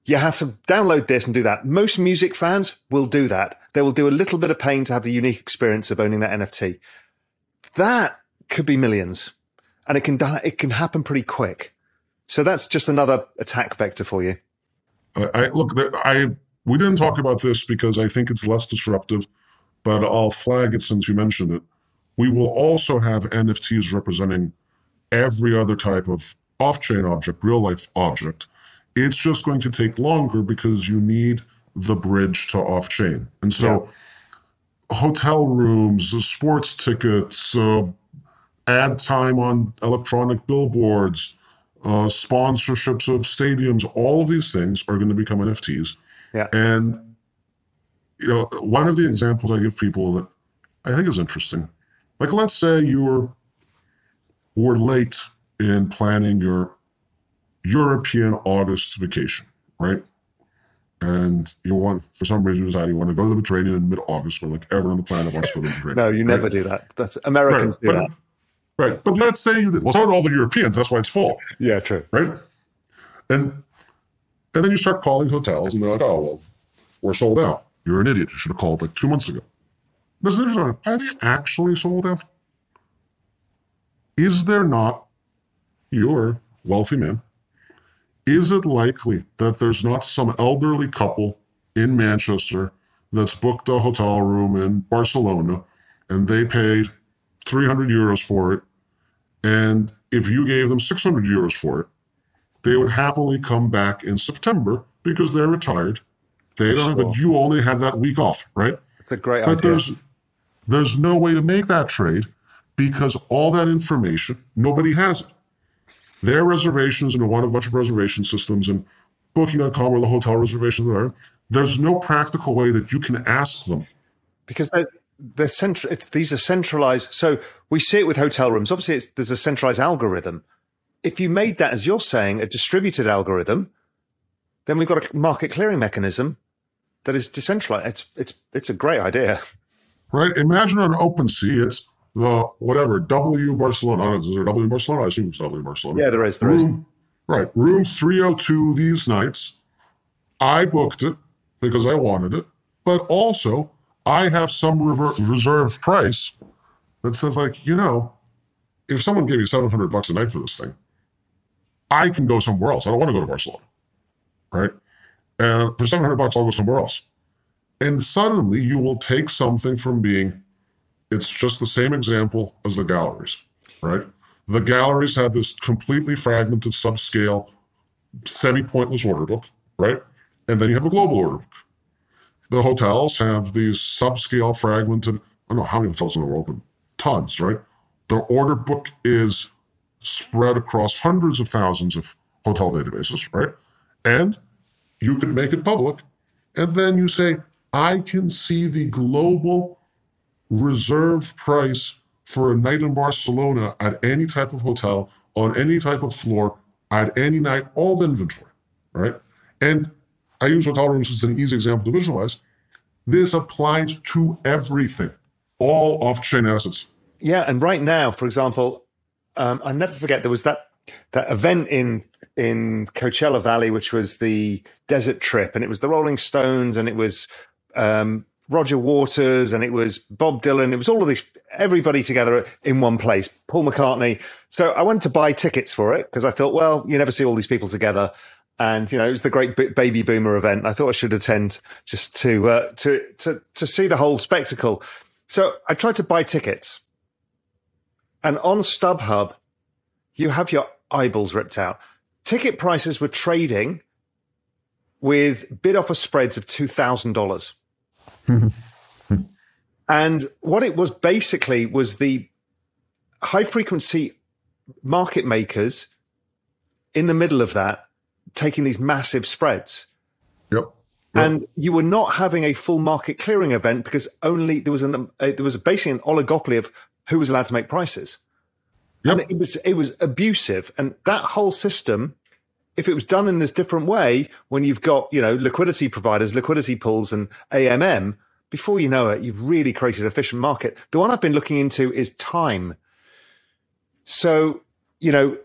you have to download this and do that. Most music fans will do that. They will do a little bit of pain to have the unique experience of owning that NFT. That could be millions, and it can it can happen pretty quick. So that's just another attack vector for you. I, look, I we didn't talk about this because I think it's less disruptive, but I'll flag it since you mentioned it. We will also have NFTs representing every other type of off-chain object, real life object it's just going to take longer because you need the bridge to off chain. And so, yeah. hotel rooms, sports tickets, uh, ad time on electronic billboards, uh, sponsorships of stadiums, all of these things are going to become NFTs. Yeah. And, you know, one of the examples I give people that I think is interesting, like let's say you were, late in planning your European August vacation, right? And you want, for some reason, you decide you want to go to the Mediterranean in mid August, or like everyone on the planet wants to go to the Mediterranean. no, you right? never do that. That's Americans right. do but, that. Right. But let's say you did. Well, so do all the Europeans. That's why it's full. Yeah, true. Right. And and then you start calling hotels, and they're like, oh, well, we're sold out. You're an idiot. You should have called like two months ago. There's are they actually sold out? Is there not your wealthy man is it likely that there's not some elderly couple in Manchester that's booked a hotel room in Barcelona and they paid 300 euros for it? And if you gave them 600 euros for it, they would happily come back in September because they're retired. They don't, sure. but you only have that week off, right? It's a great but idea. There's, there's no way to make that trade because all that information, nobody has it their reservations and one of a bunch of reservation systems and booking.com or the hotel reservations are, there's no practical way that you can ask them. Because they're, they're central, these are centralized. So we see it with hotel rooms. Obviously, there's a centralized algorithm. If you made that, as you're saying, a distributed algorithm, then we've got a market clearing mechanism that is decentralized. It's it's it's a great idea. Right. Imagine on OpenSea, it's the whatever W Barcelona. Is there W Barcelona? I assume it's W Barcelona. Yeah, there is. There room, is. Right, room 302 these nights. I booked it because I wanted it, but also I have some rever- reserve price that says like you know, if someone gave you 700 bucks a night for this thing, I can go somewhere else. I don't want to go to Barcelona, right? And for 700 bucks, I'll go somewhere else. And suddenly you will take something from being it's just the same example as the galleries, right? The galleries have this completely fragmented, subscale, semi pointless order book, right? And then you have a global order book. The hotels have these subscale, fragmented, I don't know how many hotels in the world, but tons, right? The order book is spread across hundreds of thousands of hotel databases, right? And you could make it public. And then you say, I can see the global reserve price for a night in Barcelona at any type of hotel, on any type of floor, at any night, all the inventory, right? And I use hotel rooms as an easy example to visualize. This applies to everything, all off-chain assets. Yeah, and right now, for example, um, I never forget there was that that event in in Coachella Valley, which was the desert trip, and it was the Rolling Stones, and it was um, Roger Waters and it was Bob Dylan. It was all of this, everybody together in one place, Paul McCartney. So I went to buy tickets for it because I thought, well, you never see all these people together. And, you know, it was the great baby boomer event. I thought I should attend just to, uh, to, to, to see the whole spectacle. So I tried to buy tickets and on StubHub, you have your eyeballs ripped out. Ticket prices were trading with bid offer spreads of $2,000. and what it was basically was the high frequency market makers in the middle of that taking these massive spreads. Yep. And you were not having a full market clearing event because only there was an uh, there was basically an oligopoly of who was allowed to make prices. Yep. And it was it was abusive, and that whole system, if it was done in this different way, when you've got you know liquidity providers, liquidity pools, and AMM, before you know it, you've really created an efficient market. The one I've been looking into is time. So you know,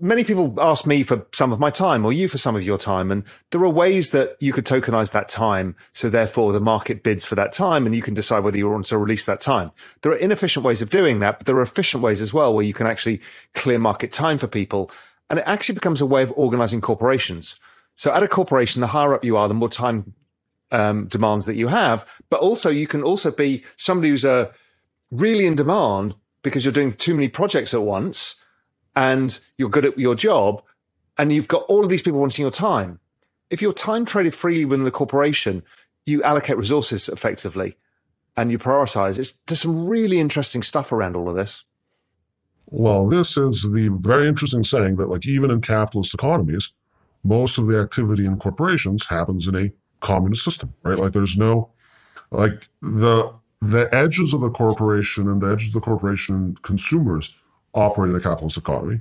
many people ask me for some of my time or you for some of your time. And there are ways that you could tokenize that time. So therefore the market bids for that time and you can decide whether you want to release that time. There are inefficient ways of doing that, but there are efficient ways as well where you can actually clear market time for people. And it actually becomes a way of organizing corporations. So at a corporation, the higher up you are, the more time um, demands that you have. But also you can also be somebody who's uh, really in demand because you're doing too many projects at once and you're good at your job and you've got all of these people wanting your time. If you're time traded freely within the corporation, you allocate resources effectively and you prioritize. It's, there's some really interesting stuff around all of this. Well, this is the very interesting saying that, like, even in capitalist economies, most of the activity in corporations happens in a communist system, right? Like, there's no, like, the the edges of the corporation and the edges of the corporation consumers operate in a capitalist economy,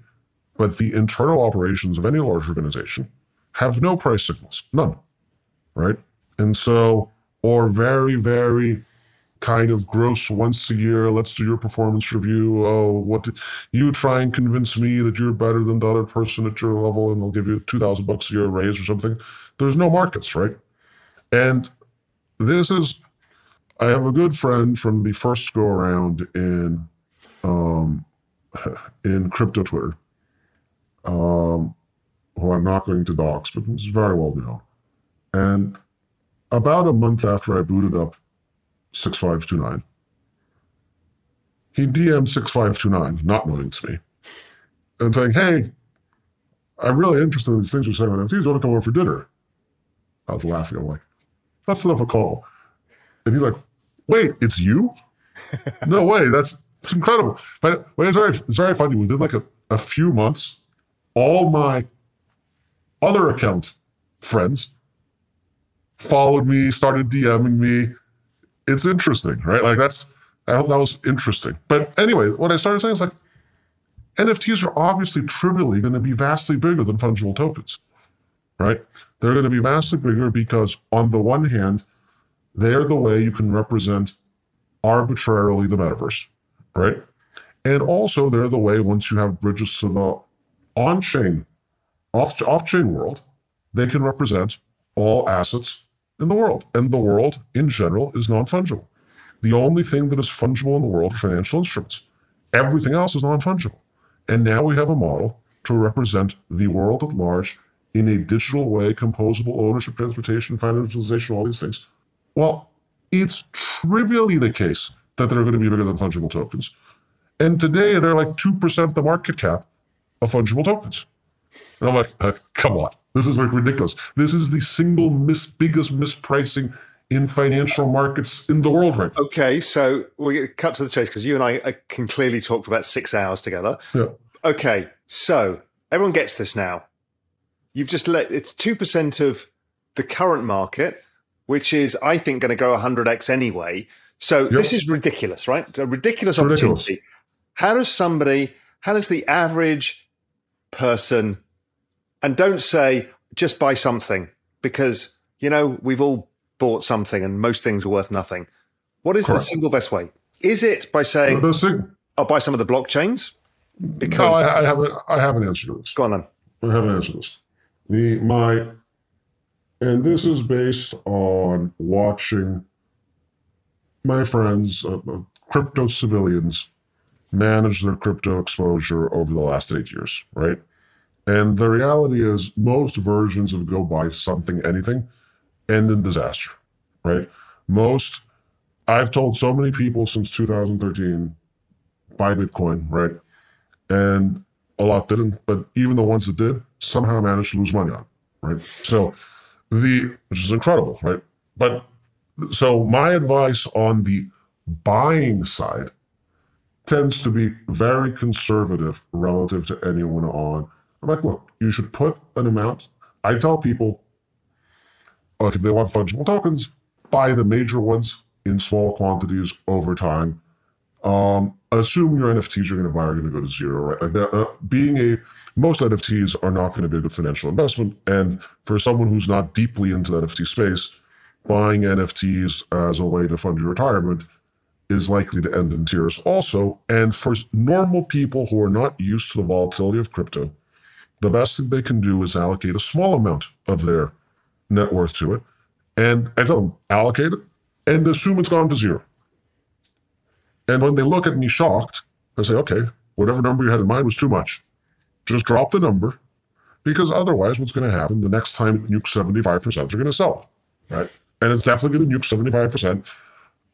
but the internal operations of any large organization have no price signals, none, right? And so, or very, very kind of gross once a year, let's do your performance review. Oh, what did, you try and convince me that you're better than the other person at your level and they'll give you 2000 bucks a year raise or something. There's no markets, right? And this is, I have a good friend from the first go around in um, in crypto Twitter, um, who I'm not going to dox, but it's very well known. And about a month after I booted up 6529, he DM'd 6529, not knowing it's me, and saying, Hey, I'm really interested in these things you're saying about NFTs. You want to come over for dinner? I was laughing. I'm like, That's enough a call. And he's like, Wait, it's you? no way. That's it's incredible. But, it's very it's very funny. Within like a, a few months, all my other account friends followed me, started DMing me. It's interesting, right? Like that's I that was interesting. But anyway, what I started saying is like NFTs are obviously trivially going to be vastly bigger than fungible tokens, right? They're going to be vastly bigger because on the one hand, they're the way you can represent arbitrarily the metaverse right? And also, they're the way once you have bridges to the on chain, off, off chain world, they can represent all assets in the world. And the world in general is non fungible. The only thing that is fungible in the world are financial instruments. Everything else is non fungible. And now we have a model to represent the world at large in a digital way, composable ownership, transportation, financialization, all these things. Well, it's trivially the case that they're going to be bigger than fungible tokens. And today they're like 2% of the market cap of fungible tokens. And I'm like, uh, come on. This is like ridiculous. This is the single mis- biggest mispricing in financial markets in the world right now. Okay, so we cut to the chase because you and I, I can clearly talk for about six hours together. Yeah. Okay, so everyone gets this now. You've just let it's 2% of the current market, which is, I think, going to go 100x anyway. So yep. this is ridiculous, right? A ridiculous opportunity. Ridiculous. How does somebody, how does the average person, and don't say just buy something because, you know, we've all bought something and most things are worth nothing. What is Correct. the single best way? Is it by saying, I'll buy some of the blockchains? Because no, I, I haven't. I haven't answered this. Go on then. I haven't answered this. The my, and this is based on watching my friends, uh, uh, crypto civilians, manage their crypto exposure over the last eight years, right? And the reality is, most versions of go buy something, anything, end in disaster, right? Most, I've told so many people since 2013, buy Bitcoin, right? And a lot didn't, but even the ones that did somehow managed to lose money on, right? So the which is incredible, right? But so my advice on the buying side tends to be very conservative relative to anyone on. I'm like, look, you should put an amount. I tell people, like, if they want fungible tokens, buy the major ones in small quantities over time. Um, assume your NFTs you're going to buy are going to go to zero, right? Like that, uh, being a most NFTs are not going to be a good financial investment, and for someone who's not deeply into the NFT space, buying NFTs as a way to fund your retirement is likely to end in tears also. And for normal people who are not used to the volatility of crypto, the best thing they can do is allocate a small amount of their net worth to it. And I tell them, allocate it and assume it's gone to zero. And when they look at me shocked, I say, okay, whatever number you had in mind was too much. Just drop the number because otherwise what's going to happen the next time it nukes 75%, they're going to sell right? And it's definitely going to nuke 75%.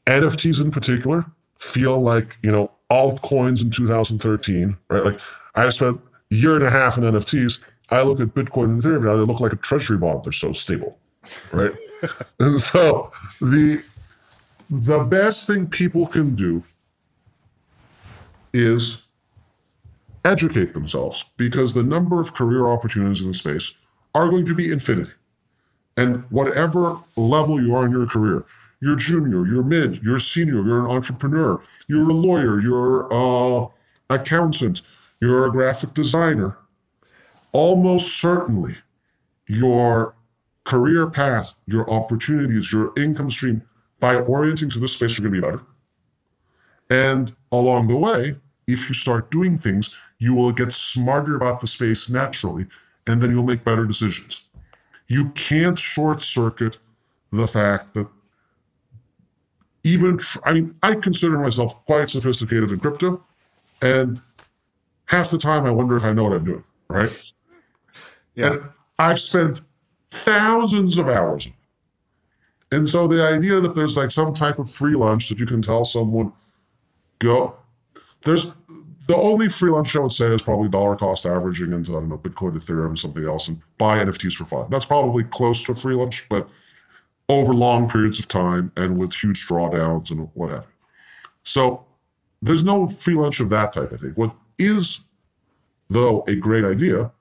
NFTs in particular feel like, you know, altcoins in 2013, right? Like I spent a year and a half in NFTs. I look at Bitcoin and Ethereum now, they look like a treasury bond. They're so stable, right? and so the the best thing people can do is educate themselves because the number of career opportunities in the space are going to be infinite. And whatever level you are in your career, you're junior, you're mid, you're senior, you're an entrepreneur, you're a lawyer, you're a accountant, you're a graphic designer. Almost certainly, your career path, your opportunities, your income stream, by orienting to this space, you're going to be better. And along the way, if you start doing things, you will get smarter about the space naturally, and then you'll make better decisions. You can't short circuit the fact that even, I mean, I consider myself quite sophisticated in crypto, and half the time I wonder if I know what I'm doing, right? Yeah. And I've spent thousands of hours. And so the idea that there's like some type of free lunch that you can tell someone, go, there's the only free lunch I would say is probably dollar cost averaging into, I don't know, Bitcoin, Ethereum, something else, and buy NFTs for fun. That's probably close to free lunch, but over long periods of time and with huge drawdowns and what have. So there's no free lunch of that type, I think. What is, though, a great idea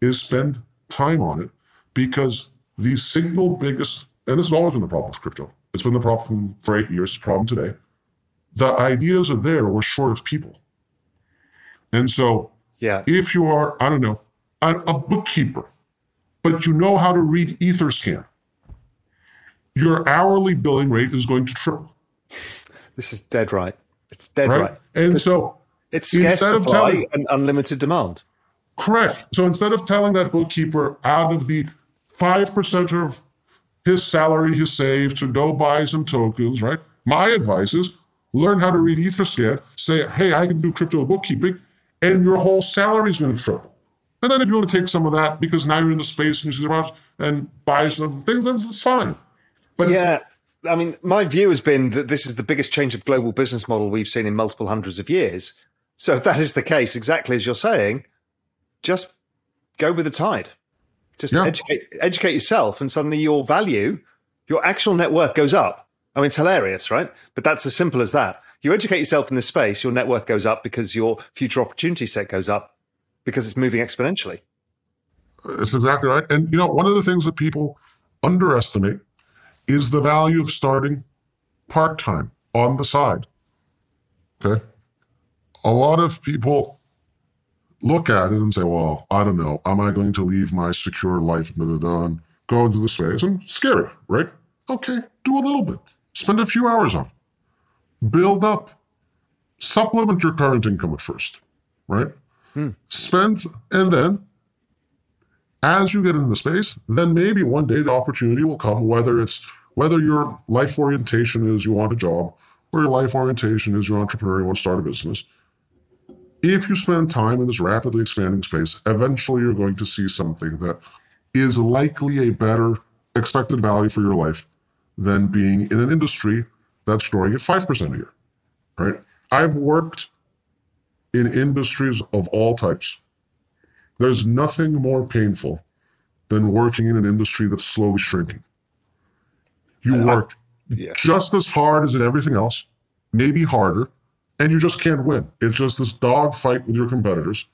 is spend time on it because the single biggest, and this has always been the problem with crypto, it's been the problem for eight years, problem today. The ideas are there, we're short of people. And so, yeah, if you are, I don't know, a, a bookkeeper, but you know how to read Etherscan, your hourly billing rate is going to triple. This is dead right. It's dead right. right. And so it's scarce supply telling, and unlimited demand. Correct. So instead of telling that bookkeeper out of the 5% of his salary he saved to go buy some tokens, right? My advice is learn how to read Etherscan, say, hey, I can do crypto bookkeeping, and your whole salary is going to triple. And then if you want to take some of that because now you're in the space and you see the around and buy some things, then it's fine. But yeah, I mean, my view has been that this is the biggest change of global business model we've seen in multiple hundreds of years. So if that is the case, exactly as you're saying, just go with the tide. Just yeah. educate educate yourself, and suddenly your value, your actual net worth goes up. I mean, it's hilarious, right? But that's as simple as that. You educate yourself in this space, your net worth goes up because your future opportunity set goes up because it's moving exponentially. That's exactly right. And you know, one of the things that people underestimate is the value of starting part time on the side. Okay. A lot of people look at it and say, well, I don't know, am I going to leave my secure life and go into the space? And scary, right? Okay, do a little bit. Spend a few hours on it. Build up. Supplement your current income at first, right? Hmm. Spend, and then as you get into the space, then maybe one day the opportunity will come, whether it's whether your life orientation is you want a job or your life orientation is you're entrepreneur, you want to start a business. If you spend time in this rapidly expanding space, eventually you're going to see something that is likely a better expected value for your life than being in an industry that's growing at 5% a year, right? I've worked in industries of all types. There's nothing more painful than working in an industry that's slowly shrinking. You work yeah. just as hard as in everything else, maybe harder, and you just can't win. It's just this dog fight with your competitors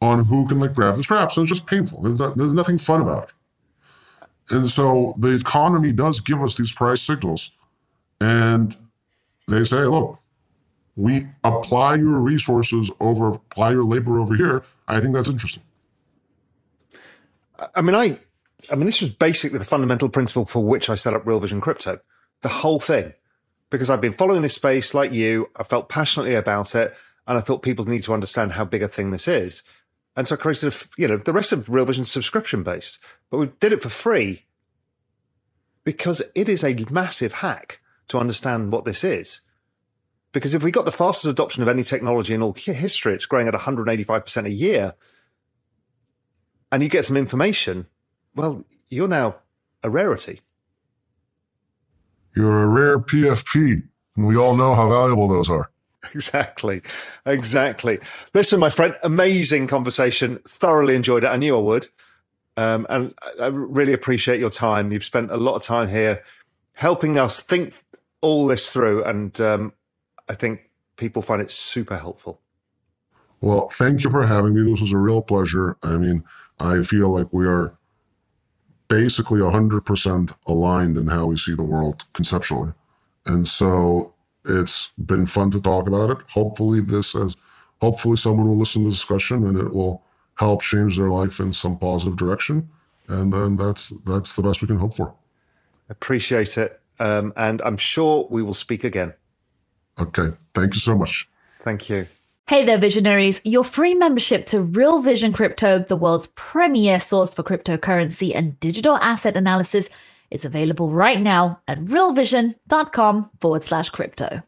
on who can like grab the straps. and it's just painful. There's, not, there's nothing fun about it. And so the economy does give us these price signals. And they say, look, we apply your resources over, apply your labor over here. I think that's interesting. I mean, I, I mean, this was basically the fundamental principle for which I set up Real Vision Crypto. The whole thing, because I've been following this space like you. I felt passionately about it, and I thought people need to understand how big a thing this is. And so I created, a, you know, the rest of Real Vision subscription based, but we did it for free because it is a massive hack to understand what this is. Because if we got the fastest adoption of any technology in all history, it's growing at 185% a year, and you get some information, well, you're now a rarity. You're a rare PFP, and we all know how valuable those are. Exactly. Exactly. Listen, my friend, amazing conversation. Thoroughly enjoyed it. I knew I would. Um, and I really appreciate your time. You've spent a lot of time here helping us think all this through. And um, I think people find it super helpful. Well, thank you for having me. This was a real pleasure. I mean, I feel like we are basically 100% aligned in how we see the world conceptually. And so it's been fun to talk about it. Hopefully, this has, hopefully, someone will listen to the discussion and it will help change their life in some positive direction. And then that's that's the best we can hope for. Appreciate it, um, and I'm sure we will speak again. Okay, thank you so much. Thank you. Hey there, visionaries. Your free membership to Real Vision Crypto, the world's premier source for cryptocurrency and digital asset analysis is available right now at realvision.com forward slash crypto.